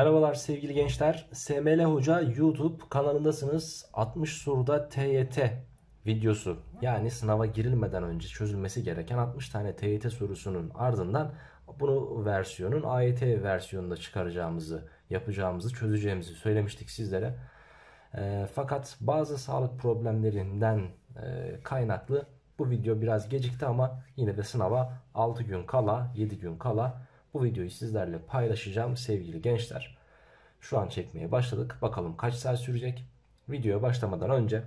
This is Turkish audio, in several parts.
Merhabalar sevgili gençler. SML Hoca YouTube kanalındasınız. 60 soruda TYT videosu yani sınava girilmeden önce çözülmesi gereken 60 tane TYT sorusunun ardından bunu versiyonun AYT versiyonunda çıkaracağımızı, yapacağımızı, çözeceğimizi söylemiştik sizlere. E, fakat bazı sağlık problemlerinden e, kaynaklı bu video biraz gecikti ama yine de sınava 6 gün kala, 7 gün kala bu videoyu sizlerle paylaşacağım sevgili gençler. Şu an çekmeye başladık. Bakalım kaç saat sürecek. Videoya başlamadan önce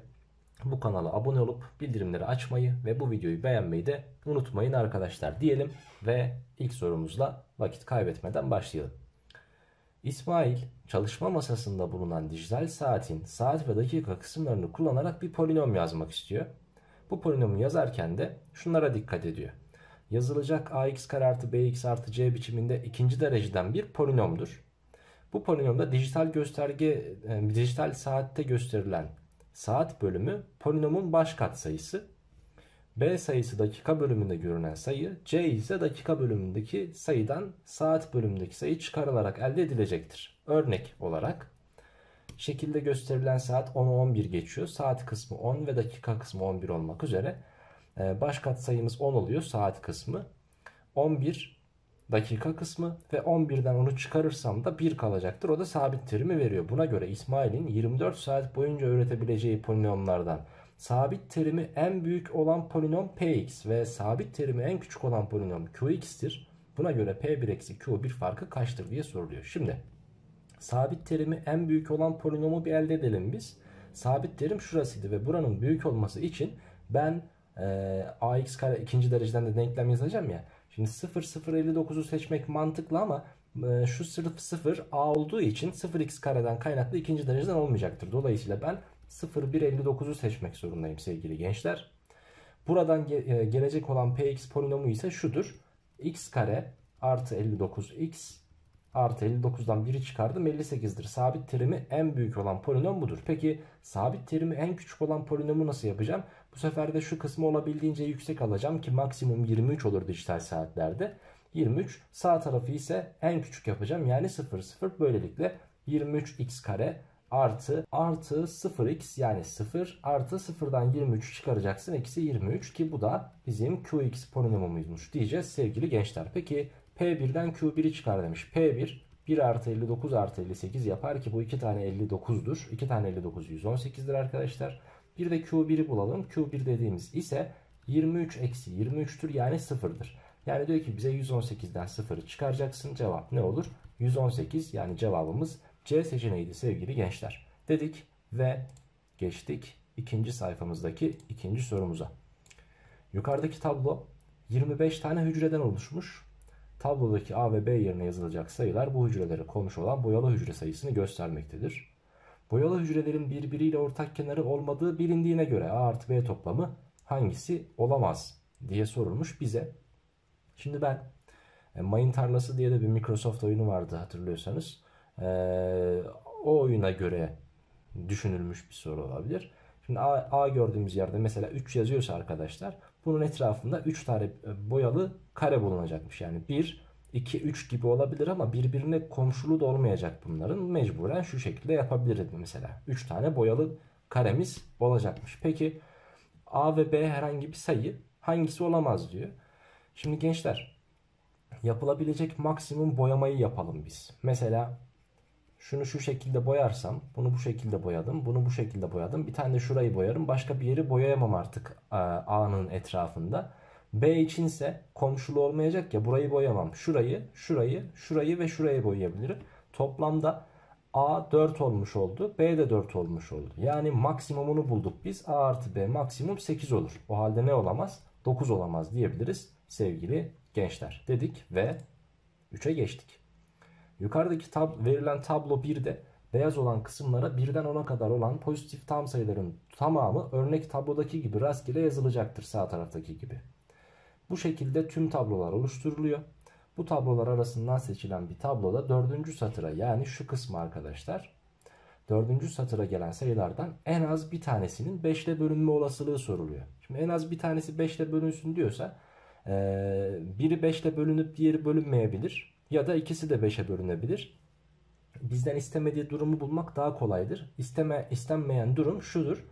bu kanala abone olup bildirimleri açmayı ve bu videoyu beğenmeyi de unutmayın arkadaşlar diyelim ve ilk sorumuzla vakit kaybetmeden başlayalım. İsmail çalışma masasında bulunan dijital saatin saat ve dakika kısımlarını kullanarak bir polinom yazmak istiyor. Bu polinomu yazarken de şunlara dikkat ediyor yazılacak ax kare artı bx artı c biçiminde ikinci dereceden bir polinomdur. Bu polinomda dijital gösterge, e, dijital saatte gösterilen saat bölümü polinomun baş katsayısı. B sayısı dakika bölümünde görünen sayı, C ise dakika bölümündeki sayıdan saat bölümündeki sayı çıkarılarak elde edilecektir. Örnek olarak şekilde gösterilen saat 10'u 11 geçiyor. Saat kısmı 10 ve dakika kısmı 11 olmak üzere baş sayımız 10 oluyor saat kısmı. 11 dakika kısmı ve 11'den onu çıkarırsam da 1 kalacaktır. O da sabit terimi veriyor. Buna göre İsmail'in 24 saat boyunca üretebileceği polinomlardan sabit terimi en büyük olan polinom px ve sabit terimi en küçük olan polinom qx'tir. Buna göre p1 eksi q1 farkı kaçtır diye soruluyor. Şimdi sabit terimi en büyük olan polinomu bir elde edelim biz. Sabit terim şurasıydı ve buranın büyük olması için ben e, ax kare ikinci dereceden de denklem yazacağım ya. Şimdi 0 0 59'u seçmek mantıklı ama e, şu sırf 0 a olduğu için 0x kareden kaynaklı ikinci dereceden olmayacaktır. Dolayısıyla ben 0 1 59'u seçmek zorundayım sevgili gençler. Buradan ge e, gelecek olan px polinomu ise şudur. x kare artı 59x artı 59'dan 1'i çıkardım 58'dir. Sabit terimi en büyük olan polinom budur. Peki sabit terimi en küçük olan polinomu nasıl yapacağım? Bu sefer de şu kısmı olabildiğince yüksek alacağım ki maksimum 23 olur dijital saatlerde. 23 sağ tarafı ise en küçük yapacağım yani 0 0 böylelikle 23x kare artı artı 0x yani 0 artı 0'dan 23 çıkaracaksın eksi 23 ki bu da bizim qx polinomumuzmuş diyeceğiz sevgili gençler. Peki P1'den Q1'i çıkar demiş. P1 1 artı 59 artı 58 yapar ki bu iki tane 59'dur. 2 tane 59 118'dir arkadaşlar. Bir de Q1'i bulalım. Q1 dediğimiz ise 23 eksi 23'tür yani 0'dır. Yani diyor ki bize 118'den 0'ı çıkaracaksın. Cevap ne olur? 118 yani cevabımız C seçeneğiydi sevgili gençler. Dedik ve geçtik ikinci sayfamızdaki ikinci sorumuza. Yukarıdaki tablo 25 tane hücreden oluşmuş. Tablodaki A ve B yerine yazılacak sayılar bu hücrelere konmuş olan boyalı hücre sayısını göstermektedir. Boyalı hücrelerin birbiriyle ortak kenarı olmadığı bilindiğine göre A artı B toplamı hangisi olamaz diye sorulmuş bize. Şimdi ben e, mayın tarlası diye de bir Microsoft oyunu vardı hatırlıyorsanız. E, o oyuna göre düşünülmüş bir soru olabilir. Şimdi A, A gördüğümüz yerde mesela 3 yazıyorsa arkadaşlar bunun etrafında 3 tane e, boyalı kare bulunacakmış. Yani 1, 2, 3 gibi olabilir ama birbirine komşulu da olmayacak bunların. Mecburen şu şekilde yapabiliriz mesela. 3 tane boyalı karemiz olacakmış. Peki A ve B herhangi bir sayı hangisi olamaz diyor. Şimdi gençler yapılabilecek maksimum boyamayı yapalım biz. Mesela şunu şu şekilde boyarsam bunu bu şekilde boyadım bunu bu şekilde boyadım bir tane de şurayı boyarım başka bir yeri boyayamam artık A'nın etrafında B içinse komşulu olmayacak ya burayı boyamam. Şurayı şurayı şurayı ve şurayı boyayabilirim. Toplamda A 4 olmuş oldu B de 4 olmuş oldu. Yani maksimumunu bulduk biz. A artı B maksimum 8 olur. O halde ne olamaz? 9 olamaz diyebiliriz sevgili gençler. Dedik ve 3'e geçtik. Yukarıdaki tab verilen tablo 1'de beyaz olan kısımlara birden 10'a kadar olan pozitif tam sayıların tamamı örnek tablodaki gibi rastgele yazılacaktır sağ taraftaki gibi. Bu şekilde tüm tablolar oluşturuluyor. Bu tablolar arasından seçilen bir tabloda dördüncü satıra yani şu kısmı arkadaşlar dördüncü satıra gelen sayılardan en az bir tanesinin 5 ile bölünme olasılığı soruluyor. Şimdi en az bir tanesi 5 ile bölünsün diyorsa biri 5 ile bölünüp diğeri bölünmeyebilir. Ya da ikisi de 5'e bölünebilir. bizden istemediği durumu bulmak daha kolaydır. İsteme, istenmeyen durum şudur.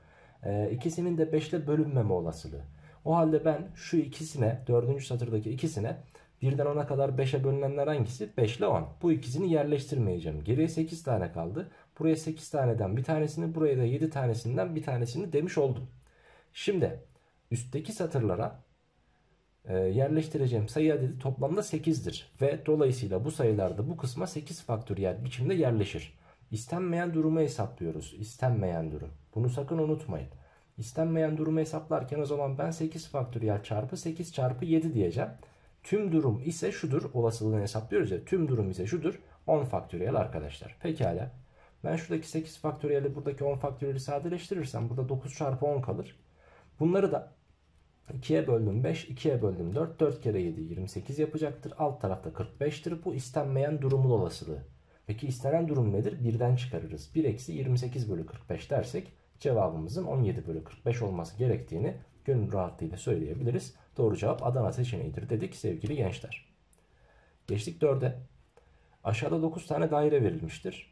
İkisinin de 5 ile bölünmeme olasılığı. O halde ben şu ikisine, dördüncü satırdaki ikisine birden 10'a kadar 5'e bölünenler hangisi? 5 ile 10. Bu ikisini yerleştirmeyeceğim. Geriye 8 tane kaldı. Buraya 8 taneden bir tanesini, buraya da 7 tanesinden bir tanesini demiş oldum. Şimdi üstteki satırlara e, yerleştireceğim sayı adedi toplamda 8'dir. Ve dolayısıyla bu sayılar da bu kısma 8 faktöriyel biçimde yerleşir. İstenmeyen durumu hesaplıyoruz. İstenmeyen durum. Bunu sakın unutmayın. İstenmeyen durumu hesaplarken o zaman ben 8 faktöriyel çarpı 8 çarpı 7 diyeceğim. Tüm durum ise şudur. Olasılığını hesaplıyoruz ya. Tüm durum ise şudur. 10 faktöriyel arkadaşlar. Pekala. Ben şuradaki 8 faktöriyeli buradaki 10 faktöriyeli sadeleştirirsem burada 9 çarpı 10 kalır. Bunları da 2'ye böldüm 5, 2'ye böldüm 4, 4 kere 7 28 yapacaktır. Alt tarafta 45'tir. Bu istenmeyen durumun olasılığı. Peki istenen durum nedir? Birden çıkarırız. 1 eksi 28 bölü 45 dersek cevabımızın 17 bölü 45 olması gerektiğini gönül rahatlığıyla söyleyebiliriz. Doğru cevap Adana seçeneğidir dedik sevgili gençler. Geçtik 4'e. Aşağıda 9 tane daire verilmiştir.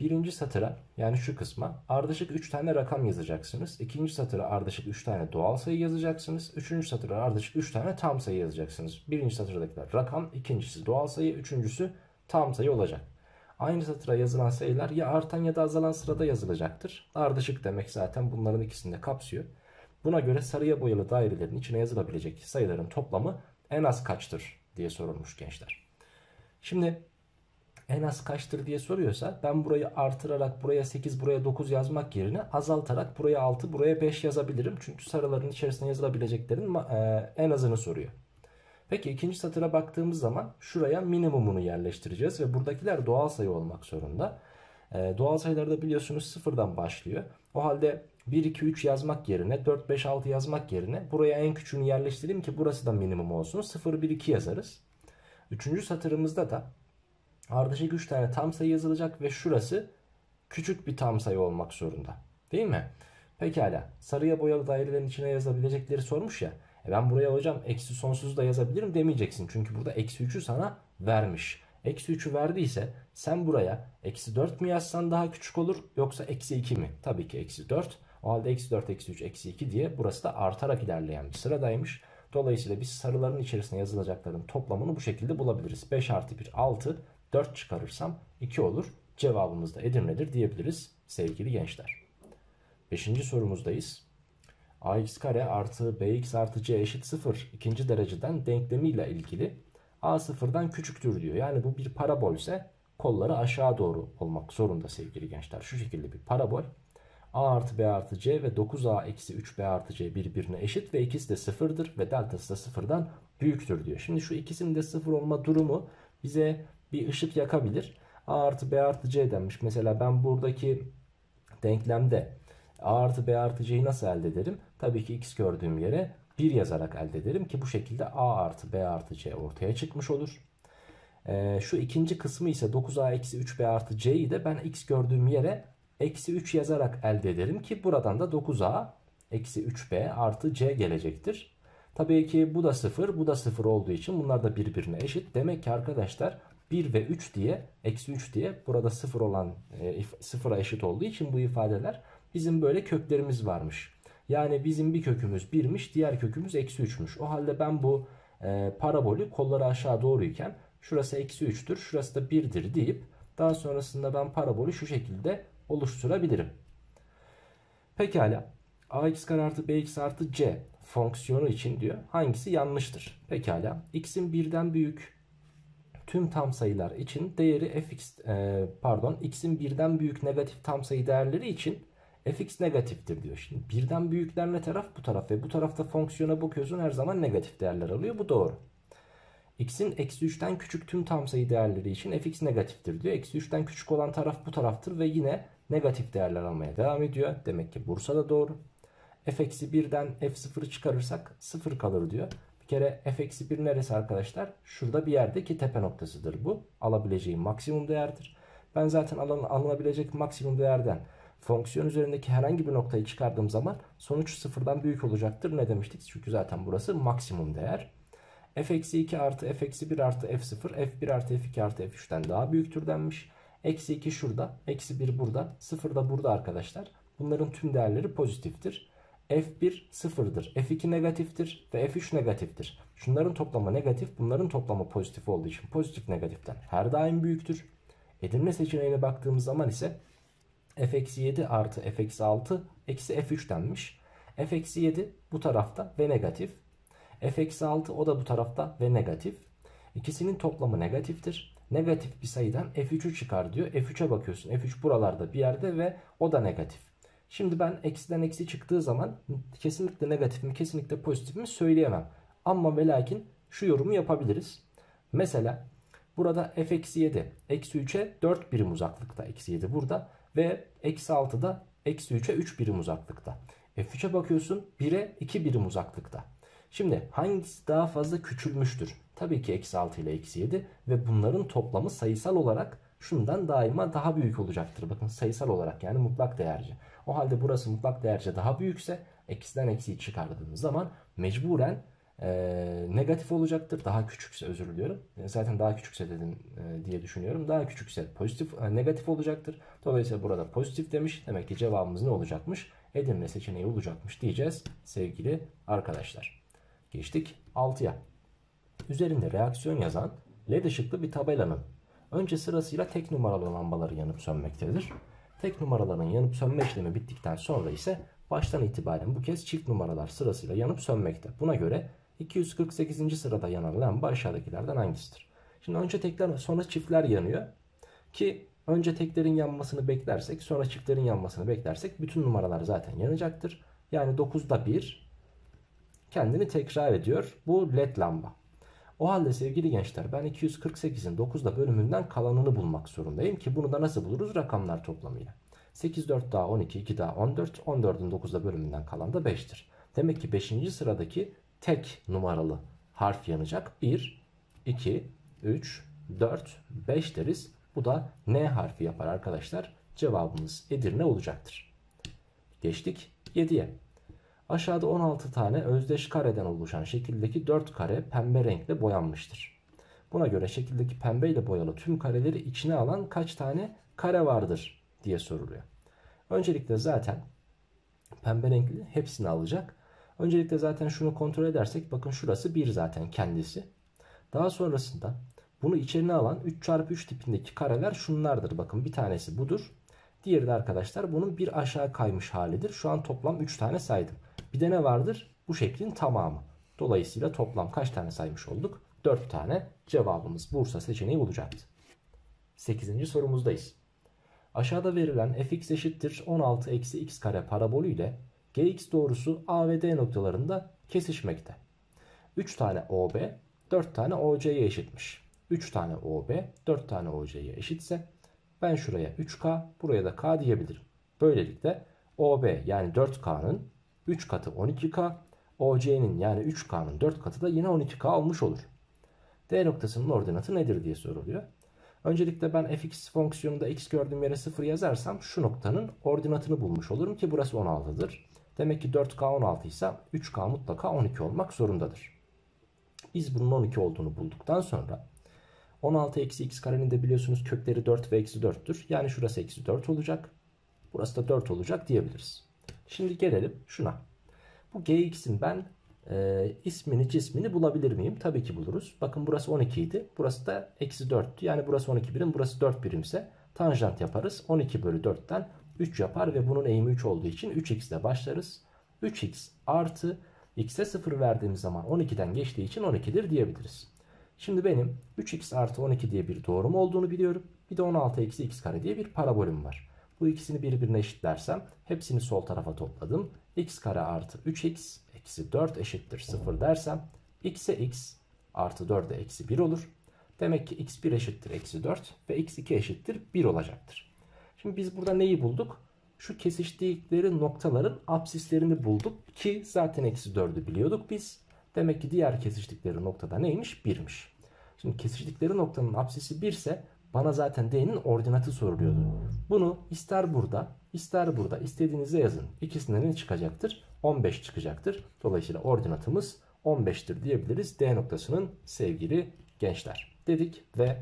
Birinci satıra yani şu kısma ardışık 3 tane rakam yazacaksınız. İkinci satıra ardışık 3 tane doğal sayı yazacaksınız. Üçüncü satıra ardışık 3 tane tam sayı yazacaksınız. Birinci satırdakiler rakam, ikincisi doğal sayı, üçüncüsü tam sayı olacak. Aynı satıra yazılan sayılar ya artan ya da azalan sırada yazılacaktır. Ardışık demek zaten bunların ikisini de kapsıyor. Buna göre sarıya boyalı dairelerin içine yazılabilecek sayıların toplamı en az kaçtır diye sorulmuş gençler. Şimdi en az kaçtır diye soruyorsa ben burayı artırarak buraya 8 buraya 9 yazmak yerine azaltarak buraya 6 buraya 5 yazabilirim. Çünkü sarıların içerisine yazılabileceklerin e, en azını soruyor. Peki ikinci satıra baktığımız zaman şuraya minimumunu yerleştireceğiz ve buradakiler doğal sayı olmak zorunda. E, doğal sayılarda biliyorsunuz sıfırdan başlıyor. O halde 1, 2, 3 yazmak yerine 4, 5, 6 yazmak yerine buraya en küçüğünü yerleştireyim ki burası da minimum olsun. 0, 1, 2 yazarız. Üçüncü satırımızda da ardışık 3 tane tam sayı yazılacak ve şurası küçük bir tam sayı olmak zorunda. Değil mi? Pekala. Sarıya boyalı dairelerin içine yazabilecekleri sormuş ya. E ben buraya hocam eksi sonsuz da yazabilirim demeyeceksin. Çünkü burada eksi 3'ü sana vermiş. Eksi 3'ü verdiyse sen buraya eksi 4 mi yazsan daha küçük olur yoksa eksi 2 mi? Tabii ki eksi 4. O halde eksi 4, eksi 3, eksi 2 diye burası da artarak ilerleyen bir sıradaymış. Dolayısıyla biz sarıların içerisine yazılacakların toplamını bu şekilde bulabiliriz. 5 artı 1 6, 4 çıkarırsam 2 olur. Cevabımız da Edirne'dir diyebiliriz sevgili gençler. Beşinci sorumuzdayız. Ax kare artı bx artı c eşit 0 ikinci dereceden denklemiyle ilgili a sıfırdan küçüktür diyor. Yani bu bir parabol ise kolları aşağı doğru olmak zorunda sevgili gençler. Şu şekilde bir parabol. a artı b artı c ve 9a eksi 3b artı c birbirine eşit ve ikisi de sıfırdır ve deltası da sıfırdan büyüktür diyor. Şimdi şu ikisinin de sıfır olma durumu bize bir ışık yakabilir. a artı b artı c denmiş. Mesela ben buradaki denklemde a artı b artı c'yi nasıl elde ederim? Tabii ki x gördüğüm yere 1 yazarak elde ederim ki bu şekilde a artı b artı c ortaya çıkmış olur. Ee, şu ikinci kısmı ise 9a eksi 3b artı c'yi de ben x gördüğüm yere eksi 3 yazarak elde ederim ki buradan da 9a eksi 3b artı c gelecektir. Tabii ki bu da 0 bu da 0 olduğu için bunlar da birbirine eşit. Demek ki arkadaşlar 1 ve 3 diye eksi 3 diye burada 0 olan e, 0'a eşit olduğu için bu ifadeler bizim böyle köklerimiz varmış. Yani bizim bir kökümüz 1'miş diğer kökümüz eksi 3'müş. O halde ben bu e, parabolü kolları aşağı doğruyken şurası eksi 3'tür şurası da 1'dir deyip daha sonrasında ben parabolü şu şekilde oluşturabilirim. Pekala ax kare artı bx artı c fonksiyonu için diyor hangisi yanlıştır? Pekala x'in birden büyük tüm tam sayılar için değeri fx e, pardon x'in birden büyük negatif tam sayı değerleri için fx negatiftir diyor. Şimdi birden büyükler ne taraf? Bu taraf ve bu tarafta fonksiyona bakıyorsun her zaman negatif değerler alıyor. Bu doğru. x'in eksi 3'ten küçük tüm tam sayı değerleri için fx negatiftir diyor. Eksi 3'ten küçük olan taraf bu taraftır ve yine negatif değerler almaya devam ediyor. Demek ki Bursa da doğru. f eksi 1'den f0'ı çıkarırsak 0 kalır diyor. Bir kere f eksi 1 neresi arkadaşlar? Şurada bir yerdeki tepe noktasıdır bu. Alabileceği maksimum değerdir. Ben zaten alın, alınabilecek maksimum değerden fonksiyon üzerindeki herhangi bir noktayı çıkardığım zaman sonuç sıfırdan büyük olacaktır. Ne demiştik? Çünkü zaten burası maksimum değer. f eksi 2 artı f eksi 1 artı f0 f1 artı f2 artı f3'ten daha büyüktür denmiş. Eksi 2 şurada. Eksi 1 burada. 0 da burada arkadaşlar. Bunların tüm değerleri pozitiftir. F1 sıfırdır. F2 negatiftir ve F3 negatiftir. Şunların toplamı negatif, bunların toplamı pozitif olduğu için pozitif negatiften her daim büyüktür. Edinme seçeneğine baktığımız zaman ise f-7 artı f-6 eksi f3 denmiş. f-7 bu tarafta ve negatif. f-6 o da bu tarafta ve negatif. İkisinin toplamı negatiftir. Negatif bir sayıdan f3'ü çıkar diyor. f3'e bakıyorsun. f3 buralarda bir yerde ve o da negatif. Şimdi ben eksiden eksi çıktığı zaman kesinlikle negatif mi kesinlikle pozitif mi söyleyemem. Ama ve lakin şu yorumu yapabiliriz. Mesela burada f eksi 7 eksi 3'e 4 birim uzaklıkta eksi 7 burada ve eksi 6'da eksi 3'e 3 birim uzaklıkta. F3'e bakıyorsun 1'e 2 birim uzaklıkta. Şimdi hangisi daha fazla küçülmüştür? Tabii ki eksi 6 ile eksi 7 ve bunların toplamı sayısal olarak şundan daima daha büyük olacaktır. Bakın sayısal olarak yani mutlak değerci. O halde burası mutlak değerce daha büyükse eksiden eksiyi çıkardığımız zaman mecburen e, negatif olacaktır. Daha küçükse özür diliyorum. E, zaten daha küçükse dedim e, diye düşünüyorum. Daha küçükse pozitif e, negatif olacaktır. Dolayısıyla burada pozitif demiş. Demek ki cevabımız ne olacakmış? Edirne seçeneği olacakmış diyeceğiz sevgili arkadaşlar. Geçtik 6'ya. Üzerinde reaksiyon yazan led ışıklı bir tabelanın önce sırasıyla tek numaralı lambaları yanıp sönmektedir. Tek numaraların yanıp sönme işlemi bittikten sonra ise baştan itibaren bu kez çift numaralar sırasıyla yanıp sönmekte. Buna göre 248. sırada yanan lamba aşağıdakilerden hangisidir? Şimdi önce tekler sonra çiftler yanıyor. Ki önce teklerin yanmasını beklersek sonra çiftlerin yanmasını beklersek bütün numaralar zaten yanacaktır. Yani 9'da 1 kendini tekrar ediyor bu led lamba. O halde sevgili gençler ben 248'in 9'da bölümünden kalanını bulmak zorundayım ki bunu da nasıl buluruz rakamlar toplamıyla. 8 4 daha 12 2 daha 14 14'ün 9'da bölümünden kalan da 5'tir. Demek ki 5. sıradaki tek numaralı harf yanacak. 1 2 3 4 5 deriz. Bu da N harfi yapar arkadaşlar. Cevabımız Edirne olacaktır. Geçtik 7'ye. Aşağıda 16 tane özdeş kareden oluşan şekildeki 4 kare pembe renkle boyanmıştır. Buna göre şekildeki pembe ile boyalı tüm kareleri içine alan kaç tane kare vardır diye soruluyor. Öncelikle zaten pembe renkli hepsini alacak. Öncelikle zaten şunu kontrol edersek bakın şurası 1 zaten kendisi. Daha sonrasında bunu içerine alan 3 çarpı 3 tipindeki kareler şunlardır. Bakın bir tanesi budur. Diğeri de arkadaşlar bunun bir aşağı kaymış halidir. Şu an toplam 3 tane saydım. Bir de ne vardır? Bu şeklin tamamı. Dolayısıyla toplam kaç tane saymış olduk? 4 tane cevabımız Bursa seçeneği olacaktı. 8. sorumuzdayız. Aşağıda verilen fx eşittir 16 eksi x kare parabolü ile gx doğrusu a ve d noktalarında kesişmekte. 3 tane OB 4 tane OC'ye eşitmiş. 3 tane OB 4 tane OC'ye eşitse ben şuraya 3K buraya da K diyebilirim. Böylelikle OB yani 4K'nın 3 katı 12K. OC'nin yani 3K'nın 4 katı da yine 12K olmuş olur. D noktasının ordinatı nedir diye soruluyor. Öncelikle ben fx fonksiyonunda x gördüğüm yere 0 yazarsam şu noktanın ordinatını bulmuş olurum ki burası 16'dır. Demek ki 4K 16 ise 3K mutlaka 12 olmak zorundadır. Biz bunun 12 olduğunu bulduktan sonra 16 eksi x karenin de biliyorsunuz kökleri 4 ve eksi 4'tür. Yani şurası eksi 4 olacak. Burası da 4 olacak diyebiliriz. Şimdi gelelim şuna. Bu gx'in ben e, ismini cismini bulabilir miyim? Tabii ki buluruz. Bakın burası 12 idi. Burası da eksi 4'tü. Yani burası 12 birim. Burası 4 birimse tanjant yaparız. 12 bölü 4'ten 3 yapar ve bunun eğimi 3 olduğu için 3x ile başlarız. 3x artı x'e 0 verdiğimiz zaman 12'den geçtiği için 12'dir diyebiliriz. Şimdi benim 3x artı 12 diye bir doğrum olduğunu biliyorum. Bir de 16 eksi x kare diye bir parabolüm var. Bu ikisini birbirine eşitlersem hepsini sol tarafa topladım. x kare artı 3x eksi 4 eşittir 0 dersem x'e x artı 4'e eksi 1 olur. Demek ki x1 eşittir eksi 4 ve x2 eşittir 1 olacaktır. Şimdi biz burada neyi bulduk? Şu kesiştikleri noktaların absislerini bulduk ki zaten eksi 4'ü biliyorduk biz. Demek ki diğer kesiştikleri noktada neymiş? 1'miş. Şimdi kesiştikleri noktanın absisi 1 ise bana zaten D'nin ordinatı soruluyordu. Bunu ister burada ister burada istediğinizde yazın. İkisinden ne çıkacaktır? 15 çıkacaktır. Dolayısıyla ordinatımız 15'tir diyebiliriz D noktasının sevgili gençler. Dedik ve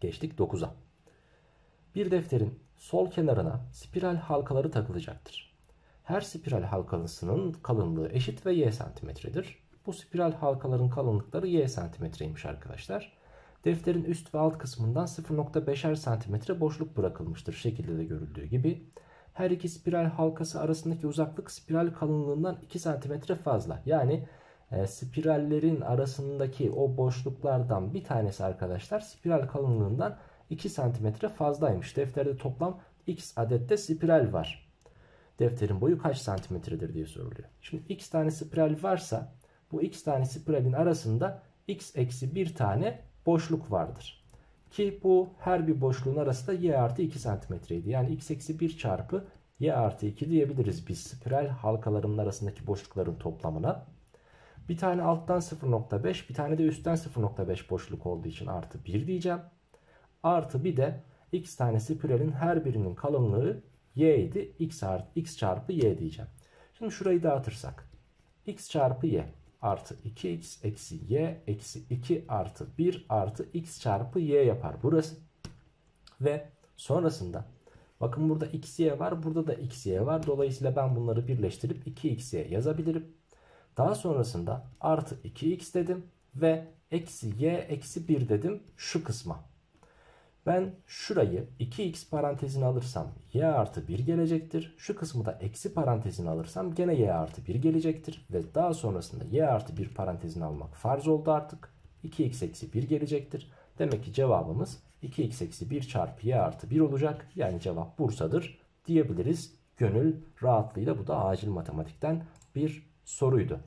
geçtik 9'a. Bir defterin sol kenarına spiral halkaları takılacaktır. Her spiral halkasının kalınlığı eşit ve y santimetredir. Bu spiral halkaların kalınlıkları y santimetreymiş arkadaşlar. Defterin üst ve alt kısmından 0.5'er santimetre boşluk bırakılmıştır şekilde de görüldüğü gibi. Her iki spiral halkası arasındaki uzaklık spiral kalınlığından 2 santimetre fazla. Yani e, spirallerin arasındaki o boşluklardan bir tanesi arkadaşlar spiral kalınlığından 2 santimetre fazlaymış. Defterde toplam x adette spiral var. Defterin boyu kaç santimetredir diye soruluyor. Şimdi x tane spiral varsa bu x tane spiralin arasında x eksi bir tane boşluk vardır. Ki bu her bir boşluğun arası da y artı 2 santimetreydi. Yani x eksi 1 çarpı y artı 2 diyebiliriz biz spiral halkalarının arasındaki boşlukların toplamına. Bir tane alttan 0.5 bir tane de üstten 0.5 boşluk olduğu için artı 1 diyeceğim. Artı bir de x tane spiralin her birinin kalınlığı y idi. x, artı, x çarpı y diyeceğim. Şimdi şurayı dağıtırsak. x çarpı y artı 2x eksi y eksi 2 artı 1 artı x çarpı y yapar burası. Ve sonrasında bakın burada xy var burada da xy var. Dolayısıyla ben bunları birleştirip 2xy yazabilirim. Daha sonrasında artı 2x dedim ve eksi y eksi 1 dedim şu kısma. Ben şurayı 2x parantezine alırsam y artı 1 gelecektir. Şu kısmı da eksi parantezine alırsam gene y artı 1 gelecektir. Ve daha sonrasında y artı 1 parantezine almak farz oldu artık. 2x eksi 1 gelecektir. Demek ki cevabımız 2x eksi 1 çarpı y artı 1 olacak. Yani cevap Bursa'dır diyebiliriz. Gönül rahatlığıyla bu da acil matematikten bir soruydu.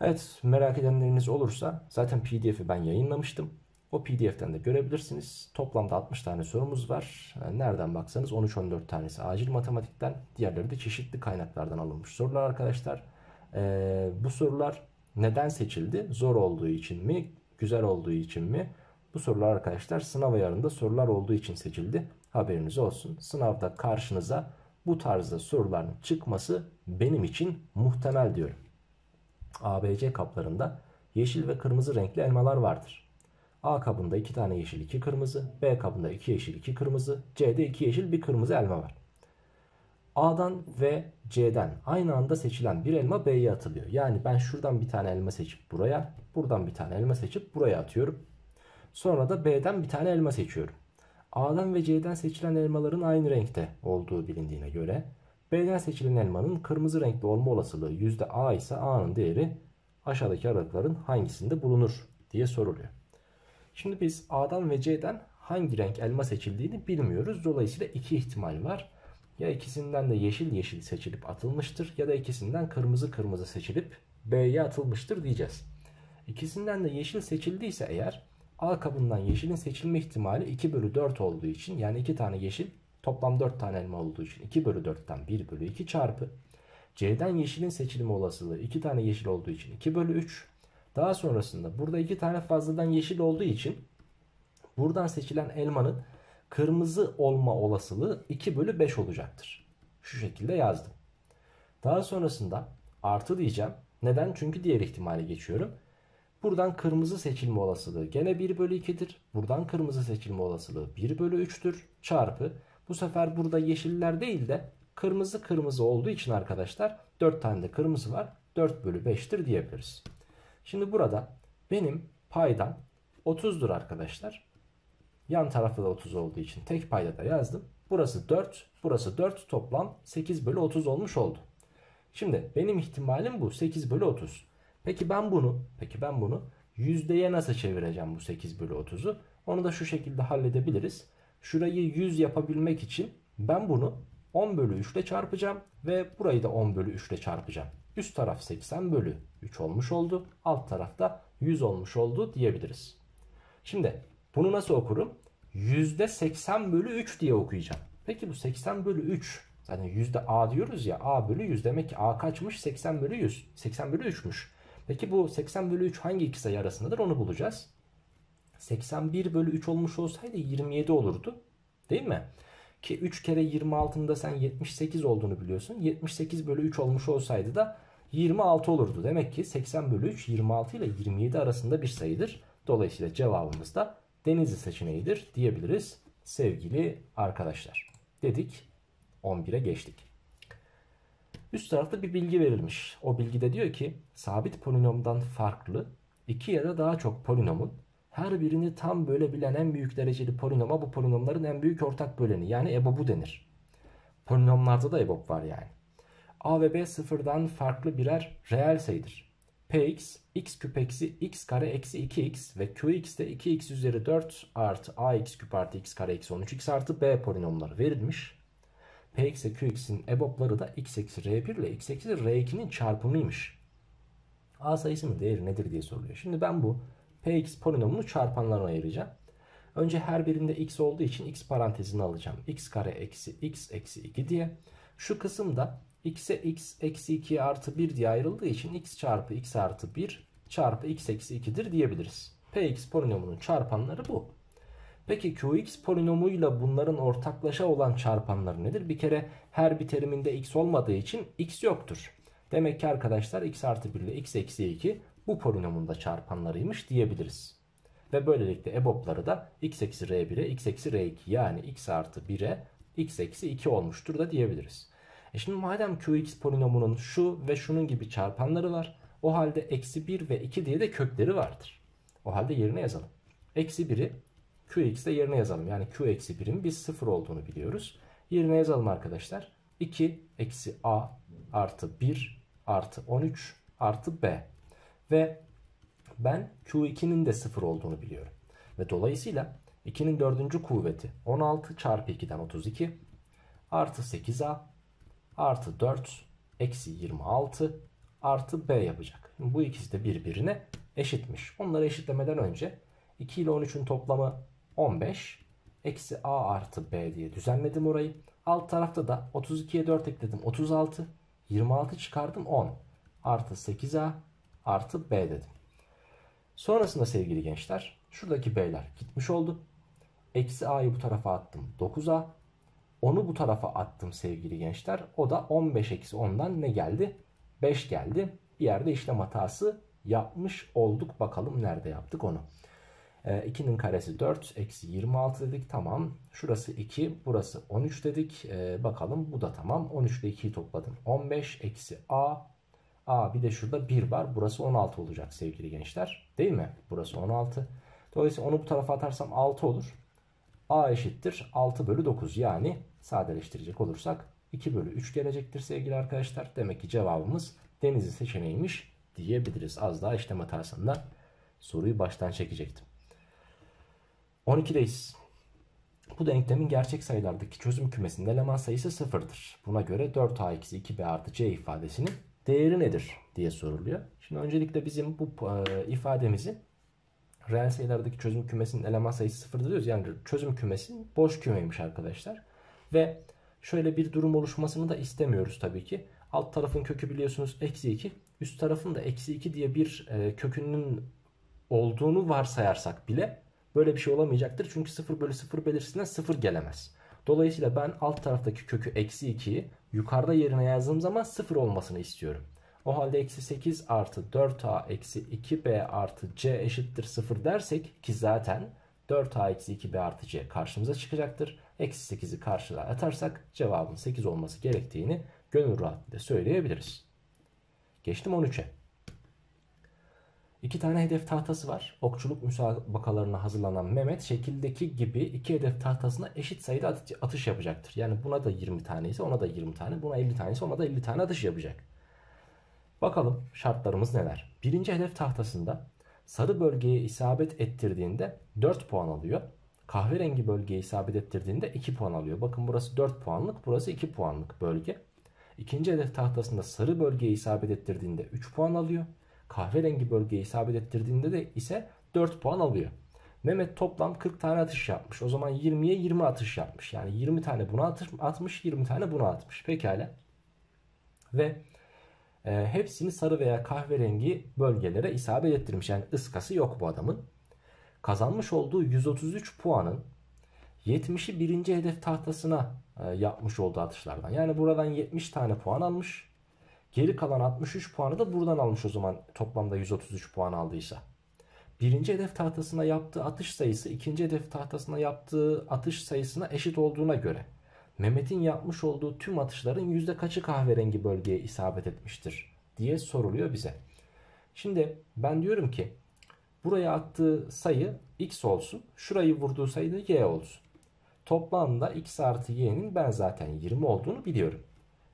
Evet merak edenleriniz olursa zaten pdf'i ben yayınlamıştım. O pdf'ten de görebilirsiniz. Toplamda 60 tane sorumuz var. nereden baksanız 13-14 tanesi acil matematikten. Diğerleri de çeşitli kaynaklardan alınmış sorular arkadaşlar. Ee, bu sorular neden seçildi? Zor olduğu için mi? Güzel olduğu için mi? Bu sorular arkadaşlar sınav ayarında sorular olduğu için seçildi. Haberiniz olsun. Sınavda karşınıza bu tarzda soruların çıkması benim için muhtemel diyorum. ABC kaplarında yeşil ve kırmızı renkli elmalar vardır. A kabında 2 tane yeşil 2 kırmızı, B kabında 2 yeşil 2 kırmızı, C'de 2 yeşil 1 kırmızı elma var. A'dan ve C'den aynı anda seçilen bir elma B'ye atılıyor. Yani ben şuradan bir tane elma seçip buraya, buradan bir tane elma seçip buraya atıyorum. Sonra da B'den bir tane elma seçiyorum. A'dan ve C'den seçilen elmaların aynı renkte olduğu bilindiğine göre B'den seçilen elmanın kırmızı renkli olma olasılığı %A ise A'nın değeri aşağıdaki aralıkların hangisinde bulunur diye soruluyor. Şimdi biz A'dan ve C'den hangi renk elma seçildiğini bilmiyoruz. Dolayısıyla iki ihtimal var. Ya ikisinden de yeşil yeşil seçilip atılmıştır ya da ikisinden kırmızı kırmızı seçilip B'ye atılmıştır diyeceğiz. İkisinden de yeşil seçildiyse eğer A kabından yeşilin seçilme ihtimali 2 bölü 4 olduğu için yani 2 tane yeşil toplam 4 tane elma olduğu için 2 bölü 4'ten 1 bölü 2 çarpı C'den yeşilin seçilme olasılığı 2 tane yeşil olduğu için 2 bölü 3 daha sonrasında burada 2 tane fazladan yeşil olduğu için buradan seçilen elmanın kırmızı olma olasılığı 2 bölü 5 olacaktır. Şu şekilde yazdım. Daha sonrasında artı diyeceğim. Neden? Çünkü diğer ihtimali geçiyorum. Buradan kırmızı seçilme olasılığı gene 1 bölü 2'dir. Buradan kırmızı seçilme olasılığı 1 bölü 3'tür. Çarpı bu sefer burada yeşiller değil de kırmızı kırmızı olduğu için arkadaşlar 4 tane de kırmızı var. 4 bölü 5'tir diyebiliriz. Şimdi burada benim paydam 30'dur arkadaşlar. Yan tarafta da 30 olduğu için tek payda da yazdım. Burası 4, burası 4 toplam 8 bölü 30 olmuş oldu. Şimdi benim ihtimalim bu 8 bölü 30. Peki ben bunu, peki ben bunu yüzdeye nasıl çevireceğim bu 8 bölü 30'u? Onu da şu şekilde halledebiliriz. Şurayı 100 yapabilmek için ben bunu 10 bölü 3 ile çarpacağım ve burayı da 10 bölü 3 ile çarpacağım. Üst taraf 80 bölü 3 olmuş oldu. Alt tarafta 100 olmuş oldu diyebiliriz. Şimdi bunu nasıl okurum? Yüzde 80 bölü 3 diye okuyacağım. Peki bu 80 bölü 3 zaten yüzde A diyoruz ya A bölü 100 demek ki A kaçmış 80 bölü 100 80 bölü 3'müş. Peki bu 80 bölü 3 hangi iki sayı arasındadır onu bulacağız. 81 bölü 3 olmuş olsaydı 27 olurdu. Değil mi? Ki 3 kere 26'ında sen 78 olduğunu biliyorsun. 78 bölü 3 olmuş olsaydı da 26 olurdu. Demek ki 80 bölü 3 26 ile 27 arasında bir sayıdır. Dolayısıyla cevabımız da Denizli seçeneğidir diyebiliriz sevgili arkadaşlar. Dedik 11'e geçtik. Üst tarafta bir bilgi verilmiş. O bilgide diyor ki sabit polinomdan farklı iki ya da daha çok polinomun her birini tam bölebilen en büyük dereceli polinoma bu polinomların en büyük ortak böleni yani EBOB'u denir. Polinomlarda da EBOB var yani. A ve B sıfırdan farklı birer reel sayıdır. Px, x küp eksi x kare eksi 2x ve qx de 2x üzeri 4 artı ax küp artı x kare eksi 13x artı b polinomları verilmiş. Px ve qx'in EBOB'ları da x eksi r1 ile x eksi r2'nin çarpımıymış. A sayısının değeri nedir diye soruluyor. Şimdi ben bu px polinomunu çarpanlarına ayıracağım. Önce her birinde x olduğu için x parantezini alacağım. x kare eksi x eksi 2 diye. Şu kısımda x'e x eksi 2 artı 1 diye ayrıldığı için x çarpı x artı 1 çarpı x eksi 2'dir diyebiliriz. px polinomunun çarpanları bu. Peki qx polinomuyla bunların ortaklaşa olan çarpanları nedir? Bir kere her bir teriminde x olmadığı için x yoktur. Demek ki arkadaşlar x artı 1 ile x eksi 2 bu polinomun da çarpanlarıymış diyebiliriz. Ve böylelikle EBOB'ları da x eksi r1'e x eksi r2 yani x artı 1'e x eksi 2 olmuştur da diyebiliriz. E şimdi madem qx polinomunun şu ve şunun gibi çarpanları var. O halde eksi 1 ve 2 diye de kökleri vardır. O halde yerine yazalım. Eksi 1'i qx de yerine yazalım. Yani q eksi 1'in biz 0 olduğunu biliyoruz. Yerine yazalım arkadaşlar. 2 eksi a artı 1 artı 13 artı b. Ve ben Q2'nin de 0 olduğunu biliyorum. Ve dolayısıyla 2'nin 4. kuvveti 16 çarpı 2'den 32 artı 8A artı 4 eksi 26 artı B yapacak. Bu ikisi de birbirine eşitmiş. Onları eşitlemeden önce 2 ile 13'ün toplamı 15 eksi A artı B diye düzenledim orayı. Alt tarafta da 32'ye 4 ekledim 36 26 çıkardım 10 artı 8A artı B dedim. Sonrasında sevgili gençler şuradaki B'ler gitmiş oldu. Eksi A'yı bu tarafa attım 9A. Onu bu tarafa attım sevgili gençler. O da 15 eksi 10'dan ne geldi? 5 geldi. Bir yerde işlem hatası yapmış olduk. Bakalım nerede yaptık onu. E, 2'nin karesi 4 eksi 26 dedik tamam. Şurası 2 burası 13 dedik. E, bakalım bu da tamam. 13 ile 2'yi topladım. 15 eksi A A bir de şurada 1 var. Burası 16 olacak sevgili gençler. Değil mi? Burası 16. Dolayısıyla onu bu tarafa atarsam 6 olur. A eşittir 6 bölü 9 yani sadeleştirecek olursak 2 bölü 3 gelecektir sevgili arkadaşlar. Demek ki cevabımız denizli seçeneğiymiş diyebiliriz. Az daha işlem hatasından soruyu baştan çekecektim. 12'deyiz. Bu denklemin gerçek sayılardaki çözüm kümesinin eleman sayısı sıfırdır. Buna göre 4a-2b artı c ifadesinin değeri nedir diye soruluyor. Şimdi öncelikle bizim bu e, ifademizi reel sayılardaki çözüm kümesinin eleman sayısı sıfır diyoruz. Yani çözüm kümesi boş kümeymiş arkadaşlar. Ve şöyle bir durum oluşmasını da istemiyoruz tabii ki. Alt tarafın kökü biliyorsunuz eksi 2. Üst tarafın da eksi 2 diye bir e, kökünün olduğunu varsayarsak bile böyle bir şey olamayacaktır. Çünkü 0 bölü 0 belirtisinden 0 gelemez. Dolayısıyla ben alt taraftaki kökü eksi 2'yi yukarıda yerine yazdığım zaman 0 olmasını istiyorum. O halde eksi 8 artı 4a eksi 2b artı c eşittir 0 dersek ki zaten 4a eksi 2b artı c karşımıza çıkacaktır. Eksi 8'i karşılığa atarsak cevabın 8 olması gerektiğini gönül rahatlığıyla söyleyebiliriz. Geçtim 13'e. İki tane hedef tahtası var. Okçuluk müsabakalarına hazırlanan Mehmet şekildeki gibi iki hedef tahtasına eşit sayıda atış yapacaktır. Yani buna da 20 tane ise ona da 20 tane, buna 50 tane ise ona da 50 tane atış yapacak. Bakalım şartlarımız neler? Birinci hedef tahtasında sarı bölgeye isabet ettirdiğinde 4 puan alıyor. Kahverengi bölgeye isabet ettirdiğinde 2 puan alıyor. Bakın burası 4 puanlık, burası 2 puanlık bölge. İkinci hedef tahtasında sarı bölgeye isabet ettirdiğinde 3 puan alıyor kahverengi bölgeye isabet ettirdiğinde de ise 4 puan alıyor. Mehmet toplam 40 tane atış yapmış. O zaman 20'ye 20 atış yapmış. Yani 20 tane buna atmış, 20 tane buna atmış. Pekala. Ve e, hepsini sarı veya kahverengi bölgelere isabet ettirmiş. Yani ıskası yok bu adamın. Kazanmış olduğu 133 puanın 70'i birinci hedef tahtasına e, yapmış olduğu atışlardan. Yani buradan 70 tane puan almış. Geri kalan 63 puanı da buradan almış o zaman toplamda 133 puan aldıysa. birinci hedef tahtasına yaptığı atış sayısı ikinci hedef tahtasına yaptığı atış sayısına eşit olduğuna göre Mehmet'in yapmış olduğu tüm atışların yüzde kaçı kahverengi bölgeye isabet etmiştir diye soruluyor bize. Şimdi ben diyorum ki buraya attığı sayı x olsun. Şurayı vurduğu sayı da y olsun. Toplamda x artı y'nin ben zaten 20 olduğunu biliyorum.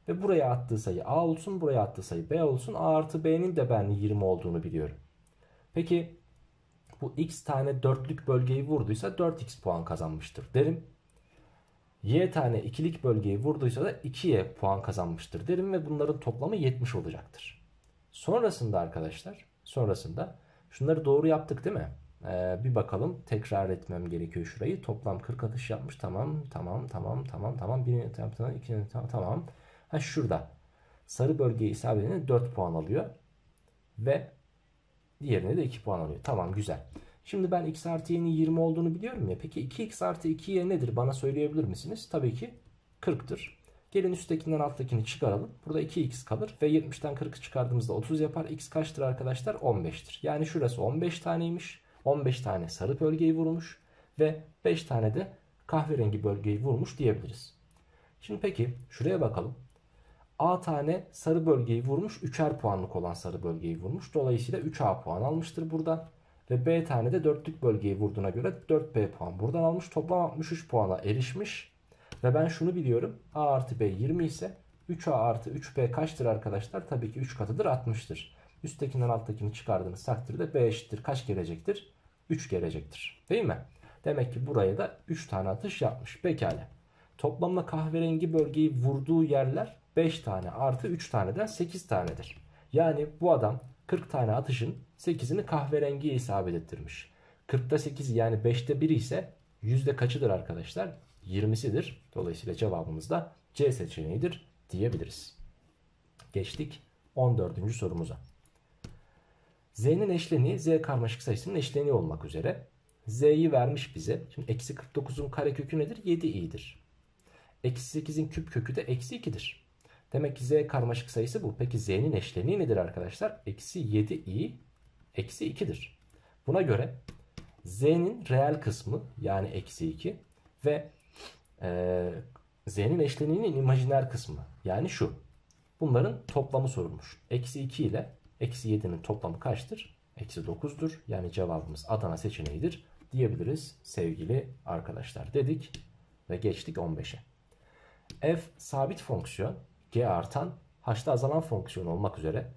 Ve buraya attığı sayı a olsun. Buraya attığı sayı b olsun. a artı b'nin de ben 20 olduğunu biliyorum. Peki bu x tane dörtlük bölgeyi vurduysa 4x puan kazanmıştır derim. Y tane ikilik bölgeyi vurduysa da 2y puan kazanmıştır derim ve bunların toplamı 70 olacaktır. Sonrasında arkadaşlar sonrasında şunları doğru yaptık değil mi? Ee, bir bakalım tekrar etmem gerekiyor şurayı. Toplam 40 atış yapmış. Tamam tamam tamam tamam tamam. Birini tamam, ikinci tamam tamam. Ha şurada. Sarı bölgeye isabet edene 4 puan alıyor. Ve diğerine de 2 puan alıyor. Tamam güzel. Şimdi ben x artı y'nin 20 olduğunu biliyorum ya. Peki 2x artı 2y nedir? Bana söyleyebilir misiniz? Tabii ki 40'tır. Gelin üsttekinden alttakini çıkaralım. Burada 2x kalır ve 70'ten 40'ı çıkardığımızda 30 yapar. x kaçtır arkadaşlar? 15'tir. Yani şurası 15 taneymiş. 15 tane sarı bölgeyi vurmuş ve 5 tane de kahverengi bölgeyi vurmuş diyebiliriz. Şimdi peki şuraya bakalım. A tane sarı bölgeyi vurmuş. 3'er puanlık olan sarı bölgeyi vurmuş. Dolayısıyla 3A puan almıştır buradan. Ve B tane de dörtlük bölgeyi vurduğuna göre 4B puan buradan almış. Toplam 63 puana erişmiş. Ve ben şunu biliyorum. A artı B 20 ise 3A artı 3B kaçtır arkadaşlar? Tabii ki 3 katıdır 60'tır. Üsttekinden alttakini çıkardığınız takdirde B eşittir. Kaç gelecektir? 3 gelecektir. Değil mi? Demek ki buraya da 3 tane atış yapmış. Pekala. Toplamda kahverengi bölgeyi vurduğu yerler 5 tane artı 3 taneden 8 tanedir. Yani bu adam 40 tane atışın 8'ini kahverengiye isabet ettirmiş. 40'ta 8 yani 5'te 1 ise yüzde kaçıdır arkadaşlar? 20'sidir. Dolayısıyla cevabımız da C seçeneğidir diyebiliriz. Geçtik 14. sorumuza. Z'nin eşleniği Z karmaşık sayısının eşleniği olmak üzere. Z'yi vermiş bize. Şimdi eksi 49'un karekökü nedir? 7i'dir. Eksi 8'in küp kökü de eksi 2'dir. Demek ki Z karmaşık sayısı bu. Peki Z'nin eşleniği nedir arkadaşlar? Eksi 7i eksi 2'dir. Buna göre Z'nin reel kısmı yani eksi 2 ve e, Z'nin eşleniğinin imajiner kısmı yani şu. Bunların toplamı sorulmuş. Eksi 2 ile eksi 7'nin toplamı kaçtır? Eksi 9'dur. Yani cevabımız Adana seçeneğidir diyebiliriz sevgili arkadaşlar dedik ve geçtik 15'e. F sabit fonksiyon G artan H'da azalan fonksiyon olmak üzere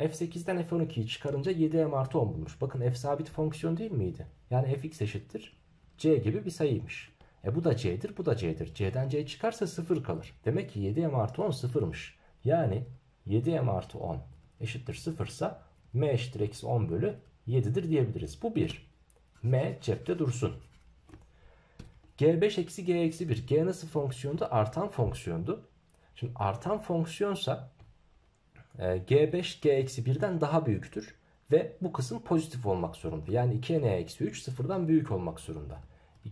F8'den F12'yi çıkarınca 7M artı 10 bulmuş. Bakın F sabit fonksiyon değil miydi? Yani Fx eşittir C gibi bir sayıymış. E bu da C'dir bu da C'dir. C'den C çıkarsa 0 kalır. Demek ki 7M artı 10 sıfırmış. Yani 7M artı 10 eşittir 0 ise M eşittir eksi 10 bölü 7'dir diyebiliriz. Bu 1. M cepte dursun. G5 eksi G eksi 1. G nasıl fonksiyondu? Artan fonksiyondu. Şimdi artan fonksiyonsa G5 G eksi 1'den daha büyüktür. Ve bu kısım pozitif olmak zorunda. Yani 2n eksi 3 sıfırdan büyük olmak zorunda.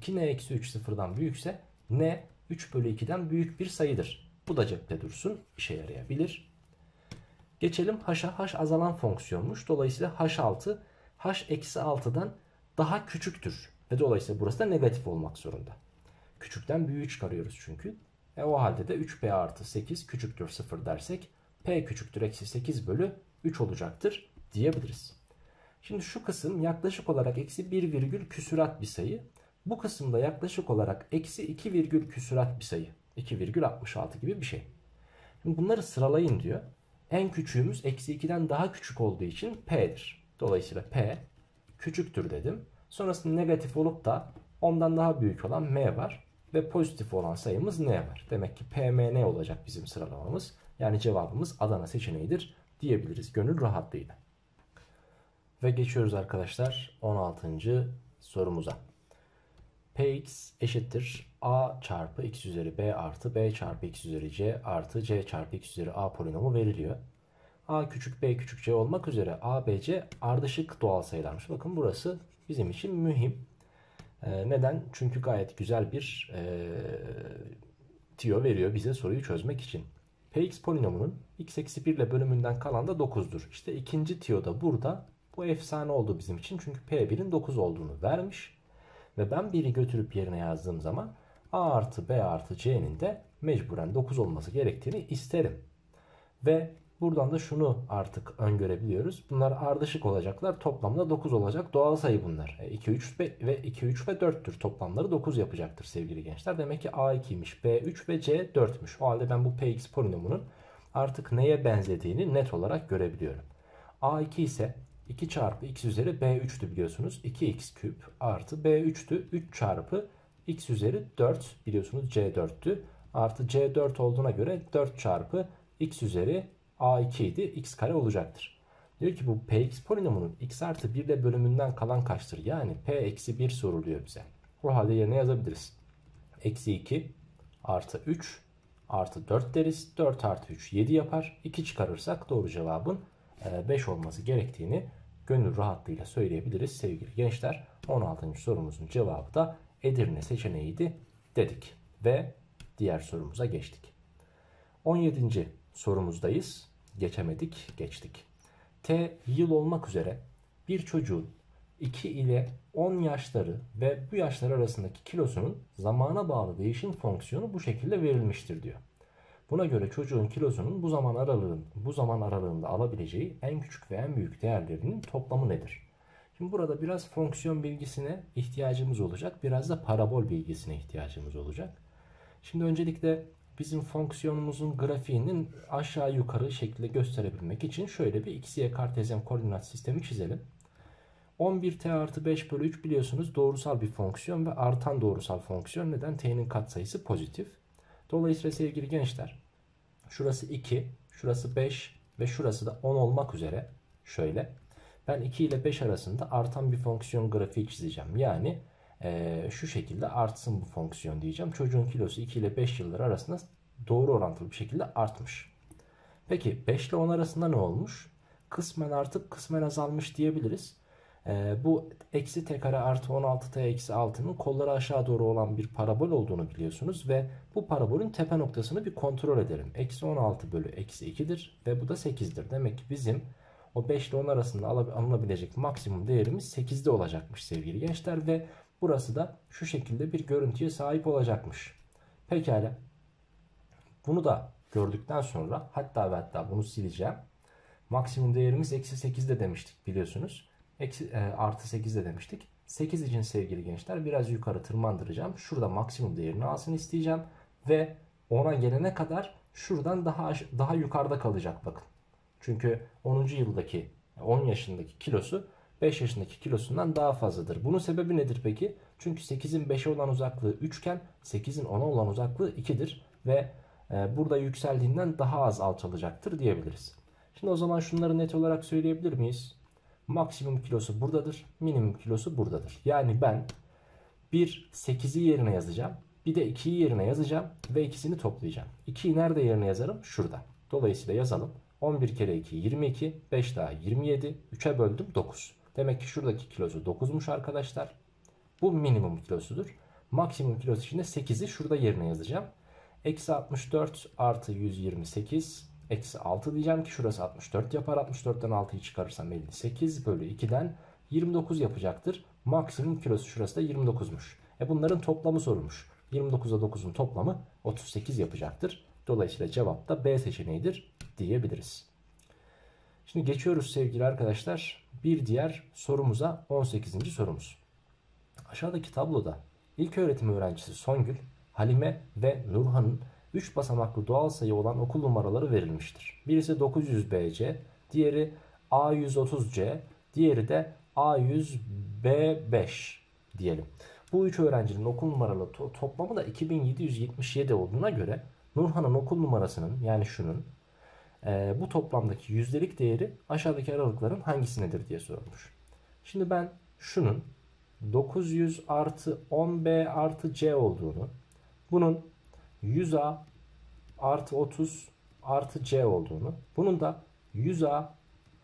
2n eksi 3 sıfırdan büyükse n 3 bölü 2'den büyük bir sayıdır. Bu da cepte dursun. işe yarayabilir. Geçelim h'a. h azalan fonksiyonmuş. Dolayısıyla h6 h eksi 6'dan daha küçüktür. Ve dolayısıyla burası da negatif olmak zorunda. Küçükten büyüğü çıkarıyoruz çünkü. E o halde de 3p artı 8 küçüktür 0 dersek p küçüktür eksi 8 bölü 3 olacaktır diyebiliriz. Şimdi şu kısım yaklaşık olarak eksi 1 virgül küsurat bir sayı. Bu kısımda yaklaşık olarak eksi 2 virgül küsurat bir sayı. 2 virgül 66 gibi bir şey. Şimdi bunları sıralayın diyor. En küçüğümüz eksi 2'den daha küçük olduğu için p'dir. Dolayısıyla p küçüktür dedim. Sonrasında negatif olup da ondan daha büyük olan m var. Ve pozitif olan sayımız n var. Demek ki pm ne olacak bizim sıralamamız. Yani cevabımız Adana seçeneğidir diyebiliriz gönül rahatlığıyla. Ve geçiyoruz arkadaşlar 16. sorumuza. Px eşittir a çarpı x üzeri b artı b çarpı x üzeri c artı c çarpı x üzeri a polinomu veriliyor. a küçük b küçük c olmak üzere a, b, c ardışık doğal sayılarmış. Bakın burası bizim için mühim. Ee, neden? Çünkü gayet güzel bir e, tiyo veriyor bize soruyu çözmek için. Px polinomunun x eksi 1 ile bölümünden kalan da 9'dur. İşte ikinci tiyo da burada Bu efsane oldu bizim için çünkü P1'in 9 olduğunu vermiş. Ve ben biri götürüp yerine yazdığım zaman A artı B artı C'nin de mecburen 9 olması gerektiğini isterim. Ve buradan da şunu artık öngörebiliyoruz. Bunlar ardışık olacaklar. Toplamda 9 olacak. Doğal sayı bunlar. 2, e, 3 ve 2, 3 ve 4'tür. Toplamları 9 yapacaktır sevgili gençler. Demek ki A2'ymiş, B3 ve C 4'müş. O halde ben bu Px polinomunun artık neye benzediğini net olarak görebiliyorum. A2 ise 2 çarpı x üzeri b3'tü biliyorsunuz. 2x küp artı b3'tü. 3 çarpı x üzeri 4 biliyorsunuz c4'tü. Artı c4 olduğuna göre 4 çarpı x üzeri a2 idi. x kare olacaktır. Diyor ki bu px polinomunun x artı 1 ile bölümünden kalan kaçtır? Yani p eksi 1 soruluyor bize. O halde yerine yazabiliriz. Eksi 2 artı 3 artı 4 deriz. 4 artı 3 7 yapar. 2 çıkarırsak doğru cevabın 5 olması gerektiğini gönül rahatlığıyla söyleyebiliriz sevgili gençler. 16. sorumuzun cevabı da Edirne seçeneğiydi dedik ve diğer sorumuza geçtik. 17. sorumuzdayız. Geçemedik, geçtik. T yıl olmak üzere bir çocuğun 2 ile 10 yaşları ve bu yaşlar arasındaki kilosunun zamana bağlı değişim fonksiyonu bu şekilde verilmiştir diyor. Buna göre çocuğun kilosunun bu zaman aralığın bu zaman aralığında alabileceği en küçük ve en büyük değerlerinin toplamı nedir? Şimdi burada biraz fonksiyon bilgisine ihtiyacımız olacak. Biraz da parabol bilgisine ihtiyacımız olacak. Şimdi öncelikle bizim fonksiyonumuzun grafiğinin aşağı yukarı şekilde gösterebilmek için şöyle bir xy kartezyen koordinat sistemi çizelim. 11t artı 5 bölü 3 biliyorsunuz doğrusal bir fonksiyon ve artan doğrusal fonksiyon. Neden? t'nin katsayısı pozitif. Dolayısıyla sevgili gençler şurası 2, şurası 5 ve şurası da 10 olmak üzere şöyle. Ben 2 ile 5 arasında artan bir fonksiyon grafiği çizeceğim. Yani e, şu şekilde artsın bu fonksiyon diyeceğim. Çocuğun kilosu 2 ile 5 yıllar arasında doğru orantılı bir şekilde artmış. Peki 5 ile 10 arasında ne olmuş? Kısmen artıp kısmen azalmış diyebiliriz. E, bu eksi t kare artı 16t eksi 6'nın kolları aşağı doğru olan bir parabol olduğunu biliyorsunuz. Ve bu parabolün tepe noktasını bir kontrol edelim. Eksi 16 bölü eksi 2'dir ve bu da 8'dir. Demek ki bizim o 5 ile 10 arasında alınabilecek maksimum değerimiz 8'de olacakmış sevgili gençler. Ve burası da şu şekilde bir görüntüye sahip olacakmış. Pekala. Bunu da gördükten sonra hatta ve hatta bunu sileceğim. Maksimum değerimiz eksi 8'de demiştik biliyorsunuz. Eksi, e, artı 8'de demiştik. 8 için sevgili gençler biraz yukarı tırmandıracağım. Şurada maksimum değerini alsın isteyeceğim. Ve ona gelene kadar şuradan daha daha yukarıda kalacak bakın. Çünkü 10. yıldaki 10 yaşındaki kilosu 5 yaşındaki kilosundan daha fazladır. Bunun sebebi nedir peki? Çünkü 8'in 5'e olan uzaklığı 3 iken 8'in 10'a olan uzaklığı 2'dir. Ve e, burada yükseldiğinden daha az alçalacaktır diyebiliriz. Şimdi o zaman şunları net olarak söyleyebilir miyiz? Maksimum kilosu buradadır. Minimum kilosu buradadır. Yani ben bir 8'i yerine yazacağım. Bir de 2'yi yerine yazacağım ve ikisini toplayacağım. 2'yi nerede yerine yazarım? Şurada. Dolayısıyla yazalım. 11 kere 2 22, 5 daha 27, 3'e böldüm 9. Demek ki şuradaki kilosu 9'muş arkadaşlar. Bu minimum kilosudur. Maksimum kilosu için de 8'i şurada yerine yazacağım. Eksi 64 artı 128 eksi 6 diyeceğim ki şurası 64 yapar. 64'ten 6'yı çıkarırsam 58 bölü 2'den 29 yapacaktır. Maksimum kilosu şurası da 29'muş. E bunların toplamı sorulmuş. 29'a 9'un toplamı 38 yapacaktır. Dolayısıyla cevap da B seçeneğidir diyebiliriz. Şimdi geçiyoruz sevgili arkadaşlar. Bir diğer sorumuza 18. sorumuz. Aşağıdaki tabloda ilk öğretim öğrencisi Songül, Halime ve Nurhan'ın 3 basamaklı doğal sayı olan okul numaraları verilmiştir. Birisi 900BC, diğeri A130C, diğeri de A100B5 diyelim. Bu üç öğrencinin okul numaralı to toplamı da 2777 olduğuna göre Nurhan'ın okul numarasının yani şunun e, bu toplamdaki yüzdelik değeri aşağıdaki aralıkların hangisinedir diye sorulmuş. Şimdi ben şunun 900 artı 10B artı C olduğunu bunun 100A artı 30 artı C olduğunu bunun da 100A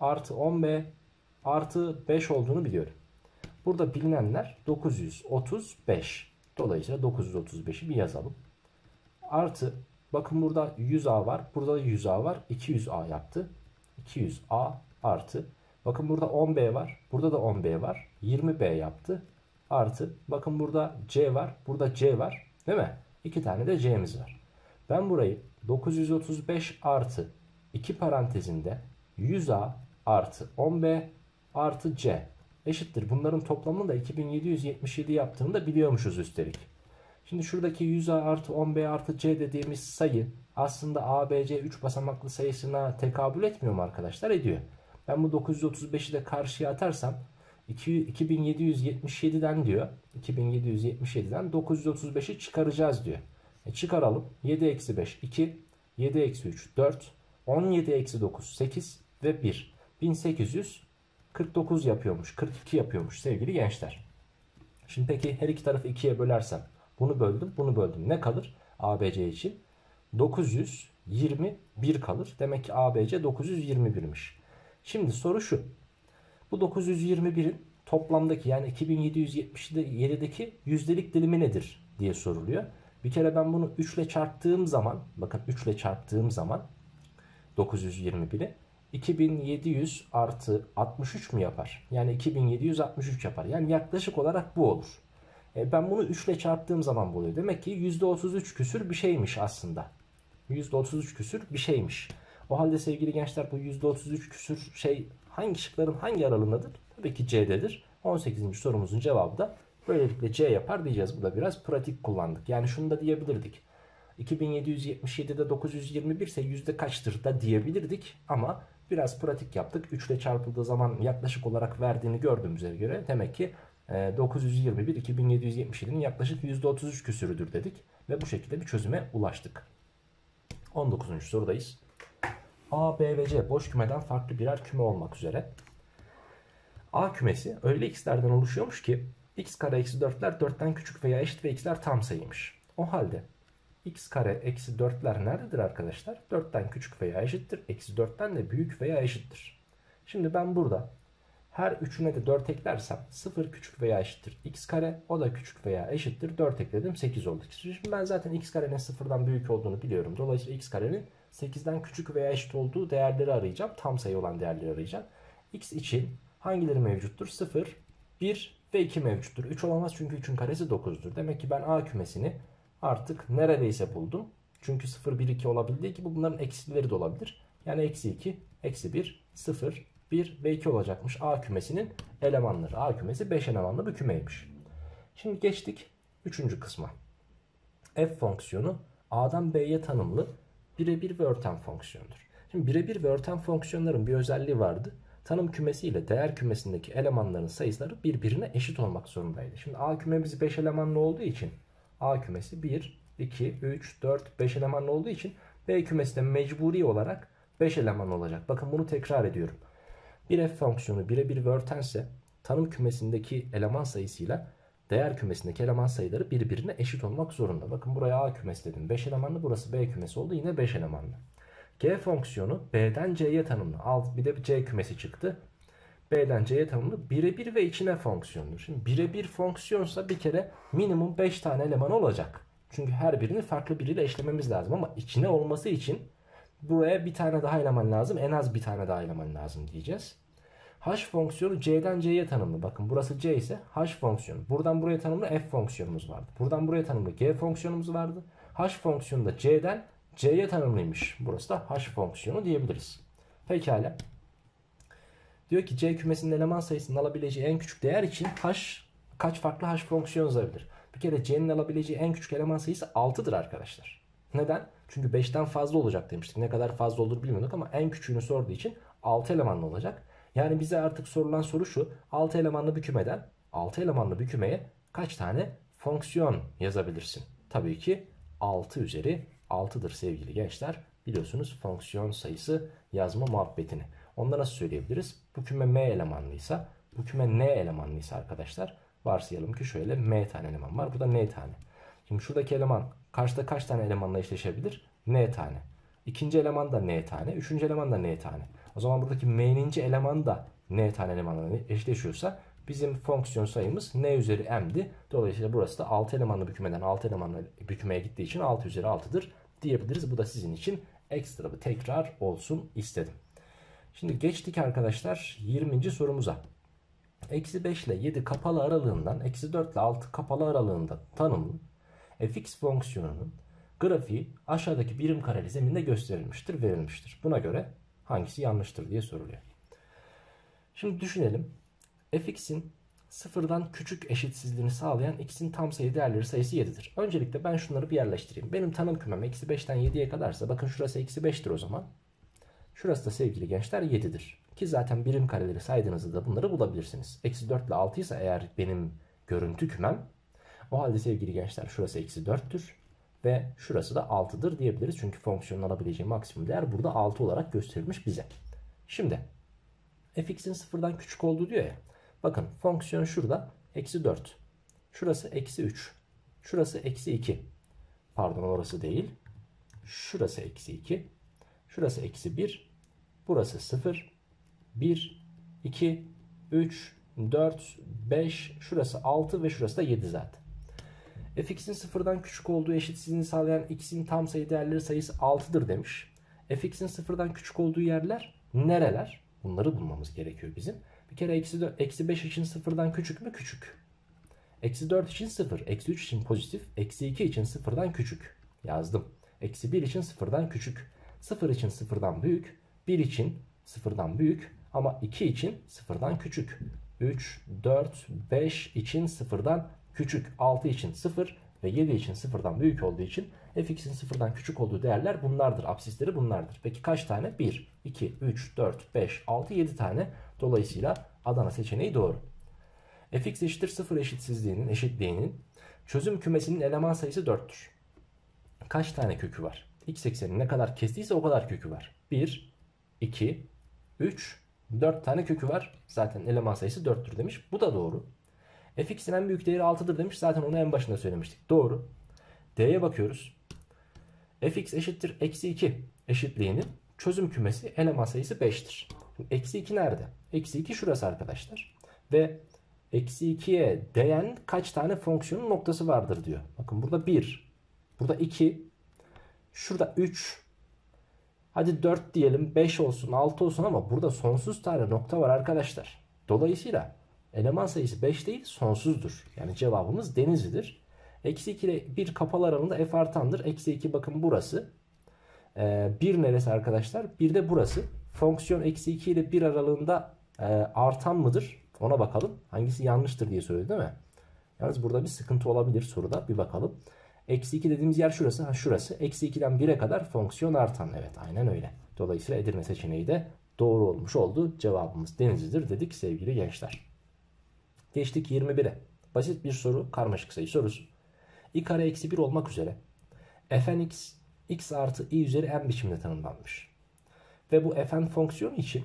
artı 10B artı 5 olduğunu biliyorum. Burada bilinenler 935. Dolayısıyla 935'i bir yazalım. Artı bakın burada 100A var. Burada da 100A var. 200A yaptı. 200A artı Bakın burada 10B var. Burada da 10B var. 20B yaptı. Artı bakın burada C var. Burada C var. Değil mi? İki tane de C'miz var. Ben burayı 935 artı 2 parantezinde 100A artı 10B artı C eşittir. Bunların toplamını da 2777 yaptığını da biliyormuşuz üstelik. Şimdi şuradaki 100A artı 10B artı C dediğimiz sayı aslında ABC 3 basamaklı sayısına tekabül etmiyor mu arkadaşlar? Ediyor. Ben bu 935'i de karşıya atarsam 2777'den diyor 2777'den 935'i çıkaracağız diyor. E çıkaralım. 7 eksi 5 2 7 eksi 3 4 17 eksi 9 8 ve 1 1849 yapıyormuş 42 yapıyormuş sevgili gençler. Şimdi peki her iki tarafı 2'ye bölersem bunu böldüm bunu böldüm ne kalır ABC için 921 kalır. Demek ki ABC 921'miş. Şimdi soru şu. Bu 921'in toplamdaki yani 2777'deki yüzdelik dilimi nedir diye soruluyor. Bir kere ben bunu 3 ile çarptığım zaman bakın 3 ile çarptığım zaman 921'i 2700 artı 63 mu yapar? Yani 2763 yapar. Yani yaklaşık olarak bu olur. E ben bunu 3 ile çarptığım zaman buluyor. Demek ki %33 küsür bir şeymiş aslında. %33 küsür bir şeymiş. O halde sevgili gençler bu %33 küsür şey hangi şıkların hangi aralığındadır? Tabii ki C'dedir. 18. sorumuzun cevabı da böylelikle C yapar diyeceğiz. Bu da biraz pratik kullandık. Yani şunu da diyebilirdik. 2777'de 921 ise yüzde kaçtır da diyebilirdik. Ama biraz pratik yaptık. 3 ile çarpıldığı zaman yaklaşık olarak verdiğini gördüğümüze göre demek ki 921 2777'nin yaklaşık %33 küsürüdür dedik. Ve bu şekilde bir çözüme ulaştık. 19. sorudayız. A, B ve C boş kümeden farklı birer küme olmak üzere. A kümesi öyle x'lerden oluşuyormuş ki x kare eksi 4'ler 4'ten küçük veya eşit ve x'ler tam sayıymış. O halde x kare eksi 4'ler nerededir arkadaşlar? 4'ten küçük veya eşittir. Eksi 4'ten de büyük veya eşittir. Şimdi ben burada her üçüne de 4 eklersem 0 küçük veya eşittir x kare o da küçük veya eşittir 4 ekledim 8 oldu. Şimdi ben zaten x karenin 0'dan büyük olduğunu biliyorum. Dolayısıyla x karenin 8'den küçük veya eşit olduğu değerleri arayacağım. Tam sayı olan değerleri arayacağım. x için hangileri mevcuttur? 0, 1 ve 2 mevcuttur. 3 olamaz çünkü 3'ün karesi 9'dur. Demek ki ben a kümesini artık neredeyse buldum. Çünkü 0, 1, 2 olabildiği gibi bunların eksileri de olabilir. Yani eksi 2, eksi 1, 0, 1 ve 2 olacakmış A kümesinin elemanları. A kümesi 5 elemanlı bir kümeymiş. Şimdi geçtik 3. kısma. F fonksiyonu A'dan B'ye tanımlı birebir ve örten fonksiyondur. Şimdi birebir ve örten fonksiyonların bir özelliği vardı. Tanım kümesi ile değer kümesindeki elemanların sayıları birbirine eşit olmak zorundaydı. Şimdi A kümemiz 5 elemanlı olduğu için A kümesi 1, 2, 3, 4, 5 elemanlı olduğu için B kümesi de mecburi olarak 5 eleman olacak. Bakın bunu tekrar ediyorum. Bir f fonksiyonu birebir ve örtense tanım kümesindeki eleman sayısıyla değer kümesindeki eleman sayıları birbirine eşit olmak zorunda. Bakın buraya A kümesi dedim. 5 elemanlı burası B kümesi oldu yine 5 elemanlı. G fonksiyonu B'den C'ye tanımlı. Alt bir de C kümesi çıktı. B'den C'ye tanımlı birebir ve içine fonksiyondur. Şimdi birebir fonksiyonsa bir kere minimum 5 tane eleman olacak. Çünkü her birini farklı biriyle eşlememiz lazım ama içine olması için buraya bir tane daha eleman lazım. En az bir tane daha eleman lazım diyeceğiz. H fonksiyonu C'den C'ye tanımlı. Bakın burası C ise H fonksiyonu. Buradan buraya tanımlı F fonksiyonumuz vardı. Buradan buraya tanımlı G fonksiyonumuz vardı. H fonksiyonu da C'den C'ye tanımlıymış. Burası da H fonksiyonu diyebiliriz. Pekala. Diyor ki C kümesinin eleman sayısının alabileceği en küçük değer için H kaç farklı H fonksiyon yazabilir? Bir kere C'nin alabileceği en küçük eleman sayısı 6'dır arkadaşlar. Neden? Çünkü 5'ten fazla olacak demiştik. Ne kadar fazla olur bilmiyorduk ama en küçüğünü sorduğu için 6 elemanlı olacak. Yani bize artık sorulan soru şu. 6 elemanlı bir kümeden 6 elemanlı bir kümeye kaç tane fonksiyon yazabilirsin? Tabii ki 6 üzeri 6'dır sevgili gençler. Biliyorsunuz fonksiyon sayısı yazma muhabbetini. Onda nasıl söyleyebiliriz? Bu küme m elemanlıysa, bu küme n elemanlıysa arkadaşlar varsayalım ki şöyle m tane eleman var. Burada n tane. Şimdi şuradaki eleman karşıda kaç tane elemanla eşleşebilir? n tane. İkinci eleman da n tane. Üçüncü eleman da n tane. O zaman buradaki m'ninci eleman da n tane elemanla eşleşiyorsa bizim fonksiyon sayımız n üzeri m'di. Dolayısıyla burası da 6 elemanlı bir kümeden 6 elemanlı bir kümeye gittiği için 6 üzeri 6'dır diyebiliriz. Bu da sizin için ekstra bir tekrar olsun istedim. Şimdi geçtik arkadaşlar 20. sorumuza. Eksi 5 ile 7 kapalı aralığından eksi 4 ile 6 kapalı aralığında tanımlı fx fonksiyonunun grafiği aşağıdaki birim kareli zeminde gösterilmiştir, verilmiştir. Buna göre hangisi yanlıştır diye soruluyor. Şimdi düşünelim. fx'in sıfırdan küçük eşitsizliğini sağlayan x'in tam sayı değerleri sayısı 7'dir. Öncelikle ben şunları bir yerleştireyim. Benim tanım kümem eksi 5'ten 7'ye kadarsa bakın şurası eksi 5'tir o zaman. Şurası da sevgili gençler 7'dir. Ki zaten birim kareleri saydığınızda da bunları bulabilirsiniz. Eksi 4 ile 6 ise eğer benim görüntü kümem o halde sevgili gençler şurası eksi 4'tür. Ve şurası da 6'dır diyebiliriz. Çünkü fonksiyonun alabileceği maksimum değer burada 6 olarak gösterilmiş bize. Şimdi fx'in sıfırdan küçük olduğu diyor ya. Bakın fonksiyon şurada eksi 4. Şurası eksi 3. Şurası eksi 2. Pardon orası değil. Şurası eksi 2. Şurası eksi 1. Burası 0. 1, 2, 3, 4, 5. Şurası 6 ve şurası da 7 zaten. Fx'in sıfırdan küçük olduğu eşitsizliğini sağlayan x'in tam sayı değerleri sayısı 6'dır demiş. fx'in sıfırdan küçük olduğu yerler nereler? Bunları bulmamız gerekiyor bizim. Bir kere eksi, 4, eksi 5 için sıfırdan küçük mü? Küçük. Eksi 4 için 0. Eksi 3 için pozitif. Eksi 2 için sıfırdan küçük. Yazdım. Eksi 1 için sıfırdan küçük. 0 için sıfırdan büyük. 1 için sıfırdan büyük. Ama 2 için sıfırdan küçük. 3, 4, 5 için sıfırdan küçük. 6 için 0 ve 7 için sıfırdan büyük olduğu için fx'in sıfırdan küçük olduğu değerler bunlardır. Absisleri bunlardır. Peki kaç tane? 1, 2, 3, 4, 5, 6, 7 tane. Dolayısıyla Adana seçeneği doğru. fx eşittir 0 eşitsizliğinin eşitliğinin çözüm kümesinin eleman sayısı 4'tür. Kaç tane kökü var? x eksenini ne kadar kestiyse o kadar kökü var. 1, 2, 3, 4 tane kökü var. Zaten eleman sayısı 4'tür demiş. Bu da doğru. Fx'in en büyük değeri 6'dır demiş. Zaten onu en başında söylemiştik. Doğru. D'ye bakıyoruz. fx eşittir eksi 2 eşitliğinin çözüm kümesi eleman sayısı 5'tir. Eksi 2 nerede? Eksi 2 şurası arkadaşlar. Ve eksi 2'ye değen kaç tane fonksiyonun noktası vardır diyor. Bakın burada 1. Burada 2. Şurada 3. Hadi 4 diyelim 5 olsun 6 olsun ama burada sonsuz tane nokta var arkadaşlar. Dolayısıyla eleman sayısı 5 değil sonsuzdur. Yani cevabımız denizlidir. Eksi 2 ile 1 kapalı aralığında f artandır. Eksi 2 bakın burası. 1 ee, neresi arkadaşlar? 1 de burası. Fonksiyon eksi 2 ile 1 aralığında e, artan mıdır? Ona bakalım. Hangisi yanlıştır diye söyledi değil mi? Yalnız burada bir sıkıntı olabilir soruda. Bir bakalım. Eksi 2 dediğimiz yer şurası. Ha şurası. Eksi 2'den 1'e kadar fonksiyon artan. Evet aynen öyle. Dolayısıyla Edirne seçeneği de doğru olmuş oldu. Cevabımız denizlidir dedik sevgili gençler. Geçtik 21'e. Basit bir soru. Karmaşık sayı sorusu. i kare eksi 1 olmak üzere fnx x artı i üzeri n biçimde tanımlanmış. Ve bu fn fonksiyonu için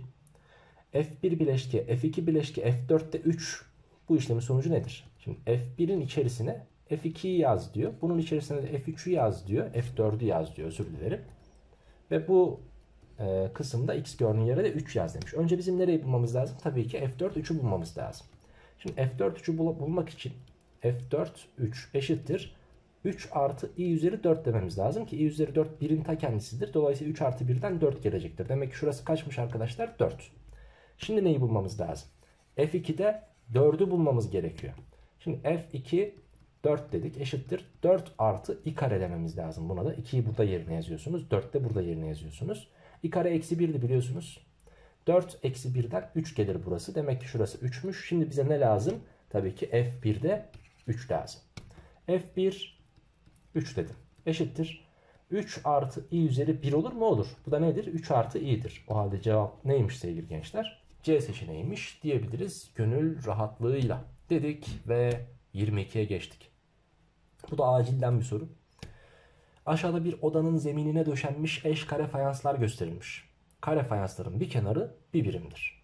f1 bileşke, f2 bileşke, f4'te 3 bu işlemin sonucu nedir? Şimdi f1'in içerisine f2'yi yaz diyor. Bunun içerisine de f3'ü yaz diyor. f4'ü yaz diyor özür dilerim. Ve bu e, kısımda x gördüğün yere de 3 yaz demiş. Önce bizim nereyi bulmamız lazım? Tabii ki f4 3'ü bulmamız lazım. Şimdi f4 3'ü bul bulmak için f4 3 eşittir. 3 artı i üzeri 4 dememiz lazım ki i üzeri 4 1'in ta kendisidir. Dolayısıyla 3 artı 1'den 4 gelecektir. Demek ki şurası kaçmış arkadaşlar? 4. Şimdi neyi bulmamız lazım? F2'de 4'ü bulmamız gerekiyor. Şimdi F2 4 dedik eşittir. 4 artı i kare dememiz lazım. Buna da 2'yi burada yerine yazıyorsunuz. 4 de burada yerine yazıyorsunuz. i kare eksi 1'di biliyorsunuz. 4 eksi 1'den 3 gelir burası. Demek ki şurası 3'müş. Şimdi bize ne lazım? Tabii ki F1'de 3 lazım. F1 3 dedim. Eşittir. 3 artı i üzeri 1 olur mu? Olur. Bu da nedir? 3 artı i'dir. O halde cevap neymiş sevgili gençler? C seçeneğiymiş diyebiliriz gönül rahatlığıyla dedik ve 22'ye geçtik. Bu da acilden bir soru. Aşağıda bir odanın zeminine döşenmiş eş kare fayanslar gösterilmiş. Kare fayansların bir kenarı bir birimdir.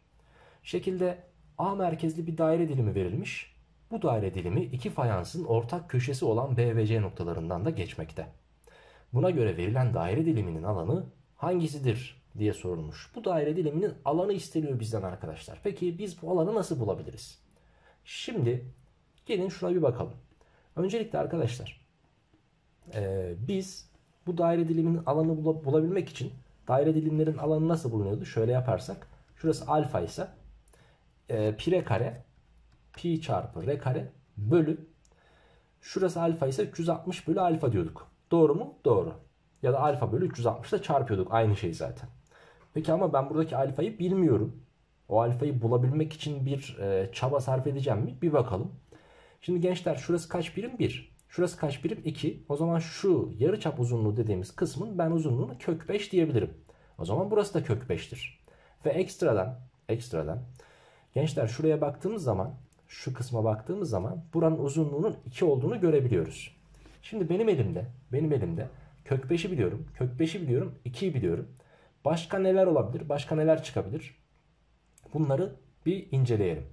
Şekilde A merkezli bir daire dilimi verilmiş. Bu daire dilimi iki fayansın ortak köşesi olan B ve C noktalarından da geçmekte. Buna göre verilen daire diliminin alanı hangisidir diye sorulmuş. Bu daire diliminin alanı isteniyor bizden arkadaşlar. Peki biz bu alanı nasıl bulabiliriz? Şimdi gelin şuna bir bakalım. Öncelikle arkadaşlar e, biz bu daire diliminin alanı bulabilmek için daire dilimlerin alanı nasıl bulunuyordu? Şöyle yaparsak. Şurası alfa ise e, pi r kare pi çarpı r kare bölü şurası alfa ise 360 bölü alfa diyorduk. Doğru mu? Doğru. Ya da alfa bölü 360 da çarpıyorduk. Aynı şey zaten. Peki ama ben buradaki alfayı bilmiyorum. O alfayı bulabilmek için bir e, çaba sarf edeceğim mi? Bir bakalım. Şimdi gençler şurası kaç birim? 1. Şurası kaç birim? 2. O zaman şu yarıçap uzunluğu dediğimiz kısmın ben uzunluğunu kök 5 diyebilirim. O zaman burası da kök 5'tir. Ve ekstradan, ekstradan gençler şuraya baktığımız zaman, şu kısma baktığımız zaman buranın uzunluğunun 2 olduğunu görebiliyoruz. Şimdi benim elimde, benim elimde kök 5'i biliyorum, kök 5'i biliyorum, 2'yi biliyorum. Başka neler olabilir? Başka neler çıkabilir? Bunları bir inceleyelim.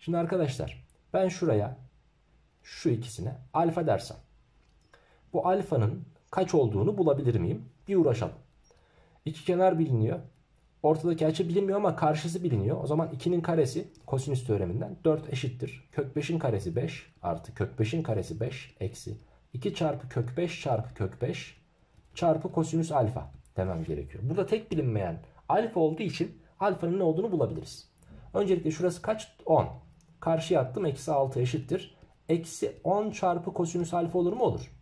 Şimdi arkadaşlar ben şuraya şu ikisine alfa dersem bu alfanın kaç olduğunu bulabilir miyim? Bir uğraşalım. İki kenar biliniyor. Ortadaki açı bilinmiyor ama karşısı biliniyor. O zaman 2'nin karesi kosinüs teoreminden 4 eşittir. Kök 5'in karesi 5 artı kök 5'in karesi 5 eksi 2 çarpı kök 5 çarpı kök 5 çarpı kosinüs alfa demem gerekiyor. Burada tek bilinmeyen alfa olduğu için alfanın ne olduğunu bulabiliriz. Öncelikle şurası kaç? 10. Karşıya attım. Eksi 6 eşittir. Eksi 10 çarpı kosinüs alfa olur mu? Olur.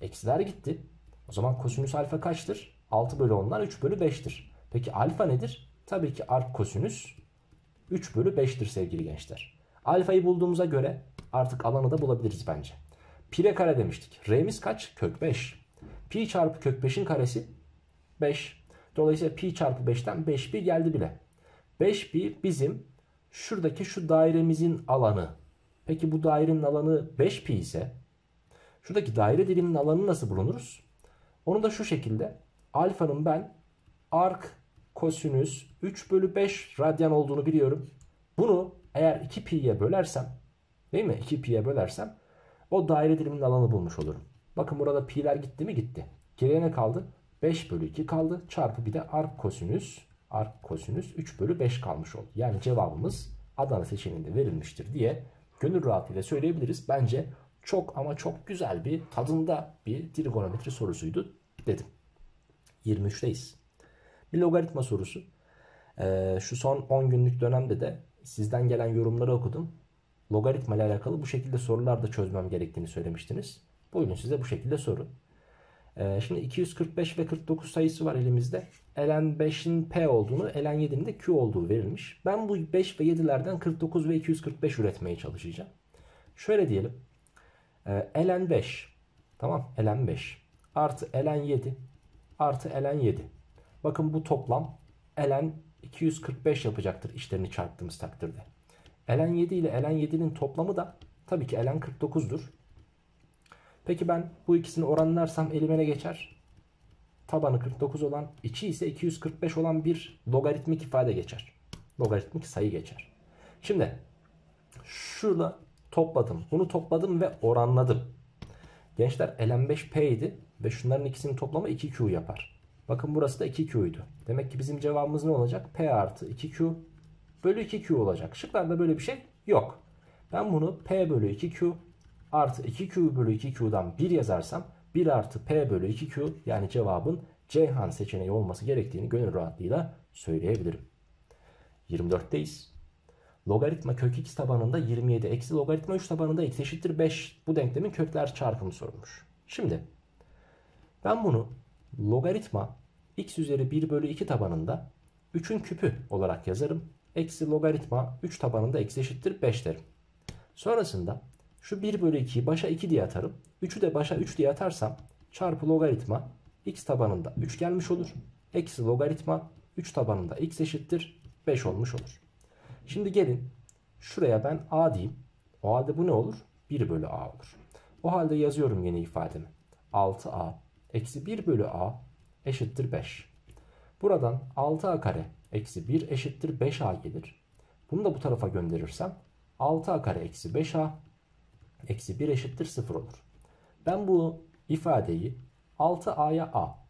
Eksiler gitti. O zaman kosinüs alfa kaçtır? 6 bölü 10'dan 3 bölü 5'tir. Peki alfa nedir? Tabii ki ark kosinüs 3 bölü 5'tir sevgili gençler. Alfayı bulduğumuza göre artık alanı da bulabiliriz bence. Pi kare demiştik. R'miz kaç? Kök 5. Pi çarpı kök 5'in karesi 5. Dolayısıyla pi çarpı 5'ten 5 pi geldi bile. 5 pi bizim şuradaki şu dairemizin alanı. Peki bu dairenin alanı 5 pi ise şuradaki daire diliminin alanı nasıl bulunuruz? Onu da şu şekilde alfanın ben ark kosinüs 3 bölü 5 radyan olduğunu biliyorum. Bunu eğer 2 pi'ye bölersem değil mi? 2 pi'ye bölersem o daire diliminin alanı bulmuş olurum. Bakın burada pi'ler gitti mi? Gitti. Geriye ne kaldı? 5 bölü 2 kaldı. Çarpı bir de ark kosinüs. Ark kosinüs 3 bölü 5 kalmış oldu. Yani cevabımız Adana seçeneğinde verilmiştir diye gönül rahatlığıyla söyleyebiliriz. Bence çok ama çok güzel bir tadında bir trigonometri sorusuydu dedim. 23'teyiz. Bir logaritma sorusu. Ee, şu son 10 günlük dönemde de sizden gelen yorumları okudum. Logaritma ile alakalı bu şekilde sorular da çözmem gerektiğini söylemiştiniz. Buyurun size bu şekilde soru. Ee, şimdi 245 ve 49 sayısı var elimizde. Ln 5'in P olduğunu, Ln 7'nin de Q olduğu verilmiş. Ben bu 5 ve 7'lerden 49 ve 245 üretmeye çalışacağım. Şöyle diyelim. Ee, Ln 5. Tamam. Ln 5. Artı Ln 7. Artı Ln 7. Bakın bu toplam Ln 245 yapacaktır işlerini çarptığımız takdirde. Ln 7 ile Ln 7'nin toplamı da tabii ki Ln 49'dur. Peki ben bu ikisini oranlarsam elime ne geçer? Tabanı 49 olan, içi ise 245 olan bir logaritmik ifade geçer. Logaritmik sayı geçer. Şimdi şurada topladım. Bunu topladım ve oranladım. Gençler ln5p idi ve şunların ikisinin toplamı 2q yapar. Bakın burası da 2q'ydu. Demek ki bizim cevabımız ne olacak? p artı 2q bölü 2q olacak. Şıklarda böyle bir şey yok. Ben bunu p bölü 2q artı 2q bölü 2q'dan 1 yazarsam 1 artı p bölü 2q yani cevabın Ceyhan seçeneği olması gerektiğini gönül rahatlığıyla söyleyebilirim. 24'teyiz. Logaritma kök x tabanında 27 eksi logaritma 3 tabanında x eşittir 5 bu denklemin kökler çarpımı sorulmuş. Şimdi ben bunu logaritma x üzeri 1 bölü 2 tabanında 3'ün küpü olarak yazarım. Eksi logaritma 3 tabanında x eşittir 5 derim. Sonrasında şu 1 bölü 2'yi başa 2 diye atarım. 3'ü de başa 3 diye atarsam çarpı logaritma x tabanında 3 gelmiş olur. Eksi logaritma 3 tabanında x eşittir 5 olmuş olur. Şimdi gelin şuraya ben a diyeyim. O halde bu ne olur? 1 bölü a olur. O halde yazıyorum yeni ifademi. 6a eksi 1 bölü a eşittir 5. Buradan 6a kare eksi 1 eşittir 5a gelir. Bunu da bu tarafa gönderirsem 6a kare eksi 5a eksi 1 eşittir 0 olur. Ben bu ifadeyi 6a'ya a.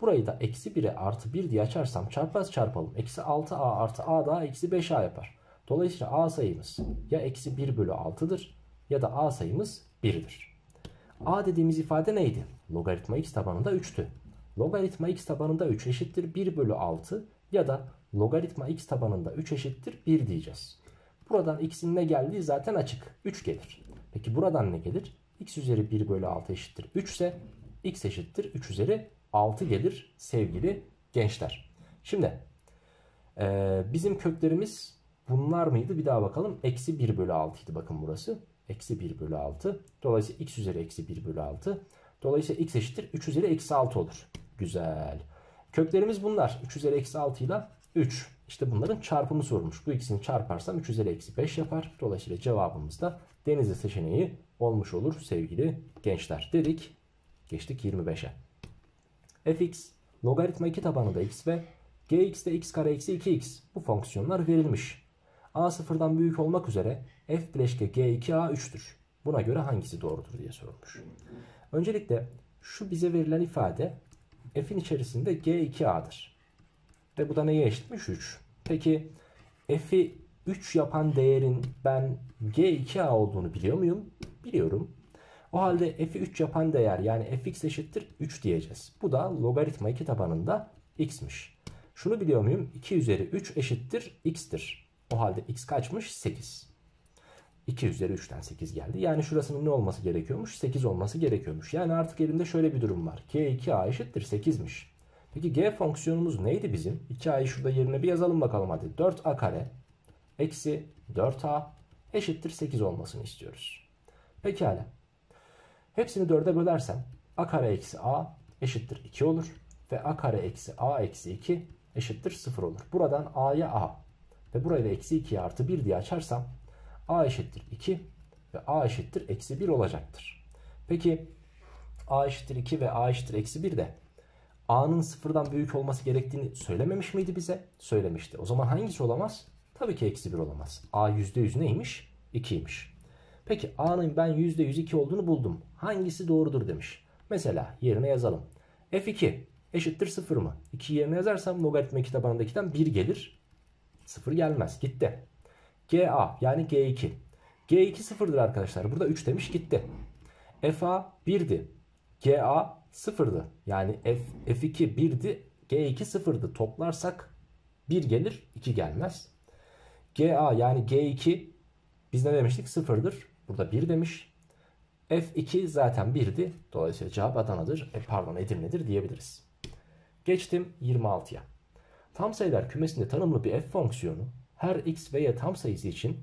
Burayı da eksi 1'e artı 1 diye açarsam çarpmaz çarpalım. Eksi 6a artı a daha eksi 5a yapar. Dolayısıyla a sayımız ya eksi 1 bölü 6'dır ya da a sayımız 1'dir. a dediğimiz ifade neydi? Logaritma x tabanında 3'tü. logaritma x tabanında 3 eşittir 1 bölü 6 ya da logaritma x tabanında 3 eşittir 1 diyeceğiz. Buradan x'in ne geldiği zaten açık. 3 gelir. Peki buradan ne gelir? x üzeri 1 bölü 6 eşittir 3 ise x eşittir 3 üzeri 6 gelir sevgili gençler. Şimdi ee, bizim köklerimiz bunlar mıydı? Bir daha bakalım. Eksi 1 bölü 6 idi bakın burası. Eksi 1 bölü 6. Dolayısıyla x üzeri eksi 1 bölü 6. Dolayısıyla x eşittir 3 üzeri eksi 6 olur. Güzel. Köklerimiz bunlar. 3 üzeri eksi 6 ile 3. İşte bunların çarpımı sormuş. Bu ikisini çarparsam 3 üzeri eksi 5 yapar. Dolayısıyla cevabımız da denizli seçeneği olmuş olur sevgili gençler. Dedik. Geçtik 25'e. fx logaritma 2 tabanında x ve gx'de x kare eksi 2x bu fonksiyonlar verilmiş. a sıfırdan büyük olmak üzere f bileşke g2a 3'tür. Buna göre hangisi doğrudur diye sorulmuş. Öncelikle şu bize verilen ifade f'in içerisinde g2a'dır. Ve bu da neye eşitmiş? 3. Peki f'i 3 yapan değerin ben g2a olduğunu biliyor muyum? Biliyorum. O halde f'i 3 yapan değer yani fx eşittir 3 diyeceğiz. Bu da logaritma 2 tabanında x'miş. Şunu biliyor muyum? 2 üzeri 3 eşittir x'tir. O halde x kaçmış? 8. 2 üzeri 3'ten 8 geldi. Yani şurasının ne olması gerekiyormuş? 8 olması gerekiyormuş. Yani artık elimde şöyle bir durum var. G2A eşittir 8'miş. Peki G fonksiyonumuz neydi bizim? 2A'yı şurada yerine bir yazalım bakalım hadi. 4A kare eksi 4A eşittir 8 olmasını istiyoruz. Pekala. Hepsini 4'e bölersem A kare eksi A eşittir 2 olur. Ve A kare eksi A eksi 2 eşittir 0 olur. Buradan A'ya A ve burayı da eksi 2 artı 1 diye açarsam A eşittir 2 ve A eşittir eksi 1 olacaktır. Peki A eşittir 2 ve A eşittir eksi 1 de A'nın sıfırdan büyük olması gerektiğini söylememiş miydi bize? Söylemişti. O zaman hangisi olamaz? Tabii ki eksi 1 olamaz. A %100 neymiş? 2'ymiş. Peki A'nın ben %100 2 olduğunu buldum. Hangisi doğrudur demiş. Mesela yerine yazalım. F2 eşittir 0 mı? 2 yerine yazarsam logaritma kitabındakiden 1 gelir. 0 gelmez. Gitti. GA yani G2. G2 sıfırdır arkadaşlar. Burada 3 demiş gitti. FA 1'di. GA sıfırdı. Yani F, F2 1'di. G2 sıfırdı. Toplarsak 1 gelir 2 gelmez. GA yani G2 biz ne demiştik? Sıfırdır. Burada 1 demiş. F2 zaten 1'di. Dolayısıyla cevap Adana'dır. E, pardon Edirne'dir diyebiliriz. Geçtim 26'ya. Tam sayılar kümesinde tanımlı bir f fonksiyonu her x ve y tam sayısı için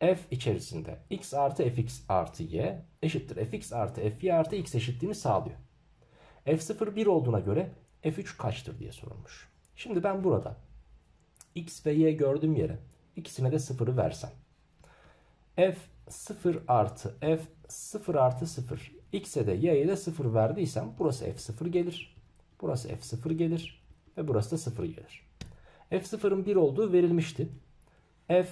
f içerisinde x artı fx artı y eşittir fx artı fy artı x eşitliğini sağlıyor. F0 1 olduğuna göre f3 kaçtır diye sorulmuş. Şimdi ben burada x ve y gördüğüm yere ikisine de 0'ı versem. f 0 artı f 0 artı 0 x'e de y'ye de 0 verdiysem burası f0 gelir. Burası f0 gelir ve burası da 0 gelir. f0'ın 1 olduğu verilmişti f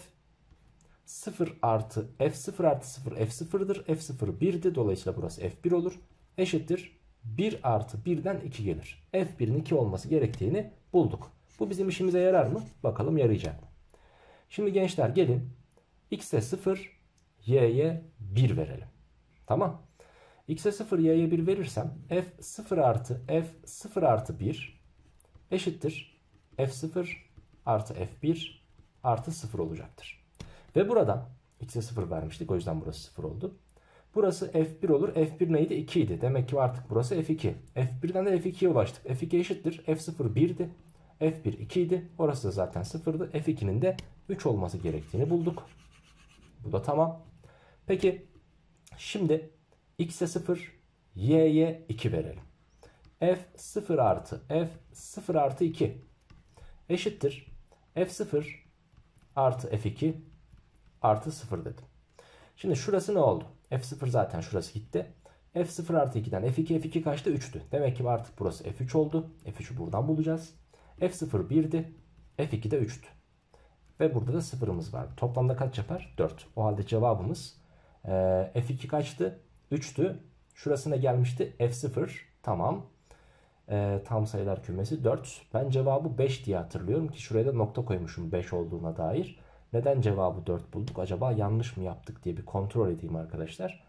0 artı f0 artı 0 f0'dır. f0 1'di. Dolayısıyla burası f1 olur. Eşittir 1 artı 1'den 2 gelir. f1'in 2 olması gerektiğini bulduk. Bu bizim işimize yarar mı? Bakalım yarayacak mı? Şimdi gençler gelin x'e 0 y'ye 1 verelim. Tamam. x'e 0 y'ye 1 verirsem f 0 artı f 0 artı 1 eşittir f0 artı f1 artı 0 olacaktır. Ve buradan x'e 0 vermiştik. O yüzden burası 0 oldu. Burası f1 olur. f1 neydi? 2 idi. Demek ki artık burası f2. f1'den de f2'ye ulaştık. f2 eşittir. f0 1'di. f1 2 idi. Orası da zaten 0'dı. f2'nin de 3 olması gerektiğini bulduk. Bu da tamam. Peki şimdi x'e 0 y'ye 2 verelim. f 0 artı f 0 artı 2 eşittir. f0 artı f2 artı 0 dedim. Şimdi şurası ne oldu? F0 zaten şurası gitti. f0 artı 2'den f2 f2 kaçtı? 3'tü. Demek ki artık burası f3 oldu. f3'ü buradan bulacağız. f0 1'di. f2 de 3'tü. Ve burada da sıfırımız var. Toplamda kaç yapar? 4. O halde cevabımız e, f2 kaçtı? 3'tü. Şurasına gelmişti f0. Tamam. E, tam sayılar kümesi 4. Ben cevabı 5 diye hatırlıyorum ki şuraya da nokta koymuşum 5 olduğuna dair. Neden cevabı 4 bulduk? Acaba yanlış mı yaptık diye bir kontrol edeyim arkadaşlar.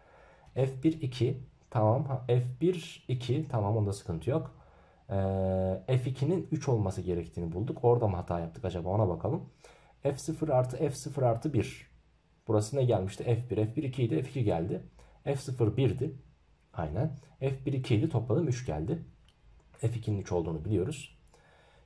F1 2 tamam. F1 2 tamam onda sıkıntı yok. F2'nin 3 olması gerektiğini bulduk. Orada mı hata yaptık acaba ona bakalım. F0 artı F0 artı 1. Burası ne gelmişti? F1. F1 2 idi. F2 geldi. F0 1'di. Aynen. F1 2 idi. Topladım 3 geldi. F2'nin 3 olduğunu biliyoruz.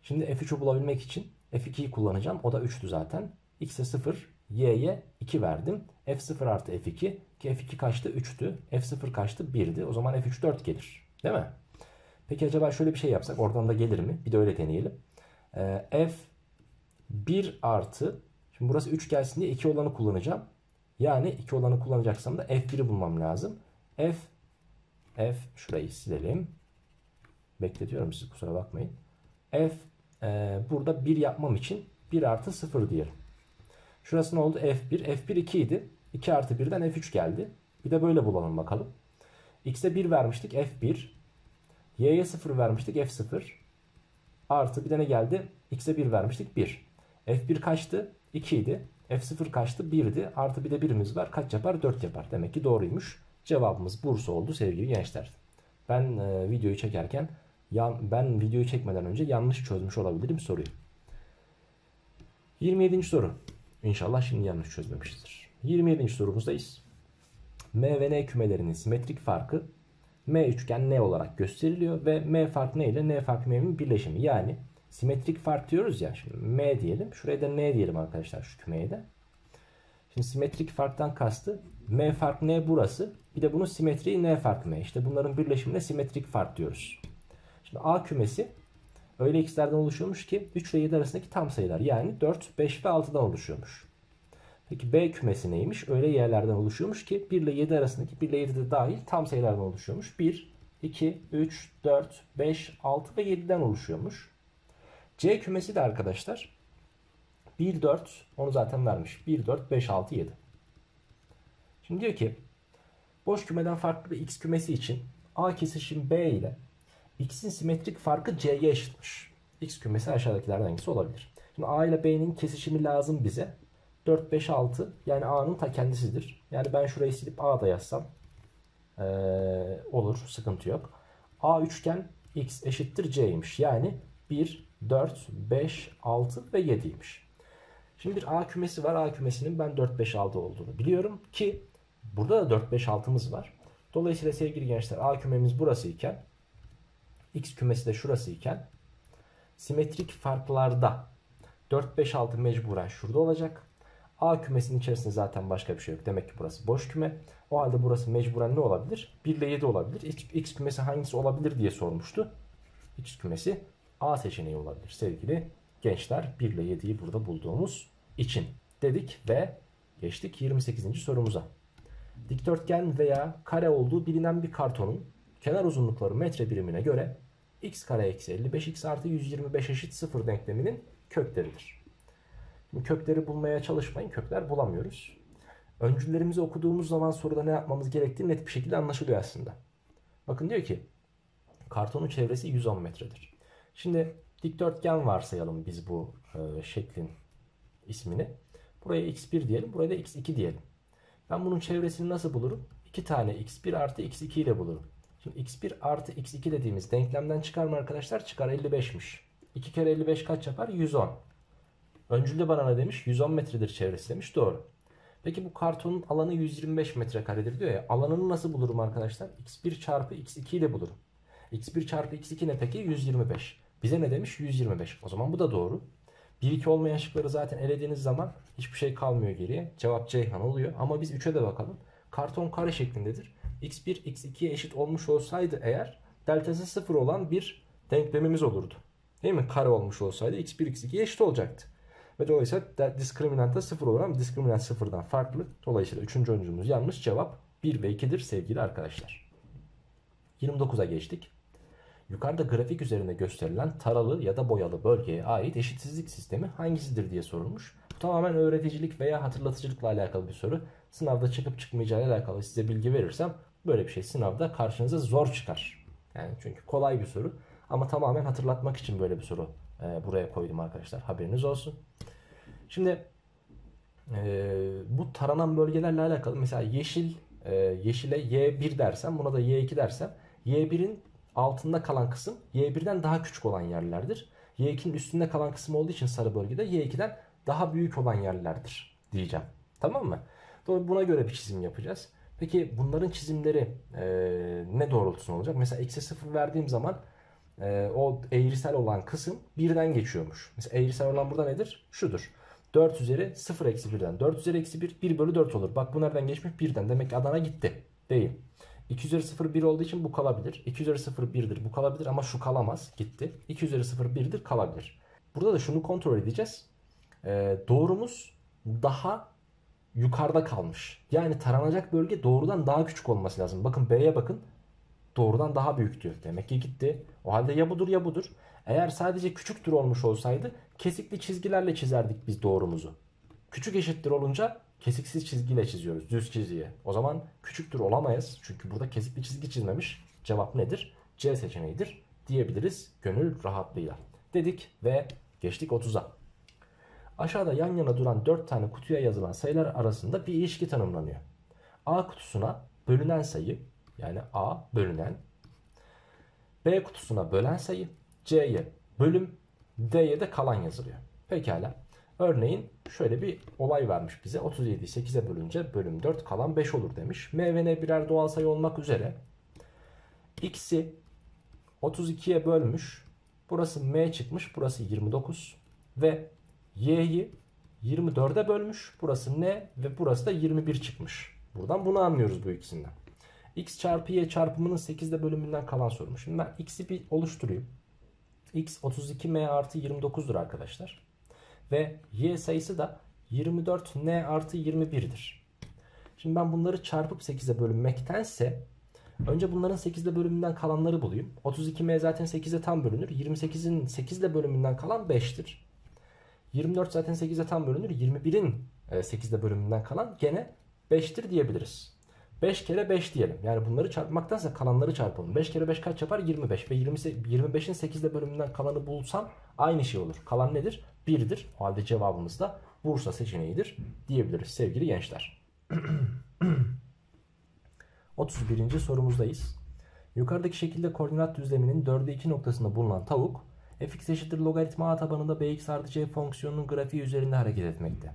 Şimdi F3'ü bulabilmek için F2'yi kullanacağım. O da 3'tü zaten. X'e 0, Y'ye 2 verdim. F0 artı F2 ki F2 kaçtı? 3'tü. F0 kaçtı? 1'di. O zaman F3 4 gelir. Değil mi? Peki acaba şöyle bir şey yapsak oradan da gelir mi? Bir de öyle deneyelim. Ee, F1 artı şimdi burası 3 gelsin diye 2 olanı kullanacağım. Yani 2 olanı kullanacaksam da F1'i bulmam lazım. F F şurayı silelim. Bekletiyorum sizi kusura bakmayın. F e, burada 1 yapmam için 1 artı 0 diyelim. Şurası ne oldu? F1. F1 2 idi. 2 artı 1'den F3 geldi. Bir de böyle bulalım bakalım. X'e 1 vermiştik F1. Y'ye 0 vermiştik F0. Artı bir de ne geldi? X'e 1 vermiştik 1. F1 kaçtı? 2 idi. F0 kaçtı? 1'di. Artı bir de birimiz var. Kaç yapar? 4 yapar. Demek ki doğruymuş. Cevabımız Bursa oldu sevgili gençler. Ben e, videoyu çekerken yan, ben videoyu çekmeden önce yanlış çözmüş olabilirim soruyu. 27. soru. İnşallah şimdi yanlış çözmemişizdir. 27. sorumuzdayız. M ve N kümelerinin simetrik farkı M üçgen N olarak gösteriliyor ve M fark N ile N fark M'nin birleşimi. Yani simetrik fark diyoruz ya. Şimdi M diyelim. Şuraya da N diyelim arkadaşlar şu kümeye de. Şimdi simetrik farktan kastı M fark N burası. Bir de bunun simetriği N fark M. İşte bunların birleşimine simetrik fark diyoruz. Şimdi A kümesi öyle x'lerden oluşuyormuş ki 3 ile 7 arasındaki tam sayılar. Yani 4, 5 ve 6'dan oluşuyormuş. Peki B kümesi neymiş? Öyle yerlerden oluşuyormuş ki 1 ile 7 arasındaki 1 ile 7 de dahil tam sayılardan oluşuyormuş. 1, 2, 3, 4, 5, 6 ve 7'den oluşuyormuş. C kümesi de arkadaşlar 1, 4 onu zaten vermiş. 1, 4, 5, 6, 7. Şimdi diyor ki boş kümeden farklı bir x kümesi için A kesişim B ile x'in simetrik farkı c'ye eşitmiş. x kümesi aşağıdakilerden hangisi olabilir? Şimdi a ile b'nin kesişimi lazım bize. 4, 5, 6 yani a'nın ta kendisidir. Yani ben şurayı silip a da yazsam ee, olur sıkıntı yok. a üçgen x eşittir c'ymiş. Yani 1, 4, 5, 6 ve 7'ymiş. Şimdi bir A kümesi var. A kümesinin ben 4, 5, 6 olduğunu biliyorum ki burada da 4, 5, 6'mız var. Dolayısıyla sevgili gençler A kümemiz burası iken X kümesi de şurası iken simetrik farklarda 4, 5, 6 mecburen şurada olacak. A kümesinin içerisinde zaten başka bir şey yok. Demek ki burası boş küme. O halde burası mecburen ne olabilir? 1 ile 7 olabilir. X, X kümesi hangisi olabilir diye sormuştu. X kümesi A seçeneği olabilir sevgili gençler. 1 ile 7'yi burada bulduğumuz için dedik ve geçtik 28. sorumuza. Dikdörtgen veya kare olduğu bilinen bir kartonun kenar uzunlukları metre birimine göre x kare eksi 55 x artı 125 eşit 0 denkleminin kökleridir. Şimdi kökleri bulmaya çalışmayın. Kökler bulamıyoruz. Öncüllerimizi okuduğumuz zaman soruda ne yapmamız gerektiği net bir şekilde anlaşılıyor aslında. Bakın diyor ki kartonun çevresi 110 metredir. Şimdi dikdörtgen varsayalım biz bu e, şeklin ismini. Buraya x1 diyelim. Buraya da x2 diyelim. Ben bunun çevresini nasıl bulurum? 2 tane x1 artı x2 ile bulurum. Şimdi x1 artı x2 dediğimiz denklemden çıkar mı arkadaşlar? Çıkar 55'miş. 2 kere 55 kaç yapar? 110. Öncülde bana ne demiş? 110 metredir çevresi demiş. Doğru. Peki bu kartonun alanı 125 metrekaredir diyor ya. Alanını nasıl bulurum arkadaşlar? x1 çarpı x2 ile bulurum. x1 çarpı x2 ne peki? 125. Bize ne demiş? 125. O zaman bu da doğru. 1-2 olmayan şıkları zaten elediğiniz zaman hiçbir şey kalmıyor geriye. Cevap Ceyhan oluyor. Ama biz 3'e de bakalım. Karton kare şeklindedir. X1 x2'ye eşit olmuş olsaydı eğer deltası 0 olan bir denklemimiz olurdu. Değil mi? Kare olmuş olsaydı x1 x2'ye eşit olacaktı. Ve dolayısıyla diskriminant da 0 olur ama diskriminant 0'dan farklı. Dolayısıyla 3. öncümüz yanlış. Cevap 1 ve 2'dir sevgili arkadaşlar. 29'a geçtik. Yukarıda grafik üzerinde gösterilen taralı ya da boyalı bölgeye ait eşitsizlik sistemi hangisidir diye sorulmuş. Bu tamamen öğreticilik veya hatırlatıcılıkla alakalı bir soru. Sınavda çıkıp çıkmayacağı ile alakalı size bilgi verirsem böyle bir şey sınavda karşınıza zor çıkar. Yani çünkü kolay bir soru ama tamamen hatırlatmak için böyle bir soru e, buraya koydum arkadaşlar. Haberiniz olsun. Şimdi e, bu taranan bölgelerle alakalı mesela yeşil e, yeşile Y1 dersem buna da Y2 dersem Y1'in altında kalan kısım y1'den daha küçük olan yerlerdir. y2'nin üstünde kalan kısım olduğu için sarı bölgede y2'den daha büyük olan yerlerdir diyeceğim. Tamam mı? Buna göre bir çizim yapacağız. Peki bunların çizimleri e, ne doğrultusunda olacak? Mesela eksi 0 verdiğim zaman e, o eğrisel olan kısım birden geçiyormuş. Mesela eğrisel olan burada nedir? Şudur. 4 üzeri 0 eksi 1'den. 4 üzeri eksi 1 1 bölü 4 olur. Bak bu nereden geçmiş? 1'den. Demek ki Adana gitti. Değil. 2 üzeri 0 1 olduğu için bu kalabilir. 2 üzeri 0 1'dir. Bu kalabilir ama şu kalamaz. Gitti. 2 üzeri 0 1'dir. Kalabilir. Burada da şunu kontrol edeceğiz. E, doğrumuz daha yukarıda kalmış. Yani taranacak bölge doğrudan daha küçük olması lazım. Bakın B'ye bakın. Doğrudan daha büyük diyor. Demek ki gitti. O halde ya budur ya budur. Eğer sadece küçüktür olmuş olsaydı kesikli çizgilerle çizerdik biz doğrumuzu. Küçük eşittir olunca kesiksiz çizgiyle çiziyoruz. Düz çizgiye. O zaman küçüktür olamayız. Çünkü burada kesikli çizgi çizmemiş. Cevap nedir? C seçeneğidir diyebiliriz gönül rahatlığıyla. Dedik ve geçtik 30'a. Aşağıda yan yana duran 4 tane kutuya yazılan sayılar arasında bir ilişki tanımlanıyor. A kutusuna bölünen sayı yani A bölünen B kutusuna bölen sayı C'ye bölüm D'ye de kalan yazılıyor. Pekala. Örneğin şöyle bir olay vermiş bize. 37'yi 8'e bölünce bölüm 4 kalan 5 olur demiş. M ve N birer doğal sayı olmak üzere X'i 32'ye bölmüş. Burası M çıkmış. Burası 29. Ve y'yi 24'e bölmüş. Burası n ve burası da 21 çıkmış. Buradan bunu anlıyoruz bu ikisinden. x çarpı y çarpımının 8'de bölümünden kalan sormuş. Şimdi ben x'i bir oluşturayım. x 32m artı 29'dur arkadaşlar. Ve y sayısı da 24n artı 21'dir. Şimdi ben bunları çarpıp 8'e bölünmektense önce bunların 8'de bölümünden kalanları bulayım. 32m zaten 8'e tam bölünür. 28'in 8'de bölümünden kalan 5'tir. 24 zaten 8'e tam bölünür. 21'in 8'de e, bölümünden kalan gene 5'tir diyebiliriz. 5 kere 5 diyelim. Yani bunları çarpmaktansa kalanları çarpalım. 5 kere 5 kaç yapar? 25. Ve 25'in 8'de bölümünden kalanı bulsam aynı şey olur. Kalan nedir? 1'dir. O halde cevabımız da Bursa seçeneğidir diyebiliriz sevgili gençler. 31. sorumuzdayız. Yukarıdaki şekilde koordinat düzleminin 4'e 2 noktasında bulunan tavuk fx eşittir logaritma a tabanında bx artı c fonksiyonunun grafiği üzerinde hareket etmekte.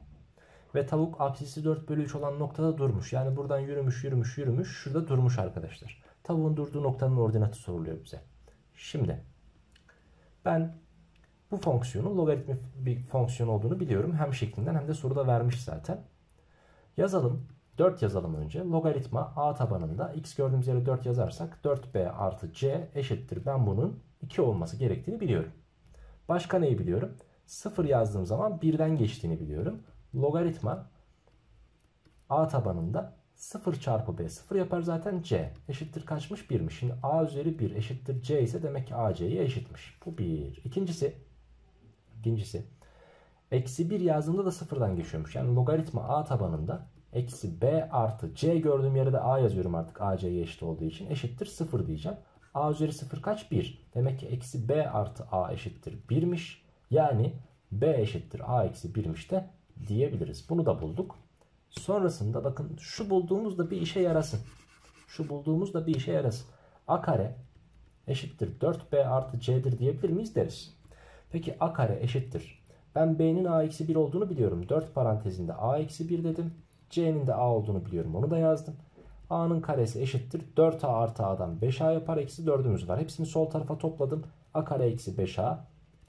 Ve tavuk apsisi 4 bölü 3 olan noktada durmuş. Yani buradan yürümüş yürümüş yürümüş şurada durmuş arkadaşlar. Tavuğun durduğu noktanın ordinatı soruluyor bize. Şimdi ben bu fonksiyonun logaritmik bir fonksiyon olduğunu biliyorum. Hem şeklinden hem de soruda vermiş zaten. Yazalım. 4 yazalım önce. Logaritma a tabanında x gördüğümüz yere 4 yazarsak 4b artı c eşittir. Ben bunun 2 olması gerektiğini biliyorum. Başka neyi biliyorum? 0 yazdığım zaman 1'den geçtiğini biliyorum. Logaritma a tabanında 0 çarpı b 0 yapar zaten c eşittir kaçmış 1'miş. Şimdi a üzeri 1 eşittir c ise demek ki a c'ye eşitmiş. Bu 1. İkincisi ikincisi eksi 1 yazdığımda da 0'dan geçiyormuş. Yani logaritma a tabanında eksi b artı c gördüğüm yere de a yazıyorum artık a c'ye eşit olduğu için eşittir 0 diyeceğim a üzeri 0 kaç? 1. Demek ki eksi b artı a eşittir 1'miş. Yani b eşittir a eksi 1'miş de diyebiliriz. Bunu da bulduk. Sonrasında bakın şu bulduğumuz da bir işe yarasın. Şu bulduğumuz da bir işe yarasın. a kare eşittir 4b artı c'dir diyebilir miyiz deriz. Peki a kare eşittir. Ben b'nin a eksi 1 olduğunu biliyorum. 4 parantezinde a eksi 1 dedim. c'nin de a olduğunu biliyorum. Onu da yazdım a'nın karesi eşittir. 4a artı a'dan 5a yapar. Eksi 4'ümüz var. Hepsini sol tarafa topladım. a kare eksi 5a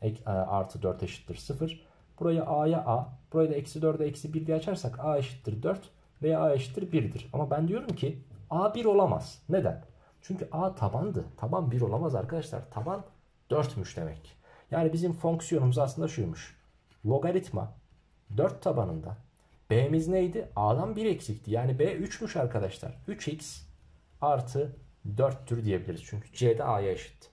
e, artı 4 eşittir 0. Burayı a'ya a. Burayı da eksi 4'e eksi 1 diye açarsak a eşittir 4 veya a eşittir 1'dir. Ama ben diyorum ki a 1 olamaz. Neden? Çünkü a tabandı. Taban 1 olamaz arkadaşlar. Taban 4'müş demek. Yani bizim fonksiyonumuz aslında şuymuş. Logaritma 4 tabanında B'miz neydi? A'dan 1 eksikti. Yani B 3'müş arkadaşlar. 3x artı 4'tür diyebiliriz. Çünkü C de A'ya eşit.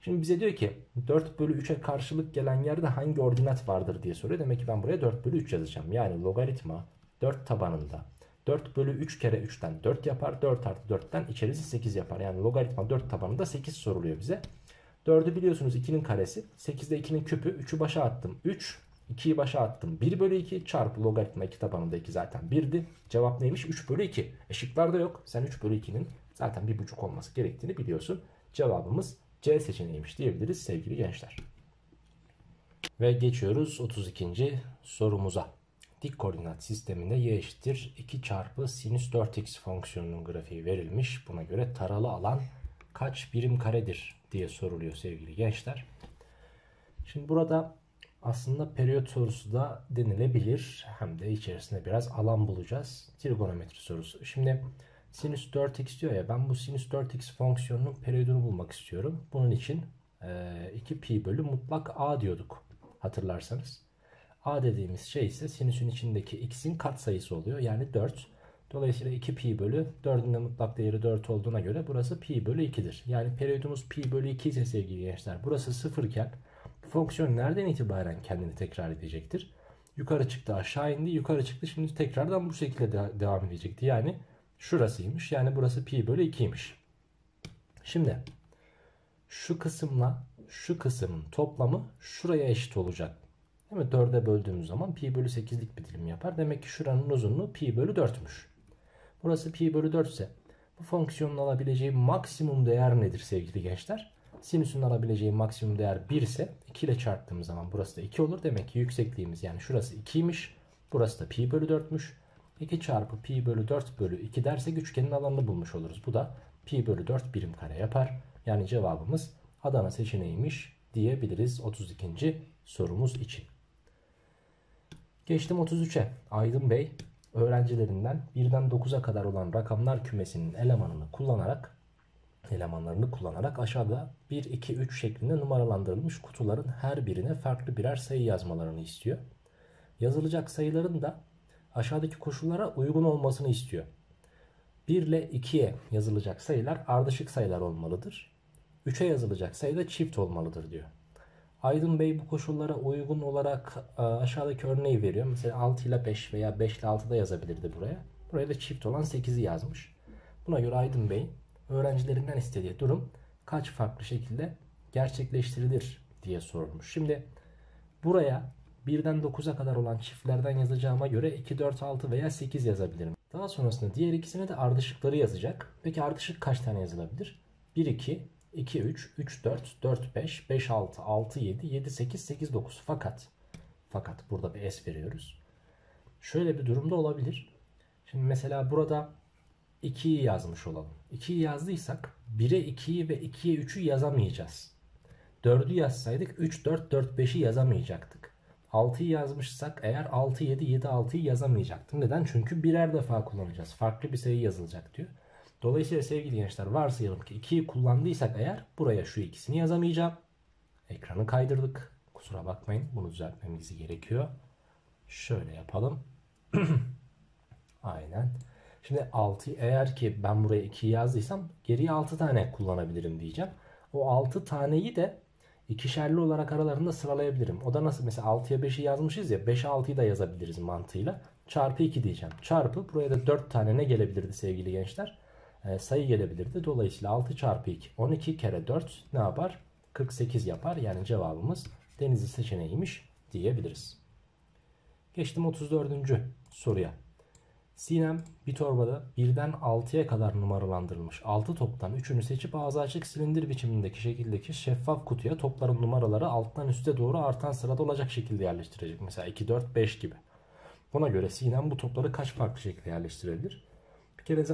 Şimdi bize diyor ki 4 bölü 3'e karşılık gelen yerde hangi ordinat vardır diye soruyor. Demek ki ben buraya 4 bölü 3 yazacağım. Yani logaritma 4 tabanında 4 bölü 3 kere 3'ten 4 yapar. 4 artı 4'ten içerisi 8 yapar. Yani logaritma 4 tabanında 8 soruluyor bize. 4'ü biliyorsunuz 2'nin karesi. 8'de 2'nin küpü. 3'ü başa attım. 3 2'yi başa attım. 1 bölü 2 çarpı logaritma 2 tabanında 2 zaten 1'di. Cevap neymiş? 3 bölü 2. E şıklarda yok. Sen 3 bölü 2'nin zaten 1,5 olması gerektiğini biliyorsun. Cevabımız C seçeneğiymiş diyebiliriz sevgili gençler. Ve geçiyoruz 32. sorumuza. Dik koordinat sisteminde y eşittir 2 çarpı sinüs 4x fonksiyonunun grafiği verilmiş. Buna göre taralı alan kaç birim karedir diye soruluyor sevgili gençler. Şimdi burada aslında periyot sorusu da denilebilir. Hem de içerisinde biraz alan bulacağız. Trigonometri sorusu. Şimdi sinüs 4x diyor ya ben bu sinüs 4x fonksiyonunun periyodunu bulmak istiyorum. Bunun için 2 pi bölü mutlak a diyorduk hatırlarsanız. a dediğimiz şey ise sinüsün içindeki x'in katsayısı oluyor. Yani 4. Dolayısıyla 2 pi bölü 4'ün de mutlak değeri 4 olduğuna göre burası pi bölü 2'dir. Yani periyodumuz pi bölü 2 ise sevgili gençler burası 0 iken fonksiyon nereden itibaren kendini tekrar edecektir? Yukarı çıktı aşağı indi yukarı çıktı şimdi tekrardan bu şekilde de devam edecekti. Yani şurasıymış yani burası pi bölü 2'ymiş. Şimdi şu kısımla şu kısmın toplamı şuraya eşit olacak. Değil mi? 4'e böldüğümüz zaman pi bölü 8'lik bir dilim yapar. Demek ki şuranın uzunluğu pi bölü 4'müş. Burası pi bölü 4 ise bu fonksiyonun alabileceği maksimum değer nedir sevgili gençler? Sinüsün alabileceği maksimum değer 1 ise 2 ile çarptığımız zaman burası da 2 olur. Demek ki yüksekliğimiz yani şurası 2'ymiş. Burası da pi bölü 4'müş. 2 çarpı pi bölü 4 bölü 2 dersek üçgenin alanını bulmuş oluruz. Bu da pi bölü 4 birim kare yapar. Yani cevabımız Adana seçeneğiymiş diyebiliriz 32. sorumuz için. Geçtim 33'e. Aydın Bey öğrencilerinden 1'den 9'a kadar olan rakamlar kümesinin elemanını kullanarak elemanlarını kullanarak aşağıda 1, 2, 3 şeklinde numaralandırılmış kutuların her birine farklı birer sayı yazmalarını istiyor. Yazılacak sayıların da aşağıdaki koşullara uygun olmasını istiyor. 1 ile 2'ye yazılacak sayılar ardışık sayılar olmalıdır. 3'e yazılacak sayı da çift olmalıdır diyor. Aydın Bey bu koşullara uygun olarak e, aşağıdaki örneği veriyor. Mesela 6 ile 5 veya 5 ile 6 da yazabilirdi buraya. Buraya da çift olan 8'i yazmış. Buna göre Aydın Bey öğrencilerinden istediği durum kaç farklı şekilde gerçekleştirilir diye sorulmuş. Şimdi buraya 1'den 9'a kadar olan çiftlerden yazacağıma göre 2, 4, 6 veya 8 yazabilirim. Daha sonrasında diğer ikisine de ardışıkları yazacak. Peki ardışık kaç tane yazılabilir? 1, 2, 2, 3, 3, 4, 4, 5, 5, 6, 6, 7, 7, 8, 8, 9. Fakat, fakat burada bir S veriyoruz. Şöyle bir durumda olabilir. Şimdi mesela burada 2'yi yazmış olalım. 2'yi yazdıysak 1'e 2'yi ve 2'ye 3'ü yazamayacağız. 4'ü yazsaydık 3, 4, 4, 5'i yazamayacaktık. 6'yı yazmışsak eğer 6, 7, 7, 6'yı yazamayacaktık. Neden? Çünkü birer defa kullanacağız. Farklı bir sayı yazılacak diyor. Dolayısıyla sevgili gençler varsayalım ki 2'yi kullandıysak eğer buraya şu ikisini yazamayacağım. Ekranı kaydırdık. Kusura bakmayın bunu düzeltmemiz gerekiyor. Şöyle yapalım. Aynen. Şimdi 6 eğer ki ben buraya 2 yazdıysam geriye 6 tane kullanabilirim diyeceğim. O 6 taneyi de ikişerli olarak aralarında sıralayabilirim. O da nasıl mesela 6'ya 5'i yazmışız ya 5'e 6'yı da yazabiliriz mantığıyla. Çarpı 2 diyeceğim. Çarpı buraya da 4 tane ne gelebilirdi sevgili gençler? Ee, sayı gelebilirdi. Dolayısıyla 6 çarpı 2 12 kere 4 ne yapar? 48 yapar. Yani cevabımız denizli seçeneğiymiş diyebiliriz. Geçtim 34. soruya. Sinem bir torbada birden 6'ya kadar numaralandırılmış 6 toptan 3'ünü seçip ağzı açık silindir biçimindeki şekildeki şeffaf kutuya topların numaraları alttan üste doğru artan sırada olacak şekilde yerleştirecek. Mesela 2, 4, 5 gibi. Buna göre Sinem bu topları kaç farklı şekilde yerleştirebilir? Bir kere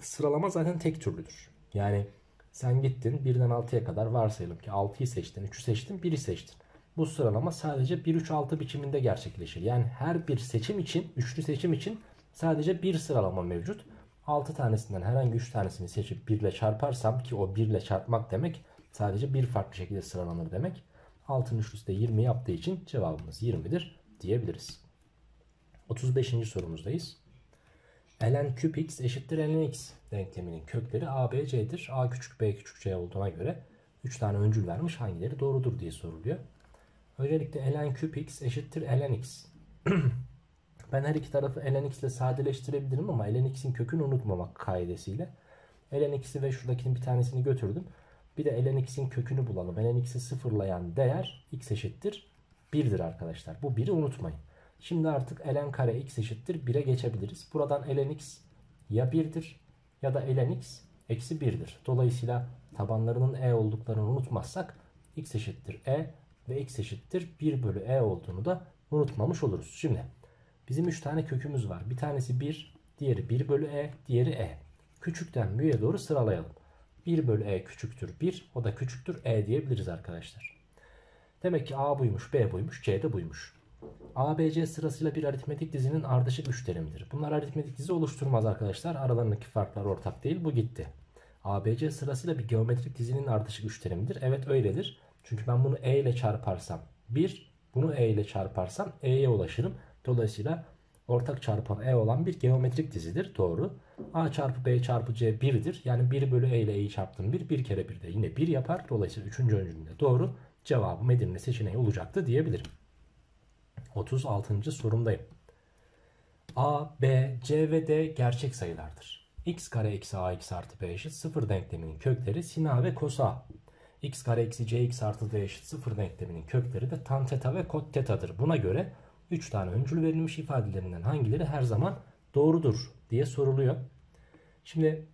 sıralama zaten tek türlüdür. Yani sen gittin birden 6'ya kadar varsayalım ki 6'yı seçtin, 3'ü seçtin, 1'i seçtin. Bu sıralama sadece 1-3-6 biçiminde gerçekleşir. Yani her bir seçim için, üçlü seçim için sadece bir sıralama mevcut. 6 tanesinden herhangi 3 tanesini seçip 1 ile çarparsam ki o 1 ile çarpmak demek sadece bir farklı şekilde sıralanır demek. 6'nın üçlüsü de 20 yaptığı için cevabımız 20'dir diyebiliriz. 35. sorumuzdayız. ln küp x eşittir ln x denkleminin kökleri a, b, c'dir. a küçük b küçük c olduğuna göre 3 tane öncül vermiş hangileri doğrudur diye soruluyor. Öncelikle ln küp x eşittir ln x. Ben her iki tarafı ln ile sadeleştirebilirim ama ln kökünü unutmamak kaidesiyle. ln ve şuradakinin bir tanesini götürdüm. Bir de ln kökünü bulalım. ln sıfırlayan değer x eşittir 1'dir arkadaşlar. Bu 1'i unutmayın. Şimdi artık ln kare x eşittir 1'e geçebiliriz. Buradan ln x ya 1'dir ya da ln x eksi 1'dir. Dolayısıyla tabanlarının e olduklarını unutmazsak x eşittir e ve x eşittir 1 bölü e olduğunu da unutmamış oluruz. Şimdi bizim 3 tane kökümüz var. Bir tanesi 1, diğeri 1 bölü e, diğeri e. Küçükten büyüğe doğru sıralayalım. 1 bölü e küçüktür 1, o da küçüktür e diyebiliriz arkadaşlar. Demek ki a buymuş, b buymuş, c de buymuş. A, B, C sırasıyla bir aritmetik dizinin ardışık üç terimidir. Bunlar aritmetik dizi oluşturmaz arkadaşlar. Aralarındaki farklar ortak değil. Bu gitti. A, B, C sırasıyla bir geometrik dizinin ardışık üç terimidir. Evet öyledir. Çünkü ben bunu E ile çarparsam 1, bunu E ile çarparsam E'ye ulaşırım. Dolayısıyla ortak çarpan E olan bir geometrik dizidir. Doğru. A çarpı B çarpı C 1'dir. Yani 1 bölü E ile E'yi çarptım 1. 1 kere 1 de yine 1 yapar. Dolayısıyla 3. öncülünde doğru. Cevabı Edirne seçeneği olacaktı diyebilirim. 36. sorumdayım. A, B, C ve D gerçek sayılardır. x kare eksi ax artı b eşit 0 denkleminin kökleri sin a ve cos a. x kare eksi cx artı d eşit 0 denkleminin kökleri de tan teta ve kot teta'dır. Buna göre 3 tane öncül verilmiş ifadelerinden hangileri her zaman doğrudur diye soruluyor. Şimdi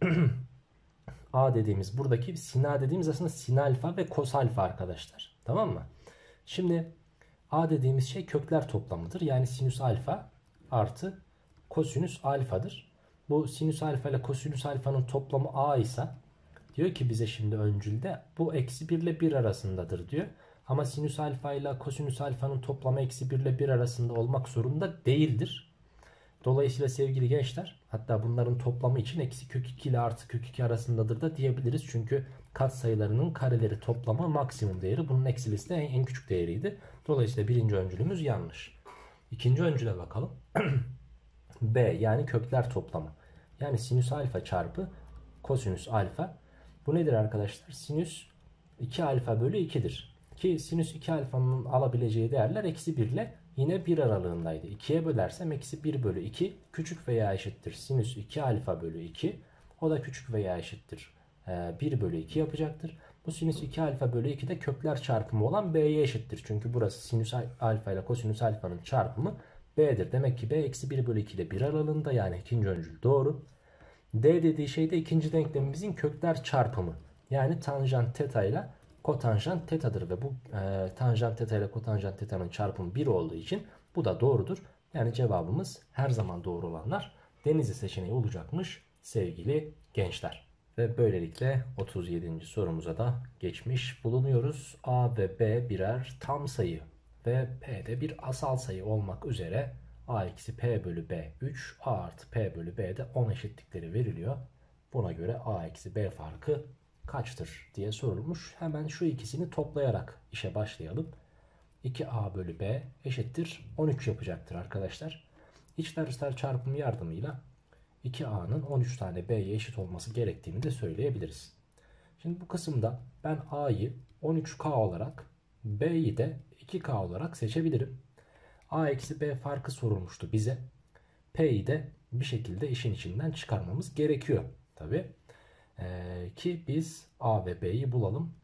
a dediğimiz buradaki sin a dediğimiz aslında sin alfa ve kos alfa arkadaşlar. Tamam mı? Şimdi A dediğimiz şey kökler toplamıdır. Yani sinüs alfa artı kosinüs alfadır. Bu sinüs alfa ile kosinüs alfanın toplamı A ise diyor ki bize şimdi öncülde bu eksi 1 ile 1 arasındadır diyor. Ama sinüs alfa ile kosinüs alfanın toplamı eksi 1 ile 1 arasında olmak zorunda değildir. Dolayısıyla sevgili gençler hatta bunların toplamı için eksi kök 2 ile artı kök 2 arasındadır da diyebiliriz. Çünkü kat sayılarının kareleri toplamı maksimum değeri. Bunun eksilisi de en, en küçük değeriydi. Dolayısıyla birinci öncülümüz yanlış. İkinci öncüle bakalım. B yani kökler toplamı. Yani sinüs alfa çarpı kosinüs alfa. Bu nedir arkadaşlar? Sinüs 2 alfa bölü 2'dir. Ki sinüs 2 alfanın alabileceği değerler eksi 1 ile yine 1 aralığındaydı. 2'ye bölersem eksi 1 bölü 2 küçük veya eşittir. Sinüs 2 alfa bölü 2 o da küçük veya eşittir. 1 ee, bölü 2 yapacaktır. Bu sinüs 2 alfa bölü 2 de kökler çarpımı olan b'ye eşittir. Çünkü burası sinüs alfa ile kosinüs alfanın çarpımı b'dir. Demek ki b eksi 1 bölü 2 ile 1 aralığında yani ikinci öncül doğru. D dediği şey de ikinci denklemimizin kökler çarpımı. Yani tanjant teta ile kotanjant tetadır ve bu e, tanjant teta ile kotanjant teta'nın çarpımı 1 olduğu için bu da doğrudur. Yani cevabımız her zaman doğru olanlar Denizli seçeneği olacakmış sevgili gençler. Ve böylelikle 37. sorumuza da geçmiş bulunuyoruz. A ve B birer tam sayı ve P de bir asal sayı olmak üzere A eksi P bölü B 3, A artı P bölü B de 10 eşitlikleri veriliyor. Buna göre A eksi B farkı kaçtır diye sorulmuş. Hemen şu ikisini toplayarak işe başlayalım. 2A bölü B eşittir 13 yapacaktır arkadaşlar. İçler dışlar çarpımı yardımıyla 2A'nın 13 tane B'ye eşit olması gerektiğini de söyleyebiliriz. Şimdi bu kısımda ben A'yı 13K olarak B'yi de 2K olarak seçebilirim. A eksi B farkı sorulmuştu bize. P'yi de bir şekilde işin içinden çıkarmamız gerekiyor. Tabi ee, ki biz A ve B'yi bulalım.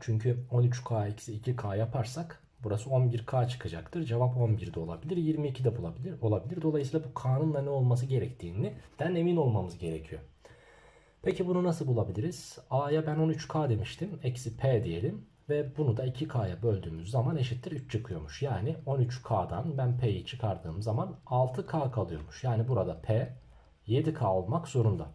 Çünkü 13K eksi 2K yaparsak Burası 11K çıkacaktır. Cevap 11 de olabilir. 22 de bulabilir, olabilir. Dolayısıyla bu kanunla ne olması gerektiğini den emin olmamız gerekiyor. Peki bunu nasıl bulabiliriz? A'ya ben 13K demiştim. Eksi P diyelim. Ve bunu da 2K'ya böldüğümüz zaman eşittir 3 çıkıyormuş. Yani 13K'dan ben P'yi çıkardığım zaman 6K kalıyormuş. Yani burada P 7K olmak zorunda.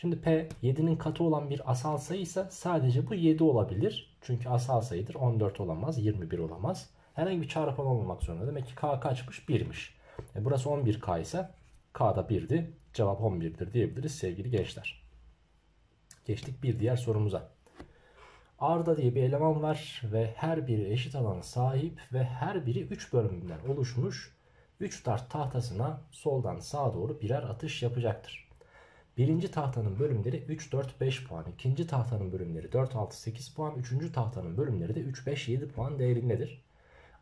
Şimdi P 7'nin katı olan bir asal sayı ise sadece bu 7 olabilir. Çünkü asal sayıdır. 14 olamaz, 21 olamaz. Herhangi bir çarpan olmamak zorunda. Demek ki K kaçmış? 1'miş. E burası 11K ise K da 1'di. Cevap 11'dir diyebiliriz sevgili gençler. Geçtik bir diğer sorumuza. Arda diye bir eleman var ve her biri eşit alana sahip ve her biri 3 bölümden oluşmuş 3 dart tahtasına soldan sağa doğru birer atış yapacaktır. Birinci tahtanın bölümleri 3, 4, 5 puan. ikinci tahtanın bölümleri 4, 6, 8 puan. Üçüncü tahtanın bölümleri de 3, 5, 7 puan değerindedir.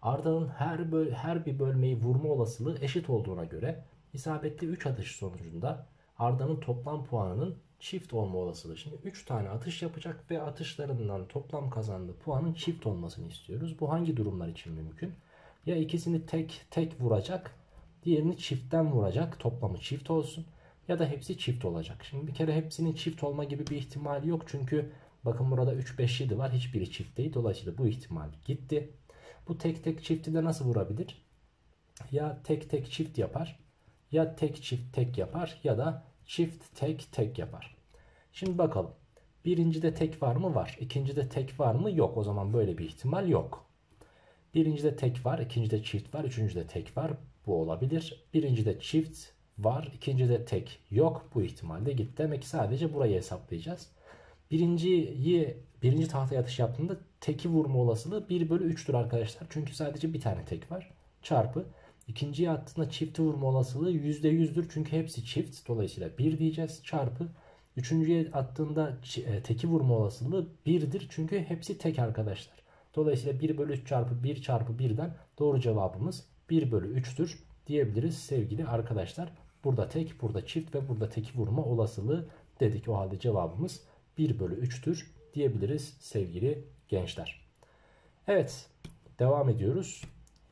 Arda'nın her, böl her bir bölmeyi vurma olasılığı eşit olduğuna göre isabetli 3 atış sonucunda Arda'nın toplam puanının çift olma olasılığı. Şimdi 3 tane atış yapacak ve atışlarından toplam kazandığı puanın çift olmasını istiyoruz. Bu hangi durumlar için mümkün? Ya ikisini tek tek vuracak, diğerini çiftten vuracak, toplamı çift olsun ya da hepsi çift olacak. Şimdi bir kere hepsinin çift olma gibi bir ihtimali yok. Çünkü bakın burada 3, 5, 7 var. Hiçbiri çift değil. Dolayısıyla bu ihtimal gitti. Bu tek tek çifti de nasıl vurabilir? Ya tek tek çift yapar. Ya tek çift tek yapar. Ya da çift tek tek yapar. Şimdi bakalım. Birincide tek var mı? Var. İkincide tek var mı? Yok. O zaman böyle bir ihtimal yok. Birincide tek var. ikincide çift var. Üçüncüde tek var. Bu olabilir. Birincide çift var. ikincide tek yok. Bu ihtimalde gitti. Demek ki sadece burayı hesaplayacağız. Birinciyi birinci tahtaya atış yaptığında teki vurma olasılığı 1 bölü 3'tür arkadaşlar. Çünkü sadece bir tane tek var. Çarpı. İkinciye attığında çifti vurma olasılığı %100'dür. Çünkü hepsi çift. Dolayısıyla 1 diyeceğiz. Çarpı. Üçüncüye attığında e, teki vurma olasılığı 1'dir. Çünkü hepsi tek arkadaşlar. Dolayısıyla 1 bölü 3 çarpı 1 çarpı 1'den doğru cevabımız 1 bölü 3'tür diyebiliriz sevgili arkadaşlar. Burada tek, burada çift ve burada teki vurma olasılığı dedik. O halde cevabımız 1 bölü 3'tür diyebiliriz sevgili gençler. Evet devam ediyoruz.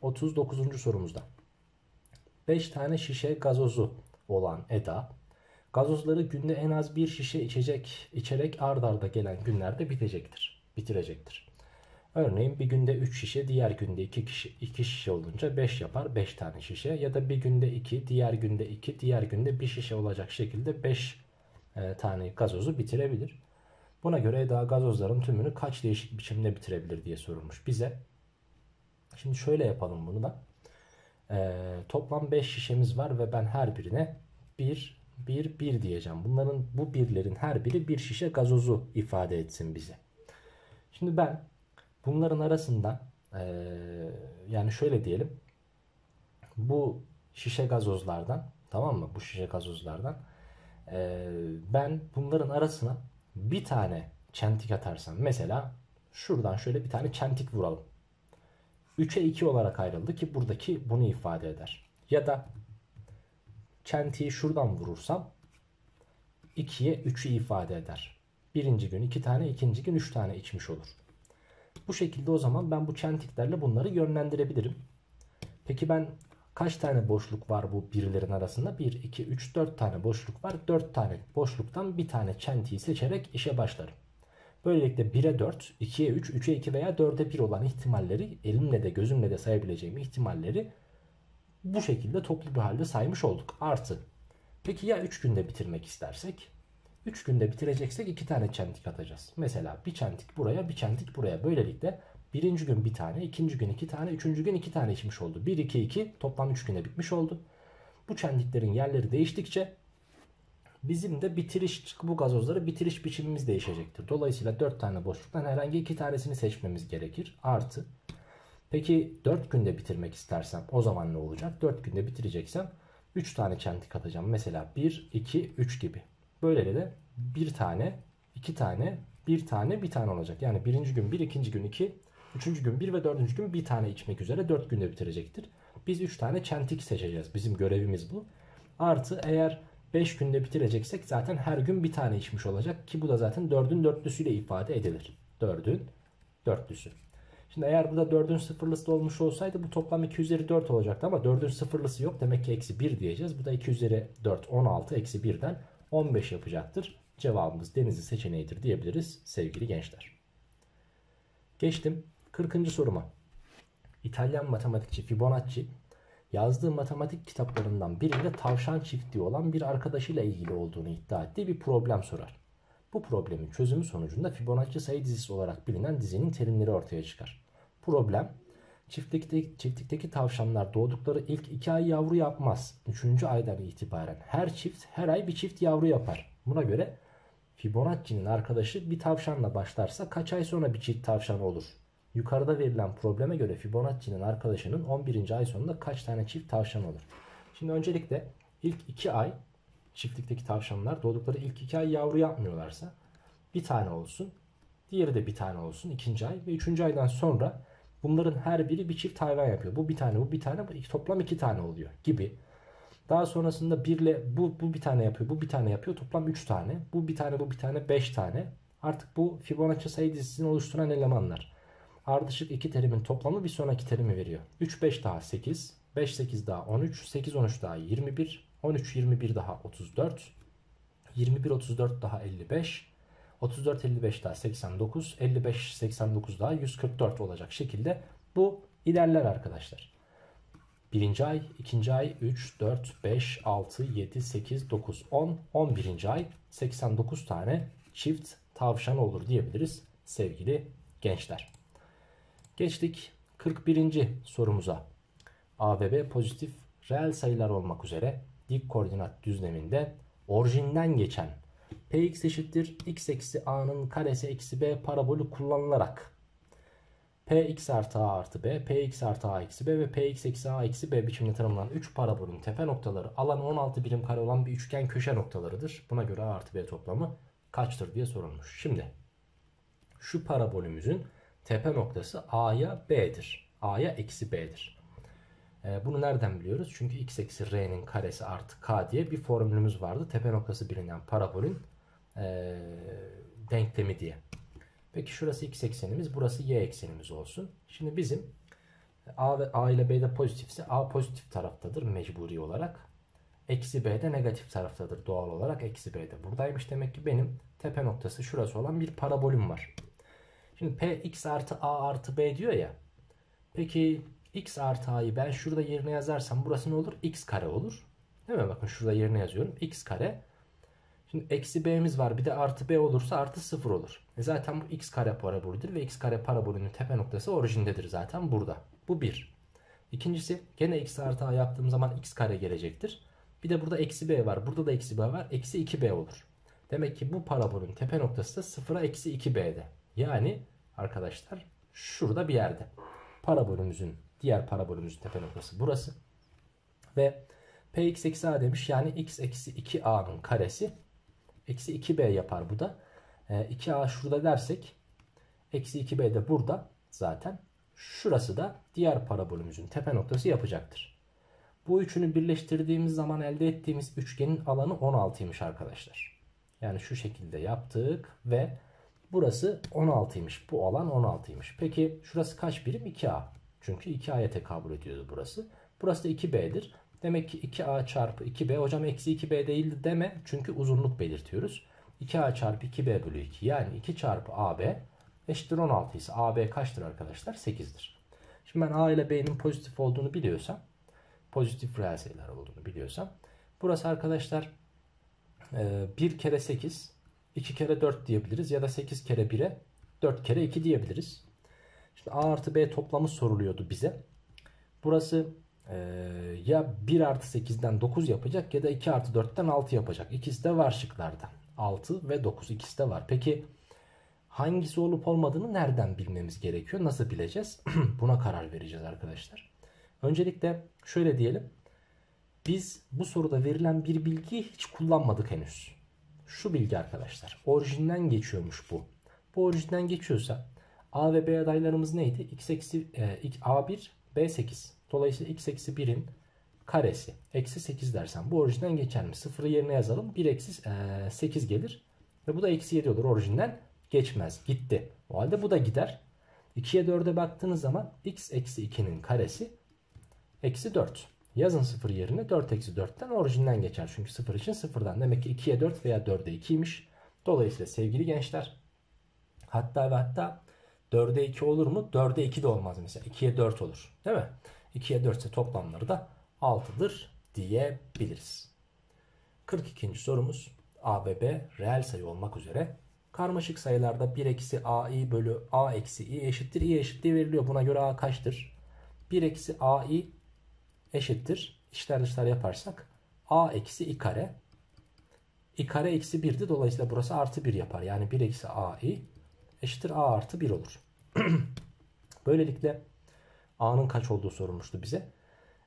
39. sorumuzda. 5 tane şişe gazozu olan Eda gazozları günde en az bir şişe içecek içerek ard arda gelen günlerde bitecektir. Bitirecektir. Örneğin bir günde 3 şişe, diğer günde 2 kişi 2 şişe olunca 5 yapar 5 tane şişe ya da bir günde 2, diğer günde 2, diğer günde 1 şişe olacak şekilde 5 e, tane gazozu bitirebilir. Buna göre Eda gazozların tümünü kaç değişik biçimde bitirebilir diye sorulmuş bize. Şimdi şöyle yapalım bunu da. E, toplam 5 şişemiz var ve ben her birine 1, 1, 1 diyeceğim. Bunların bu birlerin her biri bir şişe gazozu ifade etsin bize. Şimdi ben bunların arasında e, yani şöyle diyelim. Bu şişe gazozlardan tamam mı? Bu şişe gazozlardan e, ben bunların arasına bir tane çentik atarsam mesela şuradan şöyle bir tane çentik vuralım. 3'e 2 olarak ayrıldı ki buradaki bunu ifade eder. Ya da çentiği şuradan vurursam 2'ye 3'ü ifade eder. Birinci gün 2 tane, ikinci gün 3 tane içmiş olur. Bu şekilde o zaman ben bu çentiklerle bunları yönlendirebilirim. Peki ben kaç tane boşluk var bu birlerin arasında? 1, 2, 3, 4 tane boşluk var. 4 tane boşluktan bir tane çentiği seçerek işe başlarım. Böylelikle 1'e 4, 2'ye 3, 3'e 2 veya 4'e 1 olan ihtimalleri elimle de gözümle de sayabileceğim ihtimalleri bu şekilde toplu bir halde saymış olduk. Artı. Peki ya 3 günde bitirmek istersek? 3 günde bitireceksek 2 tane çentik atacağız. Mesela bir çentik buraya bir çentik buraya. Böylelikle birinci gün bir tane, ikinci gün 2 tane, üçüncü gün 2 tane içmiş oldu. 1, 2, 2 toplam 3 güne bitmiş oldu. Bu çentiklerin yerleri değiştikçe bizim de bitiriş bu gazozları bitiriş biçimimiz değişecektir. Dolayısıyla 4 tane boşluktan herhangi 2 tanesini seçmemiz gerekir. Artı Peki 4 günde bitirmek istersem o zaman ne olacak? 4 günde bitireceksem 3 tane çentik atacağım. Mesela 1, 2, 3 gibi. Böylece de 1 tane, 2 tane, 1 tane, 1 tane olacak. Yani birinci gün 1, ikinci gün 2, üçüncü gün 1 ve dördüncü gün 1 tane içmek üzere 4 günde bitirecektir. Biz 3 tane çentik seçeceğiz. Bizim görevimiz bu. Artı eğer 5 günde bitireceksek zaten her gün bir tane içmiş olacak. Ki bu da zaten 4'ün dörtlüsüyle ifade edilir. 4'ün dörtlüsü. Şimdi eğer burada 4'ün sıfırlısı olmuş olsaydı bu toplam 2 üzeri 4 olacaktı ama 4'ün sıfırlısı yok. Demek ki eksi 1 diyeceğiz. Bu da 2 üzeri 4 16 eksi 1'den 15 yapacaktır. Cevabımız denizli seçeneğidir diyebiliriz sevgili gençler. Geçtim 40. soruma. İtalyan matematikçi Fibonacci yazdığı matematik kitaplarından birinde tavşan çiftliği olan bir arkadaşıyla ilgili olduğunu iddia ettiği bir problem sorar. Bu problemin çözümü sonucunda Fibonacci sayı dizisi olarak bilinen dizinin terimleri ortaya çıkar. Problem çiftlikteki, çiftlikteki tavşanlar doğdukları ilk 2 ay yavru yapmaz. 3. aydan itibaren her çift her ay bir çift yavru yapar. Buna göre Fibonacci'nin arkadaşı bir tavşanla başlarsa kaç ay sonra bir çift tavşan olur? Yukarıda verilen probleme göre Fibonacci'nin arkadaşının 11. ay sonunda kaç tane çift tavşan olur? Şimdi öncelikle ilk 2 ay çiftlikteki tavşanlar doğdukları ilk 2 ay yavru yapmıyorlarsa bir tane olsun. Diğeri de bir tane olsun ikinci ay ve üçüncü aydan sonra bunların her biri bir çift hayvan yapıyor. Bu bir tane bu bir tane bu toplam iki tane oluyor gibi. Daha sonrasında birle bu, bu bir tane yapıyor bu bir tane yapıyor toplam üç tane. Bu bir tane bu bir tane beş tane. Artık bu Fibonacci sayı dizisini oluşturan elemanlar. Ardışık iki terimin toplamı bir sonraki terimi veriyor. 3 5 daha 8 5 8 daha 13. 8 13 daha 21. 13 21 daha 34. 21 34 daha 55. 34 55 daha 89. 55 89 daha 144 olacak şekilde bu ilerler arkadaşlar. Birinci ay, ikinci ay 3, 4, 5, 6, 7, 8, 9, 10, 11. ay 89 tane çift tavşan olur diyebiliriz sevgili gençler. Geçtik 41. sorumuza. A ve B pozitif reel sayılar olmak üzere dik koordinat düzleminde orijinden geçen px eşittir x eksi a'nın karesi eksi b parabolü kullanılarak px artı a artı b, px artı a eksi b ve px eksi a eksi b biçiminde tanımlanan 3 parabolün tepe noktaları alan 16 birim kare olan bir üçgen köşe noktalarıdır. Buna göre a artı b toplamı kaçtır diye sorulmuş. Şimdi şu parabolümüzün tepe noktası a'ya b'dir. a'ya eksi b'dir. Ee, bunu nereden biliyoruz? Çünkü x eksi r'nin karesi artı k diye bir formülümüz vardı. Tepe noktası bilinen parabolün e, denklemi diye. Peki şurası x eksenimiz, burası y eksenimiz olsun. Şimdi bizim a ve a ile b de pozitifse a pozitif taraftadır mecburi olarak. Eksi b de negatif taraftadır doğal olarak. Eksi b de buradaymış. Demek ki benim tepe noktası şurası olan bir parabolüm var. Şimdi p x artı a artı b diyor ya. Peki x artı a'yı ben şurada yerine yazarsam burası ne olur? x kare olur. Değil mi? Bakın şurada yerine yazıyorum. x kare. Şimdi eksi b'miz var. Bir de artı b olursa artı sıfır olur. E zaten bu x kare parabolüdür ve x kare parabolünün tepe noktası orijindedir zaten burada. Bu bir. İkincisi gene x artı a yaptığım zaman x kare gelecektir. Bir de burada eksi b var. Burada da eksi b var. Eksi 2b olur. Demek ki bu parabolün tepe noktası da sıfıra eksi 2b'de. Yani arkadaşlar şurada bir yerde. Parabolümüzün diğer parabolümüzün tepe noktası burası. Ve px eksi a demiş yani x eksi 2a'nın karesi eksi 2b yapar bu da. E, 2a şurada dersek eksi 2b de burada zaten. Şurası da diğer parabolümüzün tepe noktası yapacaktır. Bu üçünü birleştirdiğimiz zaman elde ettiğimiz üçgenin alanı 16'ymış arkadaşlar. Yani şu şekilde yaptık ve burası 16'ymış. Bu alan 16'ymış. Peki şurası kaç birim? 2a. Çünkü 2a'ya tekabül ediyordu burası. Burası da 2b'dir. Demek ki 2a çarpı 2b. Hocam eksi 2b değildi deme. Çünkü uzunluk belirtiyoruz. 2a çarpı 2b bölü 2 yani 2 çarpı ab eşittir 16 ise ab kaçtır arkadaşlar? 8'dir. Şimdi ben a ile b'nin pozitif olduğunu biliyorsam pozitif reel sayılar olduğunu biliyorsam burası arkadaşlar 1 kere 8 2 kere 4 diyebiliriz ya da 8 kere 1'e 4 kere 2 diyebiliriz. Şimdi a artı b toplamı soruluyordu bize. Burası e, ya 1 artı 8'den 9 yapacak ya da 2 artı 4'ten 6 yapacak. İkisi de var şıklarda. 6 ve 9 ikisi de var. Peki hangisi olup olmadığını nereden bilmemiz gerekiyor? Nasıl bileceğiz? Buna karar vereceğiz arkadaşlar. Öncelikle şöyle diyelim. Biz bu soruda verilen bir bilgiyi hiç kullanmadık henüz. Şu bilgi arkadaşlar. Orijinden geçiyormuş bu. Bu orijinden geçiyorsa A ve B adaylarımız neydi? X eksi e, A1 B8. Dolayısıyla x eksi 1'in karesi. Eksi 8 dersen bu orijinden geçer mi? Sıfırı yerine yazalım. 1 eksi e, 8 gelir. Ve bu da eksi 7 olur. Orijinden geçmez. Gitti. O halde bu da gider. 2'ye 4'e baktığınız zaman x eksi 2'nin karesi eksi 4. Yazın 0 yerine 4 eksi 4'ten orijinden geçer. Çünkü 0 için 0'dan. Demek ki 2'ye 4 veya 4'e 2'ymiş. Dolayısıyla sevgili gençler hatta ve hatta 4'e 2 olur mu? 4'e 2 de olmaz mesela. 2'ye 4 olur. Değil mi? 2'ye 4 ise toplamları da 6'dır diyebiliriz. 42. sorumuz A ve B reel sayı olmak üzere karmaşık sayılarda 1 eksi AI bölü A eksi I eşittir I eşitliği veriliyor. Buna göre A kaçtır? 1 eksi AI eşittir. İşler dışlar yaparsak A eksi I kare. I kare eksi 1'di. Dolayısıyla burası artı 1 yapar. Yani 1 eksi AI eşittir A artı 1 olur. Böylelikle A'nın kaç olduğu sorulmuştu bize.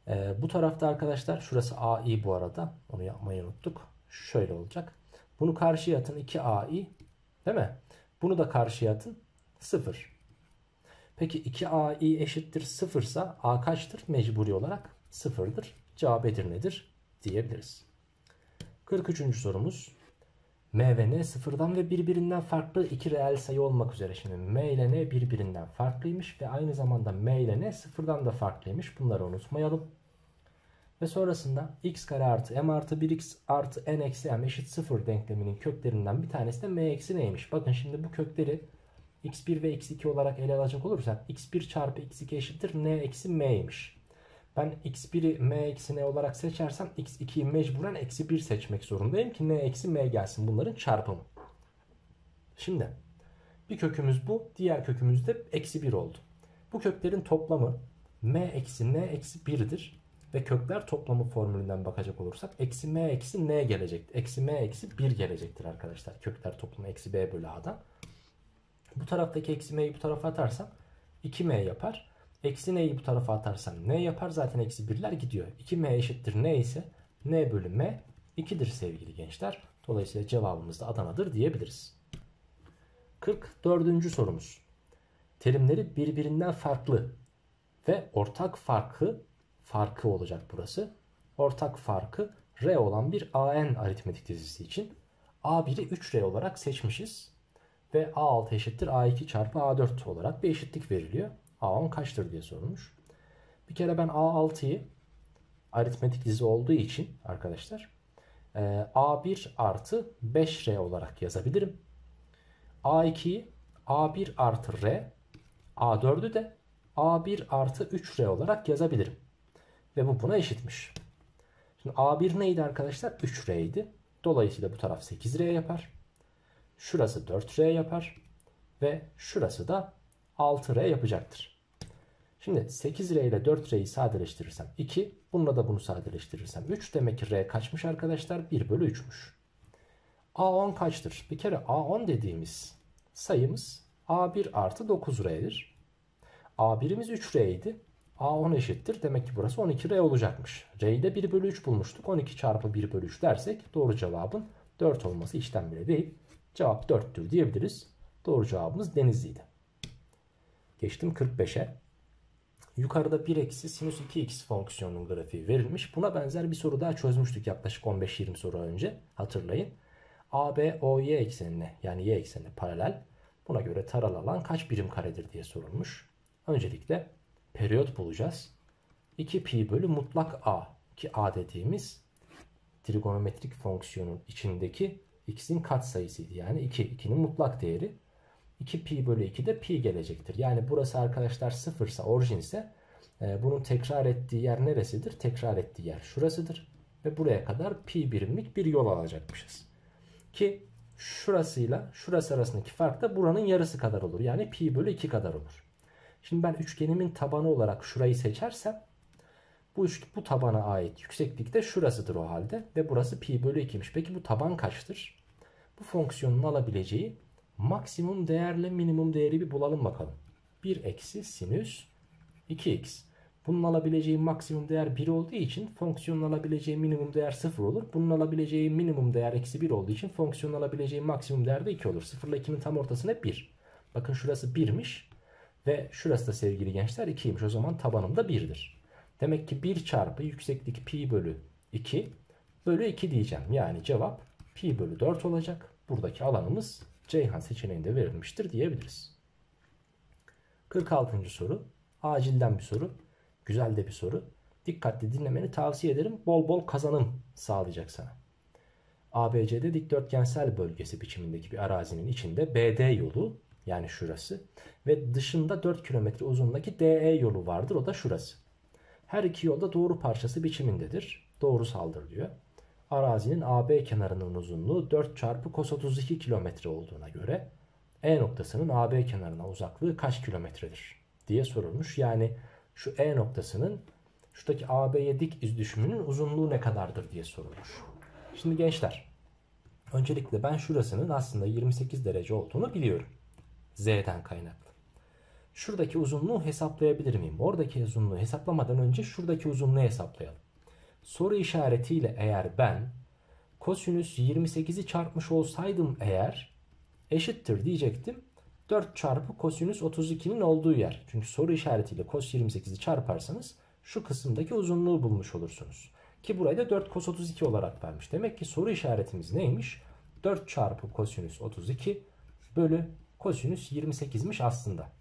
Ee, bu tarafta arkadaşlar şurası AI bu arada. Onu yapmayı unuttuk. Şöyle olacak. Bunu karşıya atın 2AI değil mi? Bunu da karşıya atın 0. Peki 2AI eşittir 0 ise A kaçtır? Mecburi olarak 0'dır. Cevap Edirne'dir diyebiliriz. 43. sorumuz. M ve N sıfırdan ve birbirinden farklı iki reel sayı olmak üzere. Şimdi M ile N birbirinden farklıymış ve aynı zamanda M ile N sıfırdan da farklıymış. Bunları unutmayalım. Ve sonrasında x kare artı m artı 1x artı n eksi m eşit 0 denkleminin köklerinden bir tanesi de m eksi neymiş? Bakın şimdi bu kökleri x1 ve x2 olarak ele alacak olursak x1 çarpı x2 eşittir n eksi m'ymiş. Ben x1'i m eksi n olarak seçersem x2'yi mecburen eksi 1 seçmek zorundayım ki n eksi m gelsin bunların çarpımı. Şimdi bir kökümüz bu diğer kökümüz de eksi 1 oldu. Bu köklerin toplamı m eksi n eksi 1'dir. Ve kökler toplamı formülünden bakacak olursak eksi m eksi n gelecektir. Eksi m eksi 1 gelecektir arkadaşlar. Kökler toplamı eksi b bölü a'dan. Bu taraftaki eksi m'yi bu tarafa atarsam 2m yapar. Eksi n'yi bu tarafa atarsam n yapar. Zaten eksi 1'ler gidiyor. 2m eşittir n ise n bölü m 2'dir sevgili gençler. Dolayısıyla cevabımız da Adana'dır diyebiliriz. 44. sorumuz. Terimleri birbirinden farklı ve ortak farkı farkı olacak burası. Ortak farkı R olan bir AN aritmetik dizisi için A1'i 3R olarak seçmişiz. Ve A6 eşittir A2 çarpı A4 olarak bir eşitlik veriliyor. A10 kaçtır diye sorulmuş. Bir kere ben A6'yı aritmetik dizi olduğu için arkadaşlar A1 artı 5R olarak yazabilirim. A2'yi A1 artı R, A4'ü de A1 artı 3R olarak yazabilirim. Ve bu buna eşitmiş. Şimdi A1 neydi arkadaşlar? 3R idi. Dolayısıyla bu taraf 8R yapar. Şurası 4R yapar. Ve şurası da 6R yapacaktır. Şimdi 8R ile 4R'yi sadeleştirirsem 2. Bununla da bunu sadeleştirirsem 3. Demek ki R kaçmış arkadaşlar? 1 bölü 3'müş. A10 kaçtır? Bir kere A10 dediğimiz sayımız A1 artı 9R'dir. A1'imiz 3R idi. A10 eşittir. Demek ki burası 12R olacakmış. R'yi de 1 bölü 3 bulmuştuk. 12 çarpı 1 bölü 3 dersek doğru cevabın 4 olması işten bile değil. Cevap 4'tür diyebiliriz. Doğru cevabımız Denizli'ydi. Geçtim 45'e. Yukarıda 1 eksi sinüs 2x fonksiyonunun grafiği verilmiş. Buna benzer bir soru daha çözmüştük yaklaşık 15-20 soru önce. Hatırlayın. AB OY eksenine yani y eksenine paralel. Buna göre taralı alan kaç birim karedir diye sorulmuş. Öncelikle periyot bulacağız. 2 pi bölü mutlak a ki a dediğimiz trigonometrik fonksiyonun içindeki x'in katsayısıydı. Yani 2. 2'nin mutlak değeri. 2 pi bölü 2 de pi gelecektir. Yani burası arkadaşlar 0 ise orijin ise e, bunun tekrar ettiği yer neresidir? Tekrar ettiği yer şurasıdır. Ve buraya kadar pi birimlik bir yol alacakmışız. Ki şurasıyla şurası arasındaki fark da buranın yarısı kadar olur. Yani pi bölü 2 kadar olur. Şimdi ben üçgenimin tabanı olarak şurayı seçersem bu, üç, bu tabana ait yükseklik de şurasıdır o halde. Ve burası pi bölü 2'miş. Peki bu taban kaçtır? Bu fonksiyonun alabileceği maksimum değerle minimum değeri bir bulalım bakalım. 1 eksi sinüs 2x. Bunun alabileceği maksimum değer 1 olduğu için fonksiyonun alabileceği minimum değer 0 olur. Bunun alabileceği minimum değer eksi 1 olduğu için fonksiyonun alabileceği maksimum değer de 2 olur. 0 ile 2'nin tam ortası ne? 1. Bakın şurası 1'miş. Ve şurası da sevgili gençler 2'ymiş. O zaman tabanım da 1'dir. Demek ki 1 çarpı yükseklik pi bölü 2 bölü 2 diyeceğim. Yani cevap pi bölü 4 olacak. Buradaki alanımız Ceyhan seçeneğinde verilmiştir diyebiliriz. 46. soru. Acilden bir soru. Güzel de bir soru. Dikkatli dinlemeni tavsiye ederim. Bol bol kazanım sağlayacak sana. ABC'de dikdörtgensel bölgesi biçimindeki bir arazinin içinde BD yolu yani şurası ve dışında 4 kilometre uzunluğundaki DE yolu vardır. O da şurası. Her iki yolda doğru parçası biçimindedir. Doğrusaldır diyor. Arazinin AB kenarının uzunluğu 4 çarpı cos 32 kilometre olduğuna göre E noktasının AB kenarına uzaklığı kaç kilometredir diye sorulmuş. Yani şu E noktasının şuradaki AB'ye dik iz düşümünün uzunluğu ne kadardır diye sorulmuş. Şimdi gençler öncelikle ben şurasının aslında 28 derece olduğunu biliyorum. Z'den kaynaklı. Şuradaki uzunluğu hesaplayabilir miyim? Oradaki uzunluğu hesaplamadan önce şuradaki uzunluğu hesaplayalım. Soru işaretiyle eğer ben kosinüs 28'i çarpmış olsaydım eğer eşittir diyecektim. 4 çarpı kosinüs 32'nin olduğu yer. Çünkü soru işaretiyle kos 28'i çarparsanız şu kısımdaki uzunluğu bulmuş olursunuz. Ki burayı da 4 kos 32 olarak vermiş. Demek ki soru işaretimiz neymiş? 4 çarpı kosinüs 32 bölü kosinüs 28'miş aslında.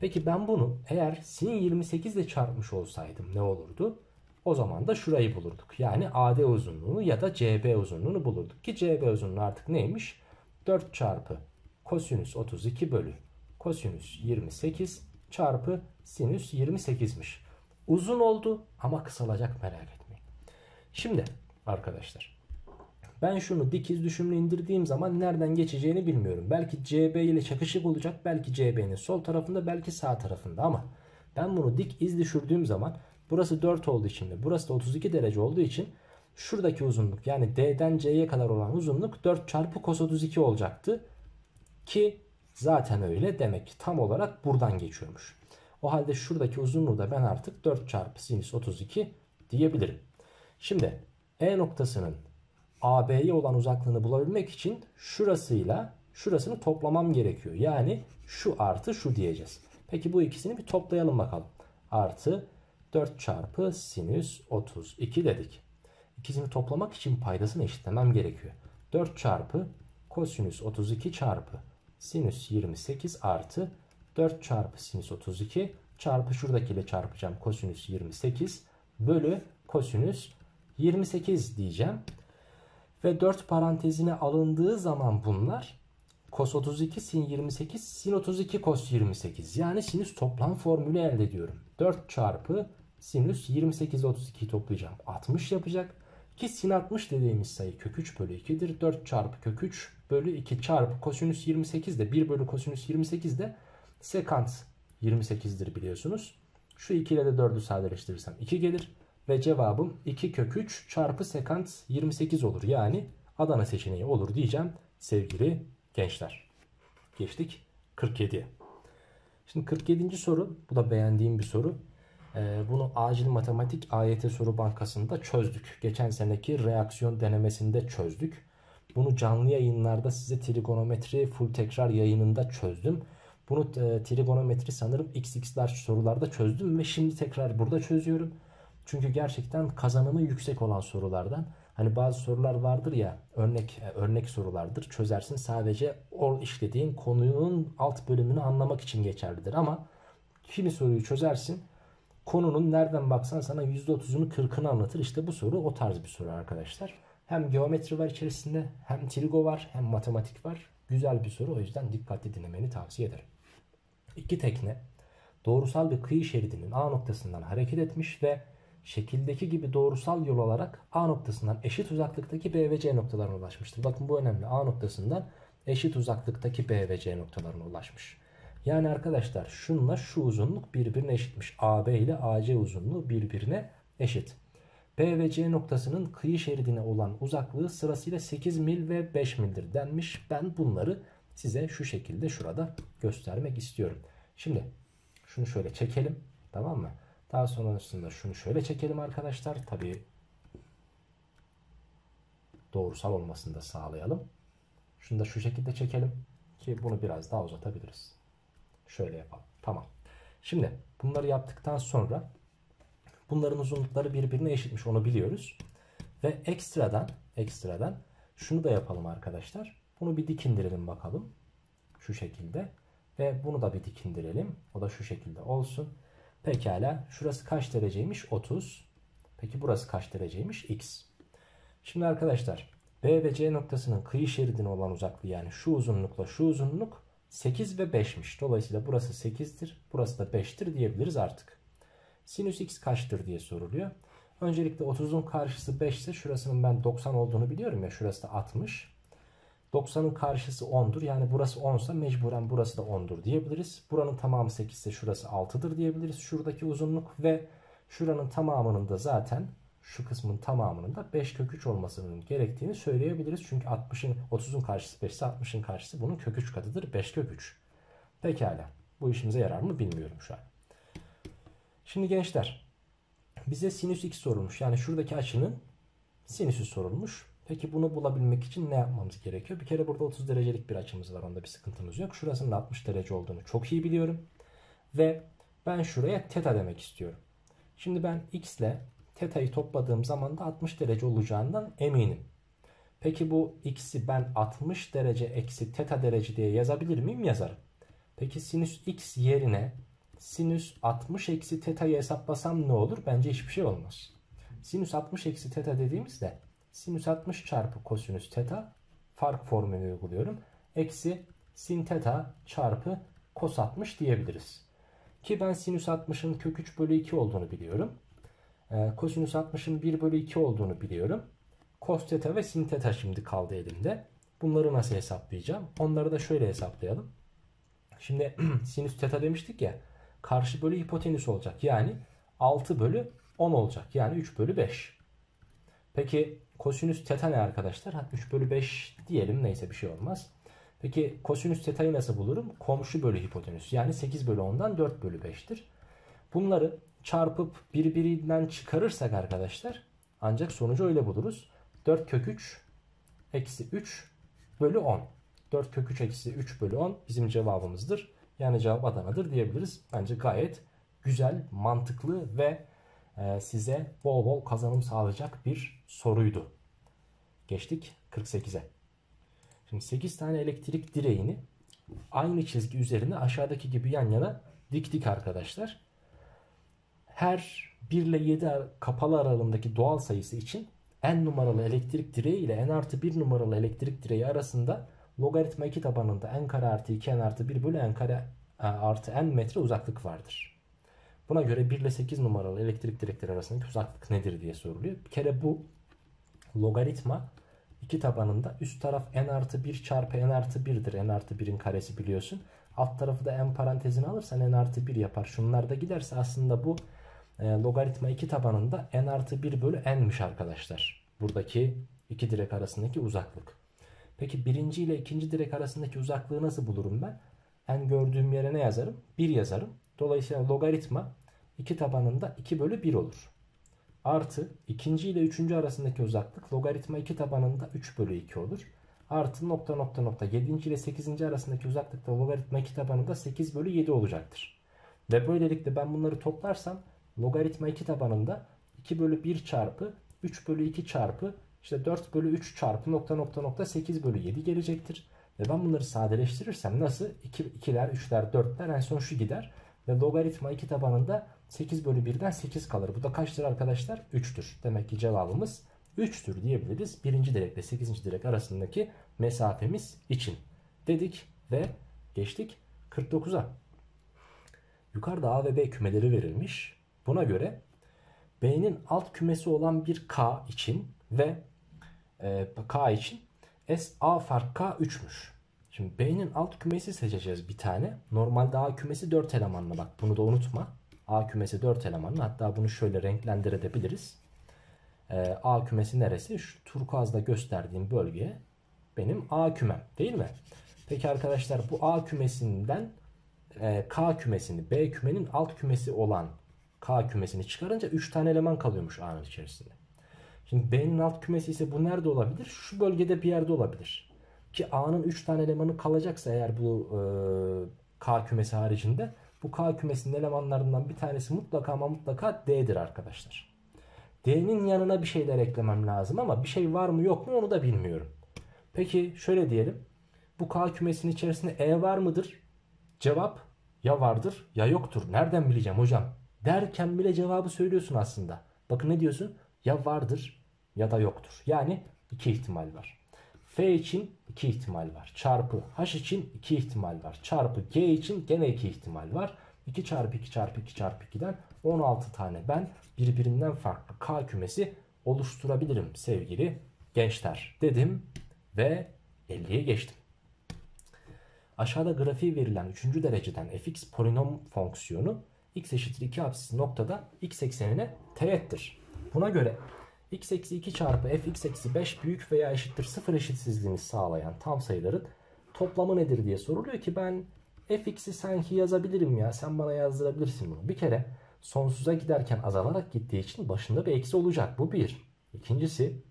Peki ben bunu eğer sin 28 ile çarpmış olsaydım ne olurdu? O zaman da şurayı bulurduk. Yani AD uzunluğunu ya da CB uzunluğunu bulurduk. Ki CB uzunluğu artık neymiş? 4 çarpı kosinüs 32 bölü kosinüs 28 çarpı sinüs 28'miş. Uzun oldu ama kısalacak merak etmeyin. Şimdi arkadaşlar ben şunu dikiz düşümlü indirdiğim zaman nereden geçeceğini bilmiyorum. Belki CB ile çakışık olacak. Belki CB'nin sol tarafında belki sağ tarafında ama ben bunu dik iz düşürdüğüm zaman burası 4 olduğu için ve burası da 32 derece olduğu için şuradaki uzunluk yani D'den C'ye kadar olan uzunluk 4 çarpı cos 32 olacaktı. Ki zaten öyle demek ki tam olarak buradan geçiyormuş. O halde şuradaki uzunluğu da ben artık 4 çarpı sinüs 32 diyebilirim. Şimdi E noktasının AB'ye olan uzaklığını bulabilmek için şurasıyla şurasını toplamam gerekiyor. Yani şu artı şu diyeceğiz. Peki bu ikisini bir toplayalım bakalım. Artı 4 çarpı sinüs 32 dedik. İkisini toplamak için paydasını eşitlemem gerekiyor. 4 çarpı kosinüs 32 çarpı sinüs 28 artı 4 çarpı sinüs 32 çarpı şuradakiyle çarpacağım kosinüs 28 bölü kosinüs 28 diyeceğim. Ve 4 parantezine alındığı zaman bunlar cos 32 sin 28 sin 32 cos 28 yani sinüs toplam formülü elde ediyorum. 4 çarpı sinüs 28 ile 32'yi toplayacağım. 60 yapacak. Ki sin 60 dediğimiz sayı kök 3 bölü 2'dir. 4 çarpı kök 3 bölü 2 çarpı kosinüs 28 de 1 bölü kosinüs 28 de sekant 28'dir biliyorsunuz. Şu 2 ile de 4'ü sadeleştirirsem 2 gelir. Ve cevabım 2 kök 3 çarpı sekant 28 olur. Yani Adana seçeneği olur diyeceğim sevgili gençler. Geçtik 47'ye. Şimdi 47. soru. Bu da beğendiğim bir soru. Ee, bunu acil matematik AYT soru bankasında çözdük. Geçen seneki reaksiyon denemesinde çözdük. Bunu canlı yayınlarda size trigonometri full tekrar yayınında çözdüm. Bunu e, trigonometri sanırım xx'ler sorularda çözdüm ve şimdi tekrar burada çözüyorum. Çünkü gerçekten kazanımı yüksek olan sorulardan. Hani bazı sorular vardır ya örnek e, örnek sorulardır. Çözersin sadece o işlediğin konunun alt bölümünü anlamak için geçerlidir ama kimi soruyu çözersin konunun nereden baksan sana %30'unu 40'ını anlatır. İşte bu soru o tarz bir soru arkadaşlar. Hem geometri var içerisinde hem trigo var hem matematik var. Güzel bir soru o yüzden dikkatli dinlemeni tavsiye ederim. İki tekne doğrusal bir kıyı şeridinin A noktasından hareket etmiş ve şekildeki gibi doğrusal yol olarak A noktasından eşit uzaklıktaki B ve C noktalarına ulaşmıştır. Bakın bu önemli. A noktasından eşit uzaklıktaki B ve C noktalarına ulaşmış. Yani arkadaşlar şunla şu uzunluk birbirine eşitmiş. AB ile AC uzunluğu birbirine eşit. B ve C noktasının kıyı şeridine olan uzaklığı sırasıyla 8 mil ve 5 mildir denmiş. Ben bunları size şu şekilde şurada göstermek istiyorum. Şimdi şunu şöyle çekelim. Tamam mı? Daha sonrasında şunu şöyle çekelim arkadaşlar. Tabii doğrusal olmasını da sağlayalım. Şunu da şu şekilde çekelim ki bunu biraz daha uzatabiliriz. Şöyle yapalım. Tamam. Şimdi bunları yaptıktan sonra bunların uzunlukları birbirine eşitmiş onu biliyoruz. Ve ekstradan ekstradan şunu da yapalım arkadaşlar. Bunu bir dikindirelim bakalım. Şu şekilde. Ve bunu da bir dikindirelim. O da şu şekilde olsun. Pekala. Şurası kaç dereceymiş? 30. Peki burası kaç dereceymiş? X. Şimdi arkadaşlar B ve C noktasının kıyı şeridine olan uzaklığı yani şu uzunlukla şu uzunluk 8 ve 5'miş. Dolayısıyla burası 8'tir. Burası da 5'tir diyebiliriz artık. Sinüs x kaçtır diye soruluyor. Öncelikle 30'un karşısı 5 ise şurasının ben 90 olduğunu biliyorum ya. Şurası da 60. 90'ın karşısı 10'dur. Yani burası 10 ise mecburen burası da 10'dur diyebiliriz. Buranın tamamı 8 ise şurası 6'dır diyebiliriz. Şuradaki uzunluk ve şuranın tamamının da zaten şu kısmın tamamının da 5 kök 3 olmasının gerektiğini söyleyebiliriz. Çünkü 60'ın 30'un karşısı 5 ise 60'ın karşısı bunun kök 3 katıdır. 5 kök 3. Pekala. Bu işimize yarar mı bilmiyorum şu an. Şimdi gençler bize sinüs x sorulmuş. Yani şuradaki açının sinüsü sorulmuş. Peki bunu bulabilmek için ne yapmamız gerekiyor? Bir kere burada 30 derecelik bir açımız var. Onda bir sıkıntımız yok. Şurasının 60 derece olduğunu çok iyi biliyorum. Ve ben şuraya teta demek istiyorum. Şimdi ben x ile teta'yı topladığım zaman da 60 derece olacağından eminim. Peki bu x'i ben 60 derece eksi teta derece diye yazabilir miyim? Yazarım. Peki sinüs x yerine sinüs 60 eksi teta'yı hesaplasam ne olur? Bence hiçbir şey olmaz. Sinüs 60 eksi teta dediğimizde sinüs 60 çarpı kosinüs teta fark formülü uyguluyorum. Eksi sin teta çarpı kos 60 diyebiliriz. Ki ben sinüs 60'ın kök 3 bölü 2 olduğunu biliyorum. E, kosinüs 60'ın 1 bölü 2 olduğunu biliyorum. Kos teta ve sin teta şimdi kaldı elimde. Bunları nasıl hesaplayacağım? Onları da şöyle hesaplayalım. Şimdi sinüs teta demiştik ya. Karşı bölü hipotenüs olacak. Yani 6 bölü 10 olacak. Yani 3 bölü 5. Peki kosinüs teta ne arkadaşlar? 3 bölü 5 diyelim neyse bir şey olmaz. Peki kosinüs teta'yı nasıl bulurum? Komşu bölü hipotenüs. Yani 8 bölü 10'dan 4 bölü 5'tir. Bunları çarpıp birbirinden çıkarırsak arkadaşlar ancak sonucu öyle buluruz. 4 kök 3 eksi 3 bölü 10. 4 kök 3 eksi 3 bölü 10 bizim cevabımızdır. Yani cevap Adana'dır diyebiliriz. Bence gayet güzel, mantıklı ve size bol bol kazanım sağlayacak bir soruydu. Geçtik 48'e. Şimdi 8 tane elektrik direğini aynı çizgi üzerine aşağıdaki gibi yan yana diktik arkadaşlar. Her 1 ile 7 kapalı aralığındaki doğal sayısı için n numaralı elektrik direği ile n artı 1 numaralı elektrik direği arasında logaritma 2 tabanında n kare artı 2 n artı 1 bölü n kare e, artı n metre uzaklık vardır. Buna göre 1 ile 8 numaralı elektrik direkleri arasındaki uzaklık nedir diye soruluyor. Bir kere bu logaritma 2 tabanında üst taraf n artı 1 çarpı n artı 1'dir. n artı 1'in karesi biliyorsun. Alt tarafı da n parantezini alırsan n artı 1 yapar. Şunlar da giderse aslında bu e, logaritma 2 tabanında n artı 1 bölü n'miş arkadaşlar. Buradaki iki direk arasındaki uzaklık. Peki birinci ile ikinci direk arasındaki uzaklığı nasıl bulurum ben? En gördüğüm yere ne yazarım? 1 yazarım. Dolayısıyla logaritma 2 tabanında 2 bölü 1 olur. Artı ikinci ile üçüncü arasındaki uzaklık logaritma 2 tabanında 3 bölü 2 olur. Artı nokta nokta nokta 7. ile 8. arasındaki uzaklıkta logaritma 2 tabanında 8 bölü 7 olacaktır. Ve böylelikle ben bunları toplarsam logaritma 2 tabanında 2 bölü 1 çarpı 3 bölü 2 çarpı işte 4 bölü 3 çarpı nokta nokta nokta 8 bölü 7 gelecektir. Ve ben bunları sadeleştirirsem nasıl? 2, 2'ler, 3'ler, 4'ler en son şu gider. Ve logaritma 2 tabanında 8 bölü 1'den 8 kalır. Bu da kaçtır arkadaşlar? 3'tür. Demek ki cevabımız 3'tür diyebiliriz. Birinci direk ile 8. direk arasındaki mesafemiz için dedik ve geçtik 49'a. Yukarıda A ve B kümeleri verilmiş. Buna göre B'nin alt kümesi olan bir K için ve e, K için S A fark K 3'müş. Şimdi B'nin alt kümesi seçeceğiz bir tane. Normalde A kümesi 4 elemanlı bak bunu da unutma. A kümesi 4 elemanlı hatta bunu şöyle renklendirebiliriz. E, A kümesi neresi? Şu turkuazda gösterdiğim bölge benim A kümem değil mi? Peki arkadaşlar bu A kümesinden e, K kümesini B kümenin alt kümesi olan K kümesini çıkarınca 3 tane eleman kalıyormuş A'nın içerisinde. Şimdi B'nin alt kümesi ise bu nerede olabilir? Şu bölgede bir yerde olabilir. Ki A'nın 3 tane elemanı kalacaksa eğer bu e, K kümesi haricinde bu K kümesinin elemanlarından bir tanesi mutlaka ama mutlaka D'dir arkadaşlar. D'nin yanına bir şeyler eklemem lazım ama bir şey var mı yok mu onu da bilmiyorum. Peki şöyle diyelim. Bu K kümesinin içerisinde E var mıdır? Cevap ya vardır ya yoktur. Nereden bileceğim hocam? Derken bile cevabı söylüyorsun aslında. Bakın ne diyorsun? Ya vardır ya da yoktur. Yani iki ihtimal var. F için iki ihtimal var. Çarpı H için iki ihtimal var. Çarpı G için gene iki ihtimal var. 2 çarpı 2 çarpı 2 çarpı 2'den 16 tane ben birbirinden farklı K kümesi oluşturabilirim sevgili gençler dedim ve 50'ye geçtim. Aşağıda grafiği verilen 3. dereceden fx polinom fonksiyonu x eşittir 2 apsis noktada x eksenine teğettir. Buna göre x eksi 2 çarpı f x eksi 5 büyük veya eşittir 0 eşitsizliğini sağlayan tam sayıların toplamı nedir diye soruluyor ki ben fx'i sanki yazabilirim ya sen bana yazdırabilirsin bunu. Bir kere sonsuza giderken azalarak gittiği için başında bir eksi olacak. Bu bir. İkincisi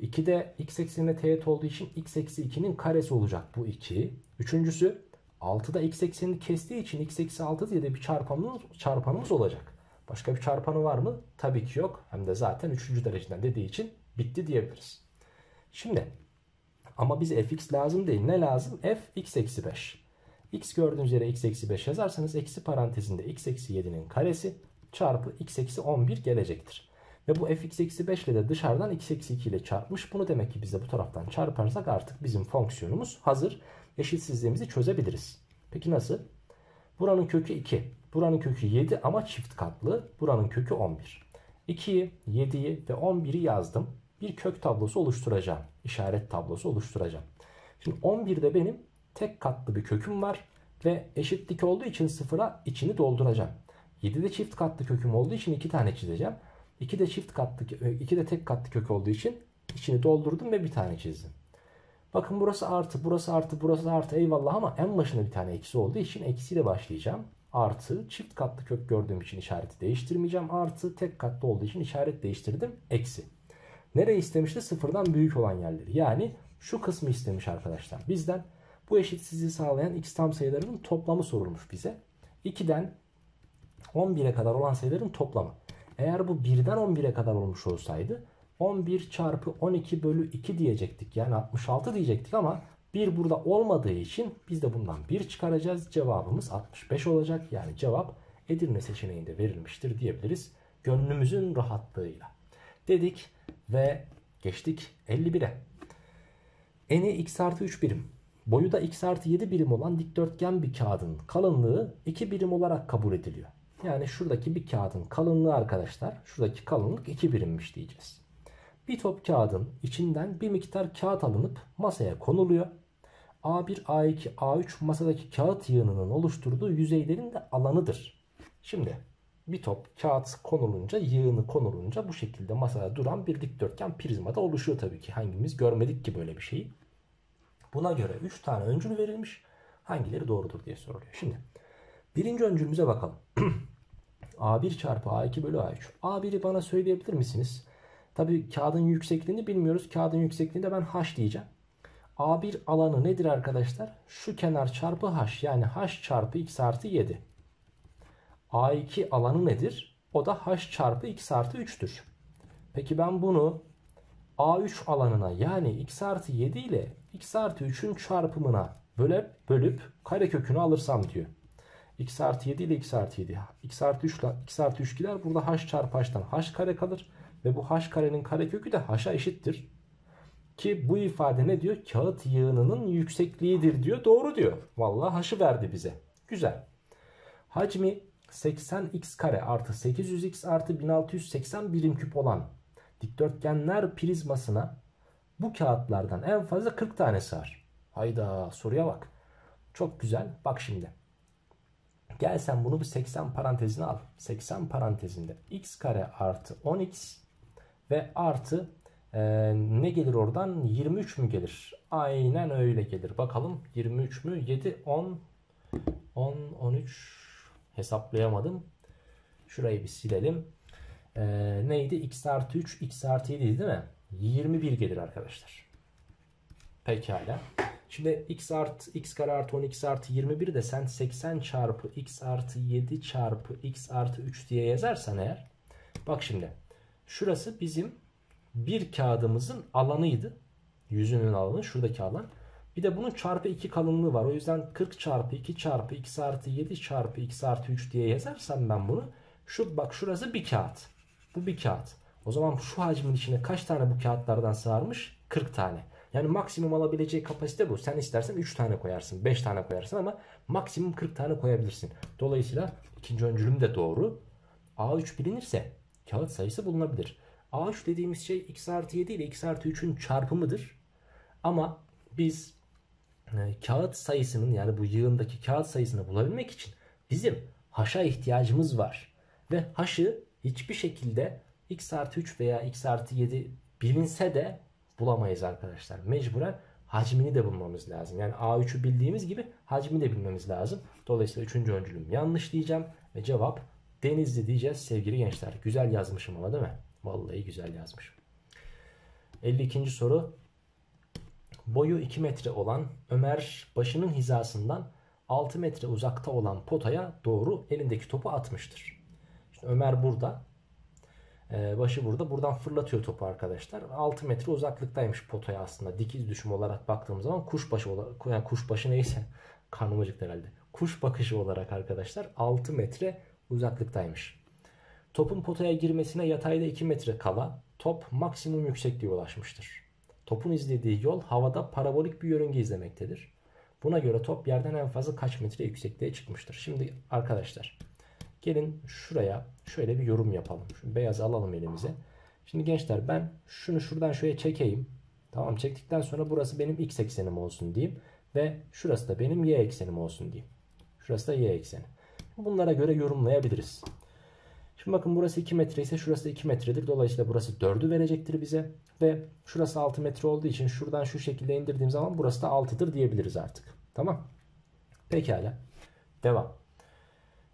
2'de x eksenine teğet olduğu için x eksi 2'nin karesi olacak. Bu 2. Üçüncüsü 6'da x eksenini kestiği için x eksi 6 diye de bir çarpanımız, çarpanımız olacak. Başka bir çarpanı var mı? Tabii ki yok. Hem de zaten 3. dereceden dediği için bitti diyebiliriz. Şimdi ama bize fx lazım değil. Ne lazım? f x eksi 5. x gördüğünüz yere x eksi 5 yazarsanız eksi parantezinde x eksi 7'nin karesi çarpı x eksi 11 gelecektir. Ve bu fx eksi 5 ile de dışarıdan x eksi 2 ile çarpmış. Bunu demek ki biz de bu taraftan çarparsak artık bizim fonksiyonumuz hazır. Eşitsizliğimizi çözebiliriz. Peki nasıl? Buranın kökü 2. Buranın kökü 7 ama çift katlı. Buranın kökü 11. 2'yi, 7'yi ve 11'i yazdım. Bir kök tablosu oluşturacağım. İşaret tablosu oluşturacağım. Şimdi 11'de benim tek katlı bir köküm var. Ve eşitlik olduğu için sıfıra içini dolduracağım. 7'de çift katlı köküm olduğu için 2 tane çizeceğim. 2 de çift katlı, 2 de tek katlı kök olduğu için içini doldurdum ve bir tane çizdim. Bakın burası artı, burası artı, burası artı eyvallah ama en başında bir tane eksi olduğu için eksiyle başlayacağım. Artı, çift katlı kök gördüğüm için işareti değiştirmeyeceğim. Artı, tek katlı olduğu için işaret değiştirdim. Eksi. Nereye istemişti? Sıfırdan büyük olan yerleri. Yani şu kısmı istemiş arkadaşlar. Bizden bu eşitsizliği sağlayan x tam sayılarının toplamı sorulmuş bize. 2'den 11'e kadar olan sayıların toplamı. Eğer bu 1'den 11'e kadar olmuş olsaydı 11 çarpı 12 bölü 2 diyecektik. Yani 66 diyecektik ama 1 burada olmadığı için biz de bundan 1 çıkaracağız. Cevabımız 65 olacak. Yani cevap Edirne seçeneğinde verilmiştir diyebiliriz. Gönlümüzün rahatlığıyla. Dedik ve geçtik 51'e. Eni x artı 3 birim. Boyu da x artı 7 birim olan dikdörtgen bir kağıdın kalınlığı 2 birim olarak kabul ediliyor. Yani şuradaki bir kağıdın kalınlığı arkadaşlar şuradaki kalınlık 2 birimmiş diyeceğiz. Bir top kağıdın içinden bir miktar kağıt alınıp masaya konuluyor. A1, A2, A3 masadaki kağıt yığınının oluşturduğu yüzeylerin de alanıdır. Şimdi bir top kağıt konulunca, yığını konulunca bu şekilde masada duran bir dikdörtgen prizmada oluşuyor tabii ki. Hangimiz görmedik ki böyle bir şeyi. Buna göre 3 tane öncül verilmiş. Hangileri doğrudur diye soruluyor. Şimdi birinci öncülümüze bakalım. A1 çarpı A2 bölü A3. A1'i bana söyleyebilir misiniz? Tabii kağıdın yüksekliğini bilmiyoruz. Kağıdın yüksekliğinde ben H diyeceğim. A1 alanı nedir arkadaşlar? Şu kenar çarpı H yani H çarpı X artı 7. A2 alanı nedir? O da H çarpı X artı 3'tür. Peki ben bunu A3 alanına yani X artı 7 ile X artı 3'ün çarpımına bölüp, bölüp karekökünü alırsam diyor. X artı 7 ile X artı 7. X artı 3 ile X artı 3 gider. Burada H çarpı H'tan H kare kalır. Ve bu H karenin karekökü de H'a eşittir. Ki bu ifade ne diyor? Kağıt yığınının yüksekliğidir diyor. Doğru diyor. Vallahi H'ı verdi bize. Güzel. Hacmi 80x kare artı 800x artı 1680 birim küp olan dikdörtgenler prizmasına bu kağıtlardan en fazla 40 tane sığar. Hayda soruya bak. Çok güzel. Bak şimdi. Gel sen bunu bir 80 parantezine al. 80 parantezinde x kare artı 10x ve artı e, ne gelir oradan? 23 mü gelir? Aynen öyle gelir. Bakalım 23 mü? 7, 10, 10, 13 hesaplayamadım. Şurayı bir silelim. E, neydi? x artı 3, x artı 7 değil mi? 21 gelir arkadaşlar. Pekala. Şimdi x artı x kare artı 10x artı 21 de sen 80 çarpı x artı 7 çarpı x artı 3 diye yazarsan eğer. Bak şimdi. Şurası bizim bir kağıdımızın alanıydı. Yüzünün alanı şuradaki alan. Bir de bunun çarpı 2 kalınlığı var. O yüzden 40 çarpı 2 çarpı x artı 7 çarpı x artı 3 diye yazarsam ben bunu. Şu bak şurası bir kağıt. Bu bir kağıt. O zaman şu hacmin içine kaç tane bu kağıtlardan sığarmış? 40 tane. Yani maksimum alabileceği kapasite bu. Sen istersen 3 tane koyarsın, 5 tane koyarsın ama maksimum 40 tane koyabilirsin. Dolayısıyla ikinci öncülüm de doğru. A3 bilinirse kağıt sayısı bulunabilir. A3 dediğimiz şey x artı 7 ile x artı 3'ün çarpımıdır. Ama biz e, kağıt sayısının yani bu yığındaki kağıt sayısını bulabilmek için bizim haşa ihtiyacımız var. Ve haşı hiçbir şekilde x artı 3 veya x artı 7 bilinse de bulamayız arkadaşlar. Mecburen hacmini de bulmamız lazım. Yani A3'ü bildiğimiz gibi hacmini de bilmemiz lazım. Dolayısıyla 3. öncülüm yanlış diyeceğim. Ve cevap Denizli diyeceğiz sevgili gençler. Güzel yazmışım ama değil mi? Vallahi güzel yazmışım. 52. soru. Boyu 2 metre olan Ömer başının hizasından 6 metre uzakta olan potaya doğru elindeki topu atmıştır. İşte Ömer burada. Ee, başı burada. Buradan fırlatıyor topu arkadaşlar. 6 metre uzaklıktaymış potaya aslında. Dikiz düşüm olarak baktığımız zaman kuş başı olarak yani kuş başı neyse karnım acıktı herhalde. Kuş bakışı olarak arkadaşlar 6 metre uzaklıktaymış. Topun potaya girmesine yatayda 2 metre kala top maksimum yüksekliğe ulaşmıştır. Topun izlediği yol havada parabolik bir yörünge izlemektedir. Buna göre top yerden en fazla kaç metre yüksekliğe çıkmıştır. Şimdi arkadaşlar gelin şuraya şöyle bir yorum yapalım. Şu beyazı alalım elimize. Şimdi gençler ben şunu şuradan şöyle çekeyim. Tamam çektikten sonra burası benim x eksenim olsun diyeyim. Ve şurası da benim y eksenim olsun diyeyim. Şurası da y ekseni. Bunlara göre yorumlayabiliriz. Şimdi bakın burası 2 metre ise şurası da 2 metredir. Dolayısıyla burası 4'ü verecektir bize. Ve şurası 6 metre olduğu için şuradan şu şekilde indirdiğim zaman burası da 6'dır diyebiliriz artık. Tamam. Pekala. Devam.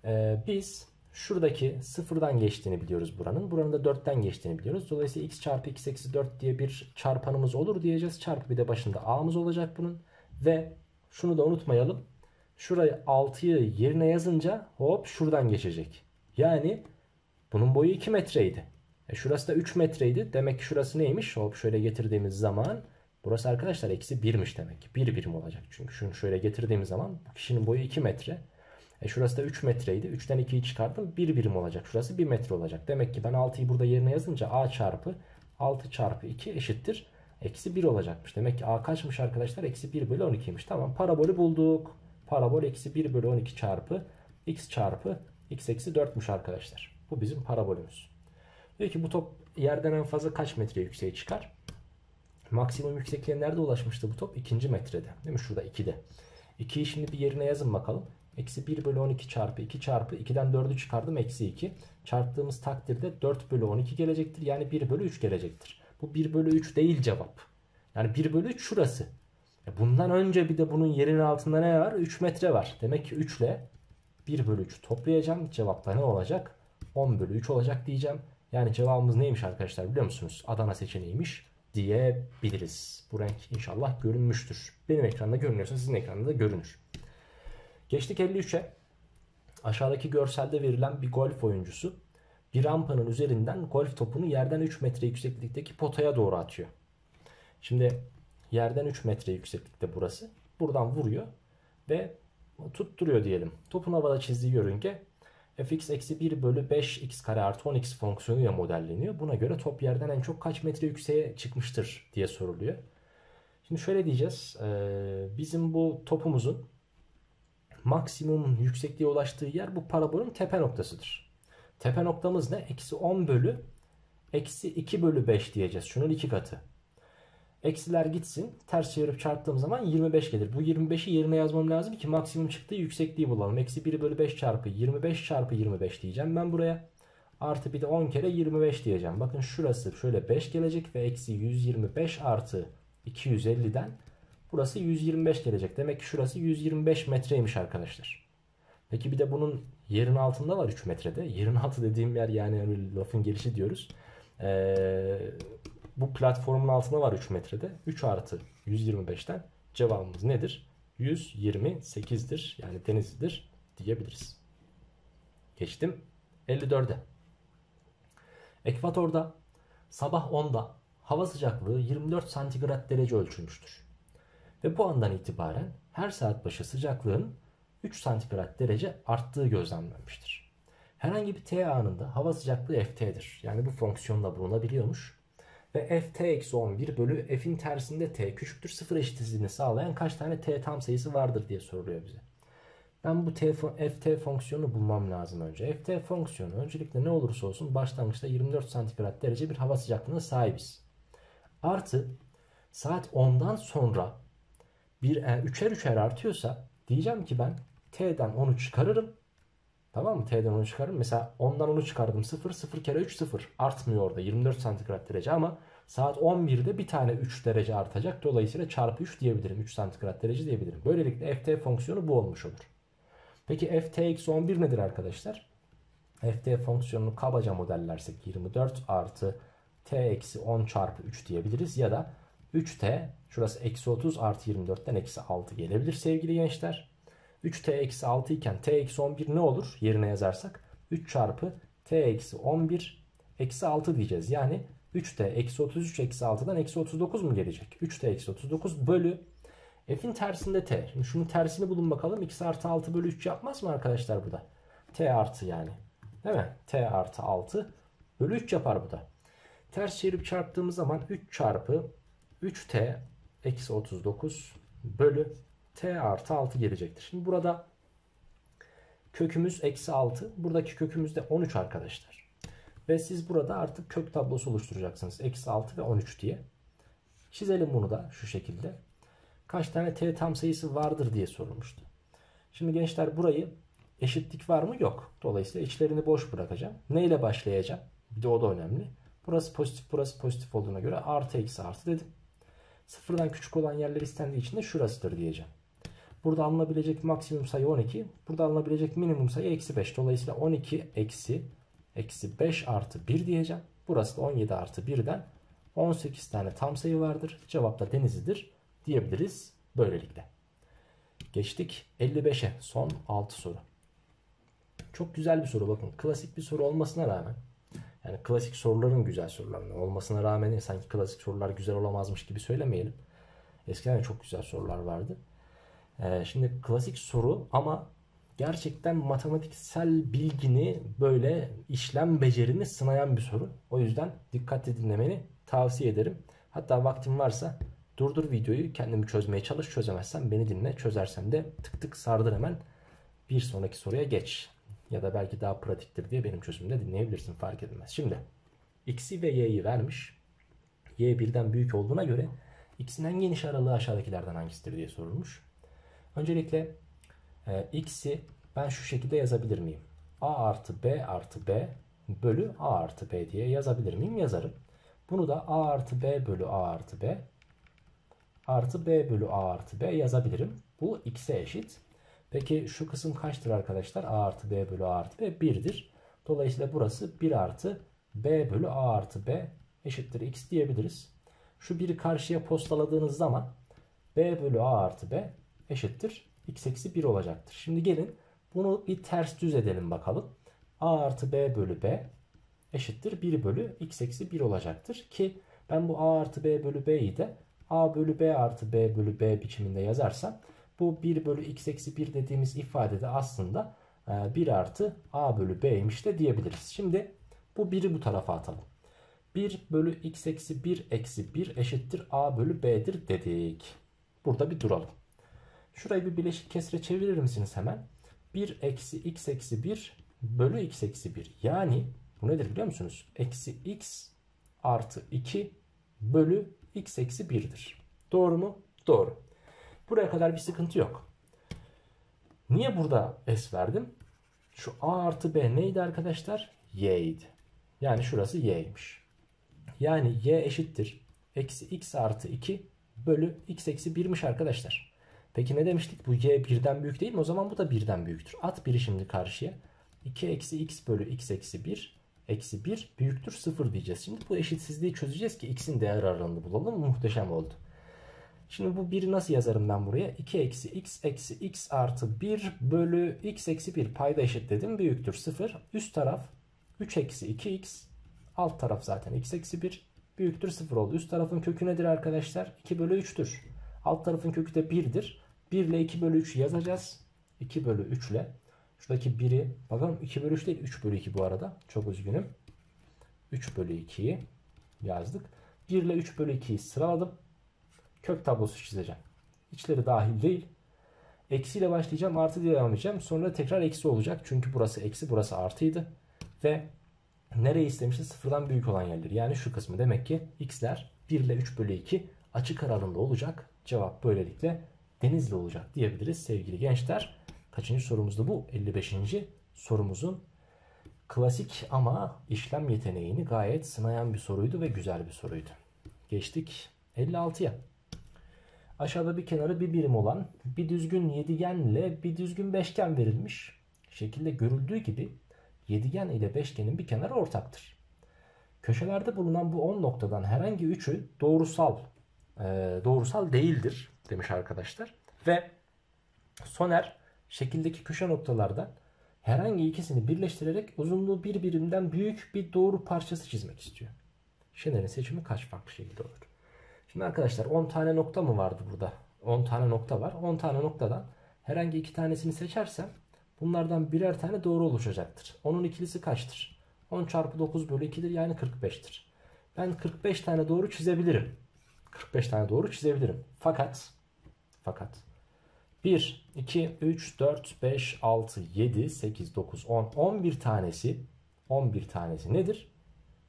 Ee, biz şuradaki sıfırdan geçtiğini biliyoruz buranın. Buranın da 4'ten geçtiğini biliyoruz. Dolayısıyla x çarpı x eksi 4 diye bir çarpanımız olur diyeceğiz. Çarpı bir de başında a'mız olacak bunun. Ve şunu da unutmayalım. Şurayı 6'yı yerine yazınca hop şuradan geçecek. Yani bunun boyu 2 metreydi. E şurası da 3 metreydi. Demek ki şurası neymiş? Hop şöyle getirdiğimiz zaman burası arkadaşlar eksi 1'miş demek ki. 1 birim olacak. Çünkü şunu şöyle getirdiğimiz zaman bu kişinin boyu 2 metre. E şurası da 3 metreydi. 3'ten 2'yi çıkardım. 1 birim olacak. Şurası 1 metre olacak. Demek ki ben 6'yı burada yerine yazınca a çarpı 6 çarpı 2 eşittir. Eksi 1 olacakmış. Demek ki a kaçmış arkadaşlar? Eksi 1 bölü 12'ymiş. Tamam parabolü bulduk. Parabol eksi 1 bölü 12 çarpı x çarpı x eksi 4'müş arkadaşlar. Bu bizim parabolümüz. Diyor ki bu top yerden en fazla kaç metre yükseğe çıkar? Maksimum yüksekliğe nerede ulaşmıştı bu top? İkinci metrede. Değil mi? Şurada 2'de. 2'yi şimdi bir yerine yazın bakalım. Eksi 1 bölü 12 çarpı 2 çarpı 2'den 4'ü çıkardım. Eksi 2. Çarptığımız takdirde 4 bölü 12 gelecektir. Yani 1 bölü 3 gelecektir. Bu 1 bölü 3 değil cevap. Yani 1 bölü 3 şurası. E bundan önce bir de bunun yerinin altında ne var? 3 metre var. Demek ki 3 ile 1 bölü 3 toplayacağım. Cevapta ne olacak? 10 bölü 3 olacak diyeceğim. Yani cevabımız neymiş arkadaşlar biliyor musunuz? Adana seçeneğiymiş diyebiliriz. Bu renk inşallah görünmüştür. Benim ekranda görünüyorsa sizin ekranda da görünür. Geçtik 53'e. Aşağıdaki görselde verilen bir golf oyuncusu bir rampanın üzerinden golf topunu yerden 3 metre yükseklikteki potaya doğru atıyor. Şimdi yerden 3 metre yükseklikte burası. Buradan vuruyor ve tutturuyor diyelim. Topun havada çizdiği yörünge fx eksi 1 bölü 5x kare artı 10x fonksiyonuyla modelleniyor. Buna göre top yerden en çok kaç metre yükseğe çıkmıştır diye soruluyor. Şimdi şöyle diyeceğiz. Bizim bu topumuzun maksimum yüksekliğe ulaştığı yer bu parabolün tepe noktasıdır. Tepe noktamız ne? Eksi 10 bölü eksi 2 bölü 5 diyeceğiz. Şunun iki katı. Eksiler gitsin. Ters çevirip çarptığım zaman 25 gelir. Bu 25'i yerine yazmam lazım ki maksimum çıktığı yüksekliği bulalım. Eksi 1 bölü 5 çarpı 25 çarpı 25 diyeceğim ben buraya. Artı bir de 10 kere 25 diyeceğim. Bakın şurası şöyle 5 gelecek ve eksi 125 artı 250'den burası 125 gelecek. Demek ki şurası 125 metreymiş arkadaşlar. Peki bir de bunun yerin altında var 3 metrede. Yerin altı dediğim yer yani lafın gelişi diyoruz. Eee bu platformun altında var 3 metrede. 3 artı 125'ten cevabımız nedir? 128'dir. Yani denizlidir diyebiliriz. Geçtim 54'e. Ekvatorda sabah 10'da hava sıcaklığı 24 santigrat derece ölçülmüştür. Ve bu andan itibaren her saat başı sıcaklığın 3 santigrat derece arttığı gözlemlenmiştir. Herhangi bir t anında hava sıcaklığı ft'dir. Yani bu fonksiyonla bulunabiliyormuş ve ft-11 bölü f'in tersinde t küçüktür sıfır eşitsizliğini sağlayan kaç tane t tam sayısı vardır diye soruluyor bize. Ben bu t, ft fonksiyonu bulmam lazım önce. ft fonksiyonu öncelikle ne olursa olsun başlangıçta 24 santigrat derece bir hava sıcaklığına sahibiz. Artı saat 10'dan sonra bir e, üçer üçer artıyorsa diyeceğim ki ben t'den 10'u çıkarırım. Tamam mı? T'den 10'u çıkarırım. Mesela 10'dan 10'u çıkardım 0. 0 kere 3 0. Artmıyor orada 24 santigrat derece ama saat 11'de bir tane 3 derece artacak. Dolayısıyla çarpı 3 diyebilirim. 3 santigrat derece diyebilirim. Böylelikle ft fonksiyonu bu olmuş olur. Peki ft-11 nedir arkadaşlar? ft fonksiyonunu kabaca modellersek 24 artı t-10 çarpı 3 diyebiliriz. Ya da 3t şurası eksi 30 artı 24'ten eksi 6 gelebilir sevgili gençler. 3t eksi 6 iken t eksi 11 ne olur yerine yazarsak? 3 çarpı t eksi 11 eksi 6 diyeceğiz. Yani 3t eksi 33 eksi 6'dan eksi 39 mu gelecek? 3t eksi 39 bölü f'in tersinde t. Şimdi şunun tersini bulun bakalım. x artı 6 bölü 3 yapmaz mı arkadaşlar burada? t artı yani. Değil mi? T artı 6 bölü 3 yapar bu da. Ters çevirip çarptığımız zaman 3 çarpı 3T eksi 39 bölü T artı 6 gelecektir. Şimdi burada kökümüz eksi 6. Buradaki kökümüz de 13 arkadaşlar. Ve siz burada artık kök tablosu oluşturacaksınız. Eksi 6 ve 13 diye. Çizelim bunu da şu şekilde. Kaç tane t tam sayısı vardır diye sorulmuştu. Şimdi gençler burayı eşitlik var mı? Yok. Dolayısıyla içlerini boş bırakacağım. Ne ile başlayacağım? Bir de o da önemli. Burası pozitif, burası pozitif olduğuna göre artı eksi artı dedim. Sıfırdan küçük olan yerler istendiği için de şurasıdır diyeceğim. Burada alınabilecek maksimum sayı 12. Burada alınabilecek minimum sayı eksi 5. Dolayısıyla 12 eksi eksi 5 artı 1 diyeceğim. Burası da 17 artı 1'den 18 tane tam sayı vardır. Cevap da Denizli'dir diyebiliriz böylelikle. Geçtik 55'e son 6 soru. Çok güzel bir soru bakın. Klasik bir soru olmasına rağmen yani klasik soruların güzel soruların olmasına rağmen sanki klasik sorular güzel olamazmış gibi söylemeyelim. Eskiden çok güzel sorular vardı. Ee, şimdi klasik soru ama gerçekten matematiksel bilgini böyle işlem becerini sınayan bir soru. O yüzden dikkatli dinlemeni tavsiye ederim. Hatta vaktim varsa durdur videoyu kendimi çözmeye çalış. Çözemezsen beni dinle. Çözersem de tık tık sardır hemen bir sonraki soruya geç. Ya da belki daha pratiktir diye benim çözümümde dinleyebilirsin fark edilmez. Şimdi x'i ve y'yi vermiş. y birden büyük olduğuna göre x'in en geniş aralığı aşağıdakilerden hangisidir diye sorulmuş. Öncelikle e, x'i ben şu şekilde yazabilir miyim? a artı b artı b bölü a artı b diye yazabilir miyim? Yazarım. Bunu da a artı b bölü a artı b artı b bölü a artı b yazabilirim. Bu x'e eşit. Peki şu kısım kaçtır arkadaşlar? a artı b bölü a artı b 1'dir. Dolayısıyla burası 1 artı b bölü a artı b eşittir x diyebiliriz. Şu biri karşıya postaladığınız zaman b bölü a artı b eşittir x eksi 1 olacaktır. Şimdi gelin bunu bir ters düz edelim bakalım. a artı b bölü b eşittir 1 bölü x eksi 1 olacaktır. Ki ben bu a artı b bölü b'yi de a bölü b artı b bölü b biçiminde yazarsam bu 1 bölü x eksi 1 dediğimiz ifadede aslında 1 e, artı a bölü b'ymiş de diyebiliriz. Şimdi bu 1'i bu tarafa atalım. 1 bölü x eksi 1 eksi 1 eşittir a bölü b'dir dedik. Burada bir duralım. Şurayı bir bileşik kesre çevirir misiniz hemen? 1 eksi x eksi 1 bölü x eksi 1. Yani bu nedir biliyor musunuz? Eksi x artı 2 bölü x eksi 1'dir. Doğru mu? Doğru. Buraya kadar bir sıkıntı yok. Niye burada s verdim? Şu a artı b neydi arkadaşlar? y idi. Yani şurası y'ymiş. Yani y eşittir. Eksi x artı 2 bölü x eksi 1'miş arkadaşlar. Peki ne demiştik? Bu y birden büyük değil mi? O zaman bu da birden büyüktür. At biri şimdi karşıya. 2 eksi x bölü x eksi 1 eksi 1 büyüktür 0 diyeceğiz. Şimdi bu eşitsizliği çözeceğiz ki x'in değer aralığını bulalım. Muhteşem oldu. Şimdi bu 1'i nasıl yazarım ben buraya? 2 eksi x eksi x artı 1 bölü x eksi 1 payda eşitledim. Büyüktür 0. Üst taraf 3 eksi 2x. Alt taraf zaten x eksi 1. Büyüktür 0 oldu. Üst tarafın kökü nedir arkadaşlar? 2 bölü 3'tür. Alt tarafın kökü de 1'dir. 1 ile 2 bölü 3'ü yazacağız. 2 bölü 3 ile. Şuradaki 1'i bakalım 2 bölü 3 değil 3 bölü 2 bu arada. Çok üzgünüm. 3 bölü 2'yi yazdık. 1 ile 3 bölü 2'yi sıraladım kök tablosu çizeceğim. İçleri dahil değil. Eksi ile başlayacağım artı diye devam edeceğim. Sonra tekrar eksi olacak. Çünkü burası eksi burası artıydı. Ve nereyi istemişti? Sıfırdan büyük olan yerleri. Yani şu kısmı. Demek ki x'ler 1 ile 3 bölü 2 açık aralığında olacak. Cevap böylelikle denizli olacak diyebiliriz sevgili gençler. Kaçıncı sorumuzda bu? 55. sorumuzun klasik ama işlem yeteneğini gayet sınayan bir soruydu ve güzel bir soruydu. Geçtik 56'ya. Aşağıda bir kenarı bir birim olan bir düzgün yedigenle bir düzgün beşgen verilmiş. Şekilde görüldüğü gibi yedigen ile beşgenin bir kenarı ortaktır. Köşelerde bulunan bu 10 noktadan herhangi üçü doğrusal e, doğrusal değildir demiş arkadaşlar. Ve Soner şekildeki köşe noktalardan herhangi ikisini birleştirerek uzunluğu bir birimden büyük bir doğru parçası çizmek istiyor. Şener'in seçimi kaç farklı şekilde olur? Şimdi arkadaşlar 10 tane nokta mı vardı burada? 10 tane nokta var. 10 tane noktadan herhangi iki tanesini seçersem Bunlardan birer tane doğru oluşacaktır. Onun ikilisi kaçtır? 10 çarpı 9 bölü 2'dir yani 45'tir. Ben 45 tane doğru çizebilirim. 45 tane doğru çizebilirim. Fakat fakat 1, 2, 3, 4, 5, 6, 7, 8, 9, 10, 11 tanesi 11 tanesi nedir?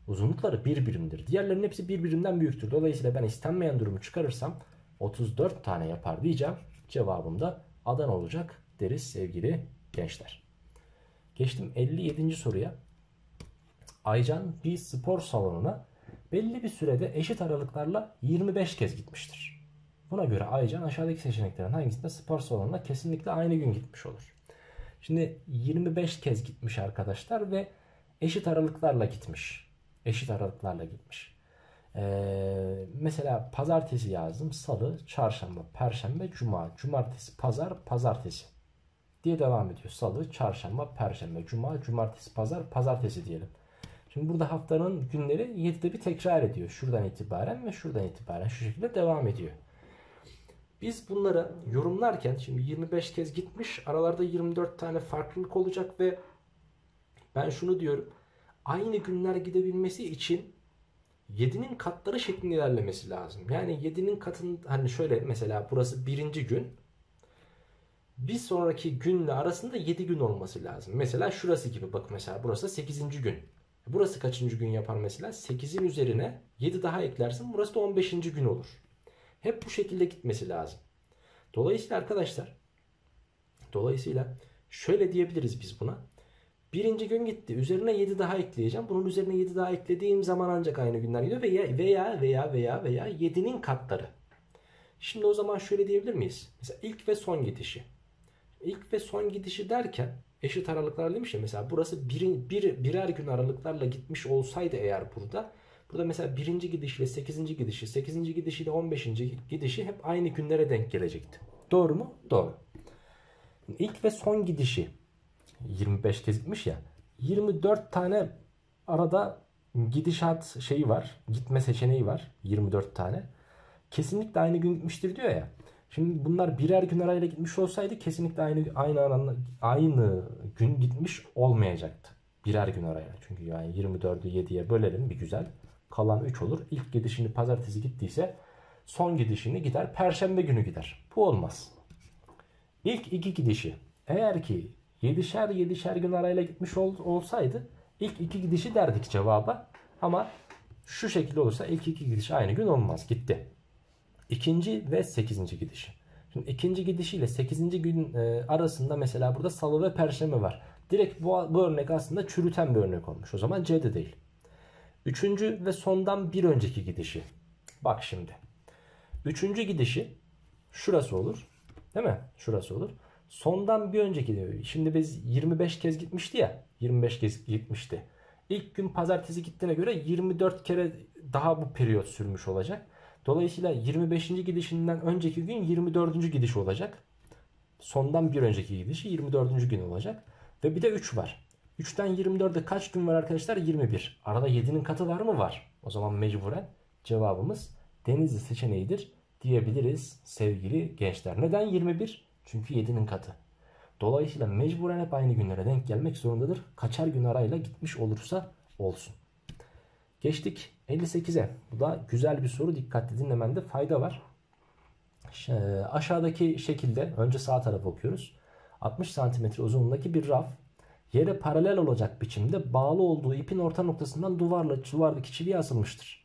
Uzunlukları bir birimdir. Diğerlerinin hepsi bir birimden büyüktür. Dolayısıyla ben istenmeyen durumu çıkarırsam 34 tane yapar diyeceğim. Cevabım da Adana olacak deriz sevgili gençler. Geçtim 57. soruya. Aycan bir spor salonuna belli bir sürede eşit aralıklarla 25 kez gitmiştir. Buna göre Aycan aşağıdaki seçeneklerin hangisinde spor salonuna kesinlikle aynı gün gitmiş olur. Şimdi 25 kez gitmiş arkadaşlar ve eşit aralıklarla gitmiş. Eşit aralıklarla gitmiş. Ee, mesela pazartesi yazdım. Salı, çarşamba, perşembe, cuma. Cumartesi, pazar, pazartesi. Diye devam ediyor. Salı, çarşamba, perşembe, cuma, cumartesi, pazar, pazartesi diyelim. Şimdi burada haftanın günleri 7'de bir tekrar ediyor. Şuradan itibaren ve şuradan itibaren şu şekilde devam ediyor. Biz bunları yorumlarken şimdi 25 kez gitmiş aralarda 24 tane farklılık olacak ve ben şunu diyorum. Aynı günler gidebilmesi için 7'nin katları şeklinde ilerlemesi lazım. Yani 7'nin katın hani şöyle mesela burası birinci gün. Bir sonraki günle arasında 7 gün olması lazım. Mesela şurası gibi bak mesela burası 8. gün. Burası kaçıncı gün yapar mesela? 8'in üzerine 7 daha eklersin. Burası da 15. gün olur. Hep bu şekilde gitmesi lazım. Dolayısıyla arkadaşlar dolayısıyla şöyle diyebiliriz biz buna. Birinci gün gitti. Üzerine 7 daha ekleyeceğim. Bunun üzerine 7 daha eklediğim zaman ancak aynı günler gidiyor. Veya veya veya veya veya 7'nin katları. Şimdi o zaman şöyle diyebilir miyiz? Mesela ilk ve son gidişi. İlk ve son gidişi derken eşit aralıklar demiş ya mesela burası bir, bir, birer gün aralıklarla gitmiş olsaydı eğer burada burada mesela birinci gidişle sekizinci gidişi sekizinci gidişiyle on beşinci gidişi hep aynı günlere denk gelecekti. Doğru mu? Doğru. İlk ve son gidişi 25 kez gitmiş ya 24 tane arada gidişat şeyi var gitme seçeneği var 24 tane kesinlikle aynı gün gitmiştir diyor ya Şimdi bunlar birer gün arayla gitmiş olsaydı kesinlikle aynı aynı aranda, aynı gün gitmiş olmayacaktı. Birer gün arayla. Çünkü yani 24'ü 7'ye bölelim bir güzel. Kalan 3 olur. İlk gidişini pazartesi gittiyse son gidişini gider. Perşembe günü gider. Bu olmaz. İlk iki gidişi eğer ki 7'şer 7'şer gün arayla gitmiş ol, olsaydı ilk iki gidişi derdik cevaba. Ama şu şekilde olursa ilk iki gidiş aynı gün olmaz. Gitti. İkinci ve sekizinci gidişi. Şimdi ikinci gidişiyle sekizinci gün e, arasında mesela burada salı ve perşembe var. Direkt bu, bu örnek aslında çürüten bir örnek olmuş. O zaman C'de değil. Üçüncü ve sondan bir önceki gidişi. Bak şimdi. Üçüncü gidişi şurası olur. Değil mi? Şurası olur. Sondan bir önceki Şimdi biz 25 kez gitmişti ya. 25 kez gitmişti. İlk gün pazartesi gittiğine göre 24 kere daha bu periyot sürmüş olacak. Dolayısıyla 25. gidişinden önceki gün 24. gidiş olacak. Sondan bir önceki gidişi 24. gün olacak. Ve bir de 3 var. 3'ten 24'e kaç gün var arkadaşlar? 21. Arada 7'nin katı var mı? Var. O zaman mecburen cevabımız Denizli seçeneğidir diyebiliriz sevgili gençler. Neden 21? Çünkü 7'nin katı. Dolayısıyla mecburen hep aynı günlere denk gelmek zorundadır. Kaçar gün arayla gitmiş olursa olsun. Geçtik 58'e. Bu da güzel bir soru. Dikkatli dinlemende fayda var. Aşağıdaki şekilde önce sağ tarafı okuyoruz. 60 cm uzunluğundaki bir raf yere paralel olacak biçimde bağlı olduğu ipin orta noktasından duvarla duvardaki çiviye asılmıştır.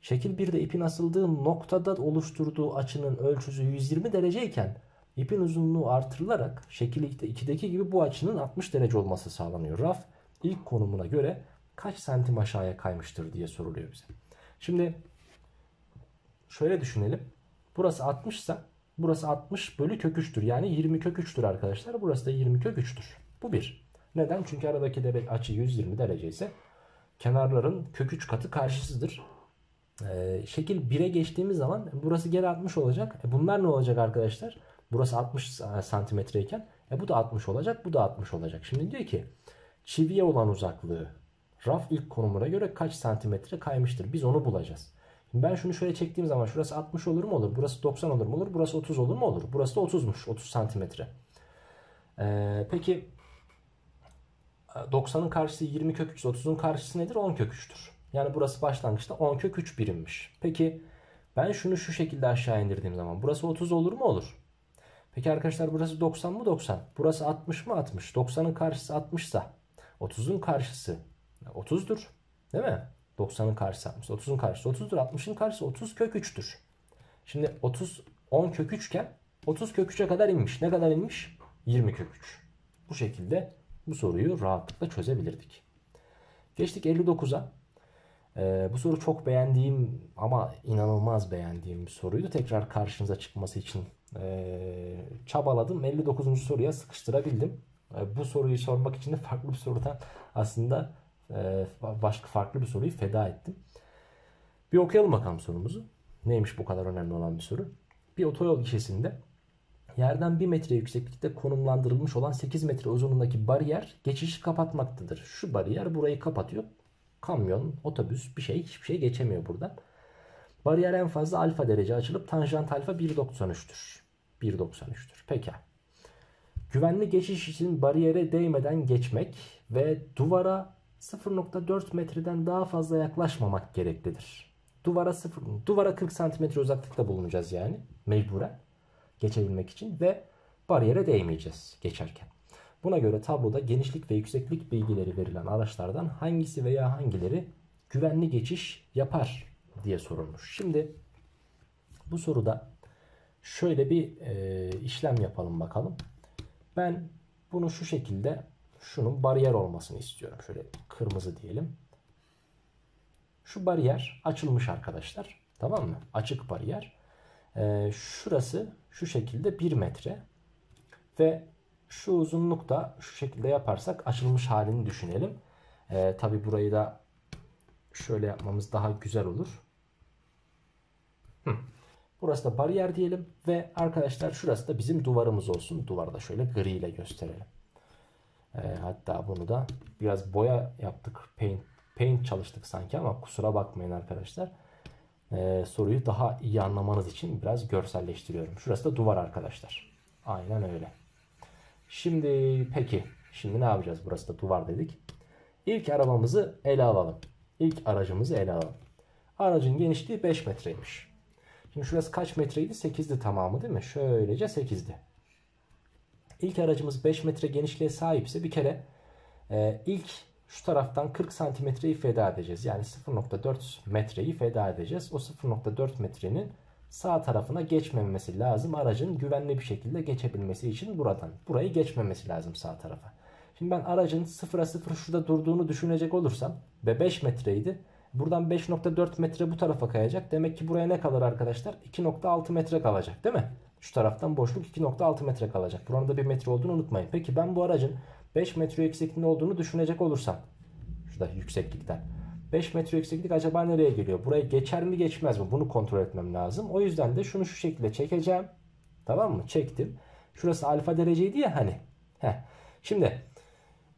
Şekil 1'de ipin asıldığı noktada oluşturduğu açının ölçüsü 120 derece iken ipin uzunluğu artırılarak şekil 2'deki gibi bu açının 60 derece olması sağlanıyor. Raf ilk konumuna göre kaç santim aşağıya kaymıştır diye soruluyor bize. Şimdi şöyle düşünelim. Burası 60 ise burası 60 bölü kök 3'tür. Yani 20 kök 3'tür arkadaşlar. Burası da 20 kök 3'tür. Bu bir. Neden? Çünkü aradaki de açı 120 derece ise kenarların kök 3 katı karşısıdır. Ee, şekil 1'e geçtiğimiz zaman burası geri 60 olacak. E bunlar ne olacak arkadaşlar? Burası 60 santimetreyken e bu da 60 olacak. Bu da 60 olacak. Şimdi diyor ki çiviye olan uzaklığı raf ilk konumuna göre kaç santimetre kaymıştır? Biz onu bulacağız. Şimdi ben şunu şöyle çektiğim zaman şurası 60 olur mu olur? Burası 90 olur mu olur? Burası 30 olur mu olur? Burası da 30'muş. 30 santimetre. Ee, peki 90'ın karşısı 20 kök 3, 30'un karşısı nedir? 10 kök 3'tür. Yani burası başlangıçta 10 kök 3 birimmiş. Peki ben şunu şu şekilde aşağı indirdiğim zaman burası 30 olur mu? Olur. Peki arkadaşlar burası 90 mı? 90. Burası 60 mı? 60. 90'ın karşısı 60 ise 30'un karşısı 30'dur. Değil mi? 90'ın karşısı 60. 30'un karşısı 30'dur. 60'ın karşısı 30 kök 3'tür. Şimdi 30 10 kök 3 iken 30 kök 3'e kadar inmiş. Ne kadar inmiş? 20 kök 3. Bu şekilde bu soruyu rahatlıkla çözebilirdik. Geçtik 59'a. Ee, bu soru çok beğendiğim ama inanılmaz beğendiğim bir soruydu. Tekrar karşınıza çıkması için e, çabaladım. 59. soruya sıkıştırabildim. E, bu soruyu sormak için de farklı bir sorudan aslında e, başka farklı bir soruyu feda ettim. Bir okuyalım bakalım sorumuzu. Neymiş bu kadar önemli olan bir soru. Bir otoyol gişesinde yerden 1 metre yükseklikte konumlandırılmış olan 8 metre uzunluğundaki bariyer geçişi kapatmaktadır. Şu bariyer burayı kapatıyor. Kamyon, otobüs bir şey hiçbir şey geçemiyor buradan. Bariyer en fazla alfa derece açılıp tanjant alfa 1.93'tür. 1.93'tür. Peki. Güvenli geçiş için bariyere değmeden geçmek ve duvara 0.4 metreden daha fazla yaklaşmamak gereklidir. Duvara 0, duvara 40 santimetre uzaklıkta bulunacağız yani mecburen geçebilmek için ve bariyere değmeyeceğiz geçerken. Buna göre tabloda genişlik ve yükseklik bilgileri verilen araçlardan hangisi veya hangileri güvenli geçiş yapar diye sorulmuş. Şimdi bu soruda şöyle bir e, işlem yapalım bakalım. Ben bunu şu şekilde şunun bariyer olmasını istiyorum. Şöyle kırmızı diyelim. Şu bariyer açılmış arkadaşlar. Tamam mı? Açık bariyer. Ee, şurası şu şekilde 1 metre. Ve şu uzunluk da şu şekilde yaparsak açılmış halini düşünelim. Ee, Tabi burayı da şöyle yapmamız daha güzel olur. Hı. Burası da bariyer diyelim ve arkadaşlar şurası da bizim duvarımız olsun. Duvarı da şöyle gri ile gösterelim. E, hatta bunu da biraz boya yaptık. Paint, paint çalıştık sanki ama kusura bakmayın arkadaşlar. E, soruyu daha iyi anlamanız için biraz görselleştiriyorum. Şurası da duvar arkadaşlar. Aynen öyle. Şimdi peki. Şimdi ne yapacağız? Burası da duvar dedik. İlk arabamızı ele alalım. İlk aracımızı ele alalım. Aracın genişliği 5 metreymiş. Şimdi şurası kaç metreydi? 8'di tamamı değil mi? Şöylece 8'di. İlk aracımız 5 metre genişliğe sahipse bir kere e, ilk şu taraftan 40 santimetreyi feda edeceğiz. Yani 0.4 metreyi feda edeceğiz. O 0.4 metrenin sağ tarafına geçmemesi lazım. Aracın güvenli bir şekilde geçebilmesi için buradan. Burayı geçmemesi lazım sağ tarafa. Şimdi ben aracın 0'a 0 şurada durduğunu düşünecek olursam ve 5 metreydi. Buradan 5.4 metre bu tarafa kayacak. Demek ki buraya ne kalır arkadaşlar? 2.6 metre kalacak değil mi? Şu taraftan boşluk 2.6 metre kalacak. Buranın da 1 metre olduğunu unutmayın. Peki ben bu aracın 5 metre yüksekliğinde olduğunu düşünecek olursam. Şurada yükseklikten. 5 metre yükseklik acaba nereye geliyor? Buraya geçer mi geçmez mi? Bunu kontrol etmem lazım. O yüzden de şunu şu şekilde çekeceğim. Tamam mı? Çektim. Şurası alfa dereceydi ya hani. Heh. Şimdi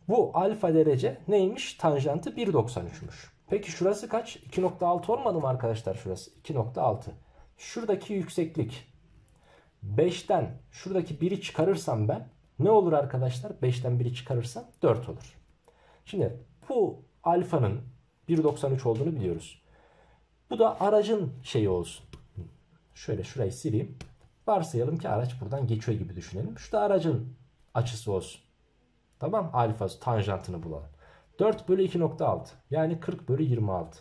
bu alfa derece neymiş? Tanjantı 1.93'müş. Peki şurası kaç? 2.6 olmadı mı arkadaşlar şurası? 2.6. Şuradaki yükseklik 5'ten şuradaki 1'i çıkarırsam ben ne olur arkadaşlar? 5'ten 1'i çıkarırsam 4 olur. Şimdi bu alfanın 1.93 olduğunu biliyoruz. Bu da aracın şeyi olsun. Şöyle şurayı sileyim. Varsayalım ki araç buradan geçiyor gibi düşünelim. Şu da aracın açısı olsun. Tamam alfa tanjantını bulalım. 4 bölü 2.6 yani 40 bölü 26.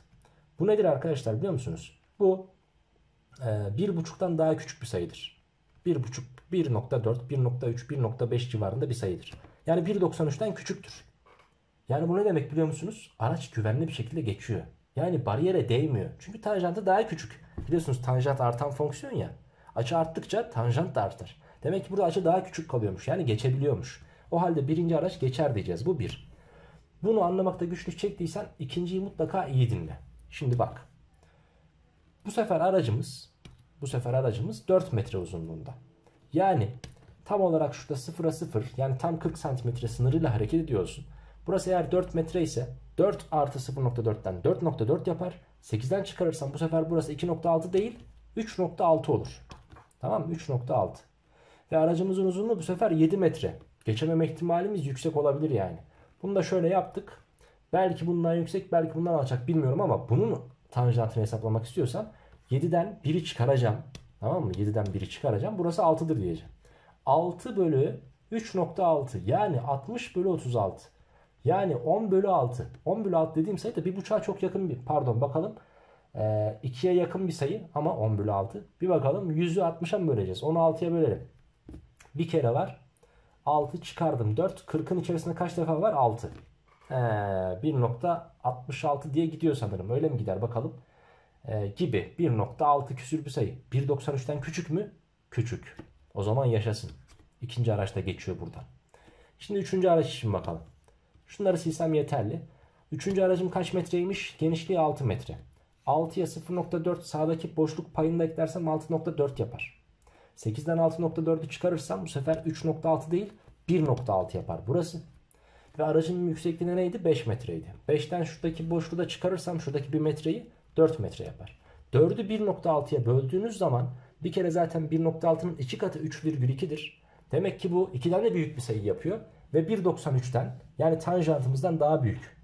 Bu nedir arkadaşlar biliyor musunuz? Bu e, 1.5'tan daha küçük bir sayıdır. 1.5, 1.4, 1.3, 1.5 civarında bir sayıdır. Yani 1.93'ten küçüktür. Yani bu ne demek biliyor musunuz? Araç güvenli bir şekilde geçiyor. Yani bariyere değmiyor. Çünkü tanjantı daha küçük. Biliyorsunuz tanjant artan fonksiyon ya. Açı arttıkça tanjant da artar. Demek ki burada açı daha küçük kalıyormuş. Yani geçebiliyormuş. O halde birinci araç geçer diyeceğiz. Bu bir. Bunu anlamakta güçlük çektiysen ikinciyi mutlaka iyi dinle. Şimdi bak. Bu sefer aracımız bu sefer aracımız 4 metre uzunluğunda. Yani tam olarak şurada 0'a 0 yani tam 40 santimetre sınırıyla hareket ediyorsun. Burası eğer 4 metre ise 4 artı 0.4'ten 4.4 yapar. 8'den çıkarırsam bu sefer burası 2.6 değil 3.6 olur. Tamam mı? 3.6. Ve aracımızın uzunluğu bu sefer 7 metre. Geçememe ihtimalimiz yüksek olabilir yani. Bunu da şöyle yaptık. Belki bundan yüksek belki bundan alçak bilmiyorum ama bunun tanjantını hesaplamak istiyorsam 7'den 1'i çıkaracağım. Tamam mı? 7'den 1'i çıkaracağım. Burası 6'dır diyeceğim. 6 bölü 3.6 yani 60 bölü 36. Yani 10 bölü 6. 10 bölü 6 dediğim sayı da bir buçuğa çok yakın bir. Pardon bakalım. Ee, 2'ye yakın bir sayı ama 10 bölü 6. Bir bakalım 100'ü 60'a mı böleceğiz? Onu 6'ya bölelim. Bir kere var. 6 çıkardım 4. 40'ın içerisinde kaç defa var? 6. He, 1.66 diye gidiyor sanırım. Öyle mi gider bakalım. Ee, gibi 1.6 küsür bir sayı. 1.93'ten küçük mü? Küçük. O zaman yaşasın. İkinci araçta geçiyor buradan. Şimdi üçüncü araç için bakalım. Şunları silsem yeterli. Üçüncü aracım kaç metreymiş? Genişliği 6 metre. 6'ya 0.4 sağdaki boşluk payını da eklersem 6.4 yapar. 8'den 6.4'ü çıkarırsam bu sefer 3.6 değil 1.6 yapar burası. Ve aracın yüksekliği neydi? 5 metreydi. 5'ten şuradaki boşluğu da çıkarırsam şuradaki 1 metreyi 4 metre yapar. 4'ü 1.6'ya böldüğünüz zaman bir kere zaten 1.6'nın 2 katı 3,2'dir. Demek ki bu 2'den de büyük bir sayı yapıyor. Ve 1.93'ten yani tanjantımızdan daha büyük.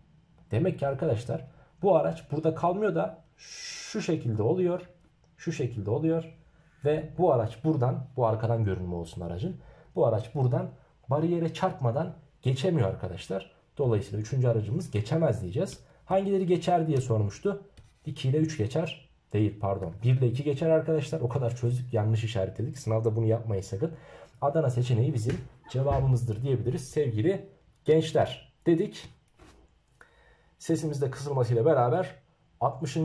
Demek ki arkadaşlar bu araç burada kalmıyor da şu şekilde oluyor. Şu şekilde oluyor. Ve bu araç buradan bu arkadan görünme olsun aracın. Bu araç buradan bariyere çarpmadan geçemiyor arkadaşlar. Dolayısıyla 3. aracımız geçemez diyeceğiz. Hangileri geçer diye sormuştu. 2 ile 3 geçer. Değil pardon. 1 ile 2 geçer arkadaşlar. O kadar çözdük yanlış işaretledik. Sınavda bunu yapmayın sakın. Adana seçeneği bizim cevabımızdır diyebiliriz sevgili gençler. Dedik. Sesimizde kısılmasıyla beraber 60.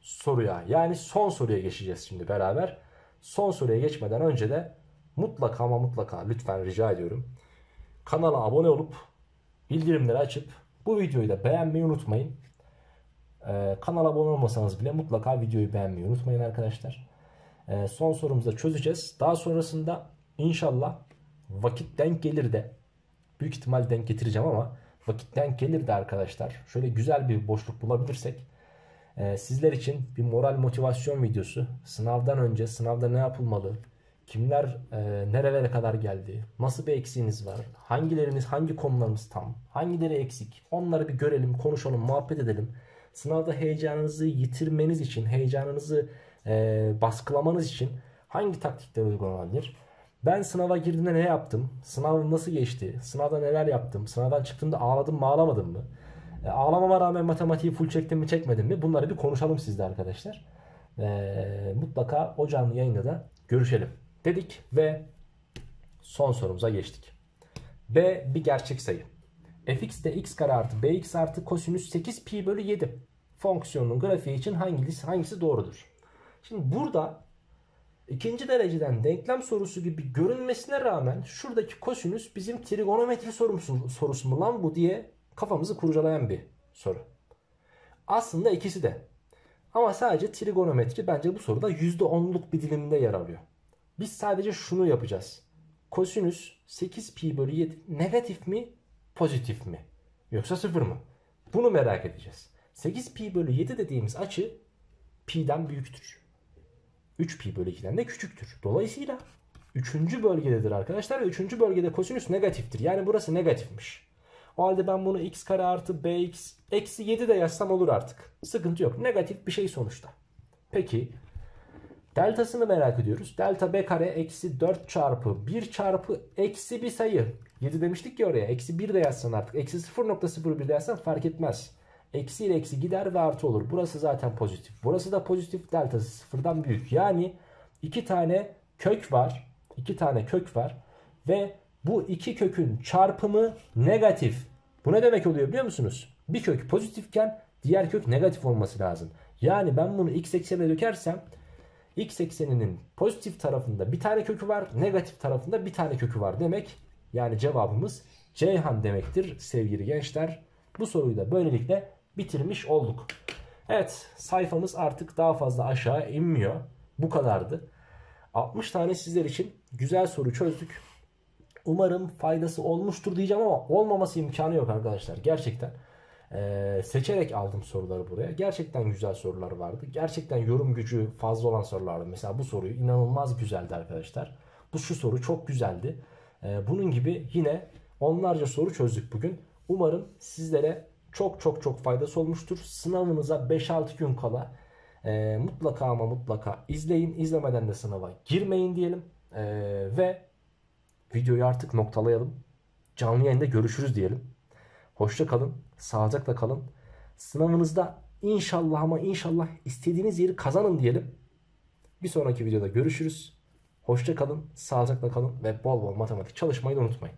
soruya yani son soruya geçeceğiz şimdi beraber. Son soruya geçmeden önce de mutlaka ama mutlaka lütfen rica ediyorum. Kanala abone olup bildirimleri açıp bu videoyu da beğenmeyi unutmayın. Ee, kanala abone olmasanız bile mutlaka videoyu beğenmeyi unutmayın arkadaşlar. Ee, son sorumuzu çözeceğiz. Daha sonrasında inşallah vakit denk gelir de büyük ihtimal denk getireceğim ama vakit denk gelir de arkadaşlar şöyle güzel bir boşluk bulabilirsek e, sizler için bir moral motivasyon videosu sınavdan önce sınavda ne yapılmalı kimler e, nerelere kadar geldi nasıl bir eksiğiniz var hangileriniz hangi konularımız tam hangileri eksik onları bir görelim konuşalım muhabbet edelim sınavda heyecanınızı yitirmeniz için heyecanınızı e, baskılamanız için hangi taktikler uygulanabilir ben sınava girdiğimde ne yaptım? Sınav nasıl geçti? Sınavda neler yaptım? Sınavdan çıktığımda ağladım mı ağlamadım mı? E, ağlamama rağmen matematiği full çektim mi çekmedim mi? Bunları bir konuşalım sizle arkadaşlar. E, mutlaka o canlı yayında da görüşelim dedik ve son sorumuza geçtik. B bir gerçek sayı. Fx de x kare artı bx artı kosinüs 8 pi bölü 7 fonksiyonunun grafiği için hangisi, hangisi doğrudur? Şimdi burada İkinci dereceden denklem sorusu gibi görünmesine rağmen şuradaki kosinüs bizim trigonometri sorusu, sorusu mu lan bu diye kafamızı kurcalayan bir soru. Aslında ikisi de. Ama sadece trigonometri bence bu soruda %10'luk bir diliminde yer alıyor. Biz sadece şunu yapacağız. Kosinüs 8 pi bölü 7 negatif mi pozitif mi? Yoksa sıfır mı? Bunu merak edeceğiz. 8 pi bölü 7 dediğimiz açı pi'den büyüktür. 3 pi bölü 2'den de küçüktür. Dolayısıyla 3. bölgededir arkadaşlar ve 3. bölgede kosinüs negatiftir. Yani burası negatifmiş. O halde ben bunu x kare artı bx eksi 7 de yazsam olur artık. Sıkıntı yok. Negatif bir şey sonuçta. Peki deltasını merak ediyoruz. Delta b kare eksi 4 çarpı 1 çarpı eksi bir sayı. 7 demiştik ya oraya. Eksi 1 de yazsan artık. Eksi 0.01 de yazsan fark etmez. Eksi ile eksi gider ve artı olur. Burası zaten pozitif. Burası da pozitif deltası sıfırdan büyük. Yani iki tane kök var. iki tane kök var. Ve bu iki kökün çarpımı negatif. Bu ne demek oluyor biliyor musunuz? Bir kök pozitifken diğer kök negatif olması lazım. Yani ben bunu x eksenine dökersem x ekseninin pozitif tarafında bir tane kökü var. Negatif tarafında bir tane kökü var demek. Yani cevabımız Ceyhan demektir sevgili gençler. Bu soruyu da böylelikle bitirmiş olduk. Evet sayfamız artık daha fazla aşağı inmiyor. Bu kadardı. 60 tane sizler için güzel soru çözdük. Umarım faydası olmuştur diyeceğim ama olmaması imkanı yok arkadaşlar. Gerçekten ee, seçerek aldım soruları buraya. Gerçekten güzel sorular vardı. Gerçekten yorum gücü fazla olan sorulardı. Mesela bu soruyu inanılmaz güzeldi arkadaşlar. Bu şu soru çok güzeldi. Ee, bunun gibi yine onlarca soru çözdük bugün. Umarım sizlere çok çok çok faydası olmuştur. Sınavınıza 5-6 gün kala e, mutlaka ama mutlaka izleyin. İzlemeden de sınava girmeyin diyelim. E, ve videoyu artık noktalayalım. Canlı yayında görüşürüz diyelim. Hoşça kalın. Sağlıcakla kalın. Sınavınızda inşallah ama inşallah istediğiniz yeri kazanın diyelim. Bir sonraki videoda görüşürüz. Hoşça kalın, sağlıcakla kalın ve bol bol matematik çalışmayı da unutmayın.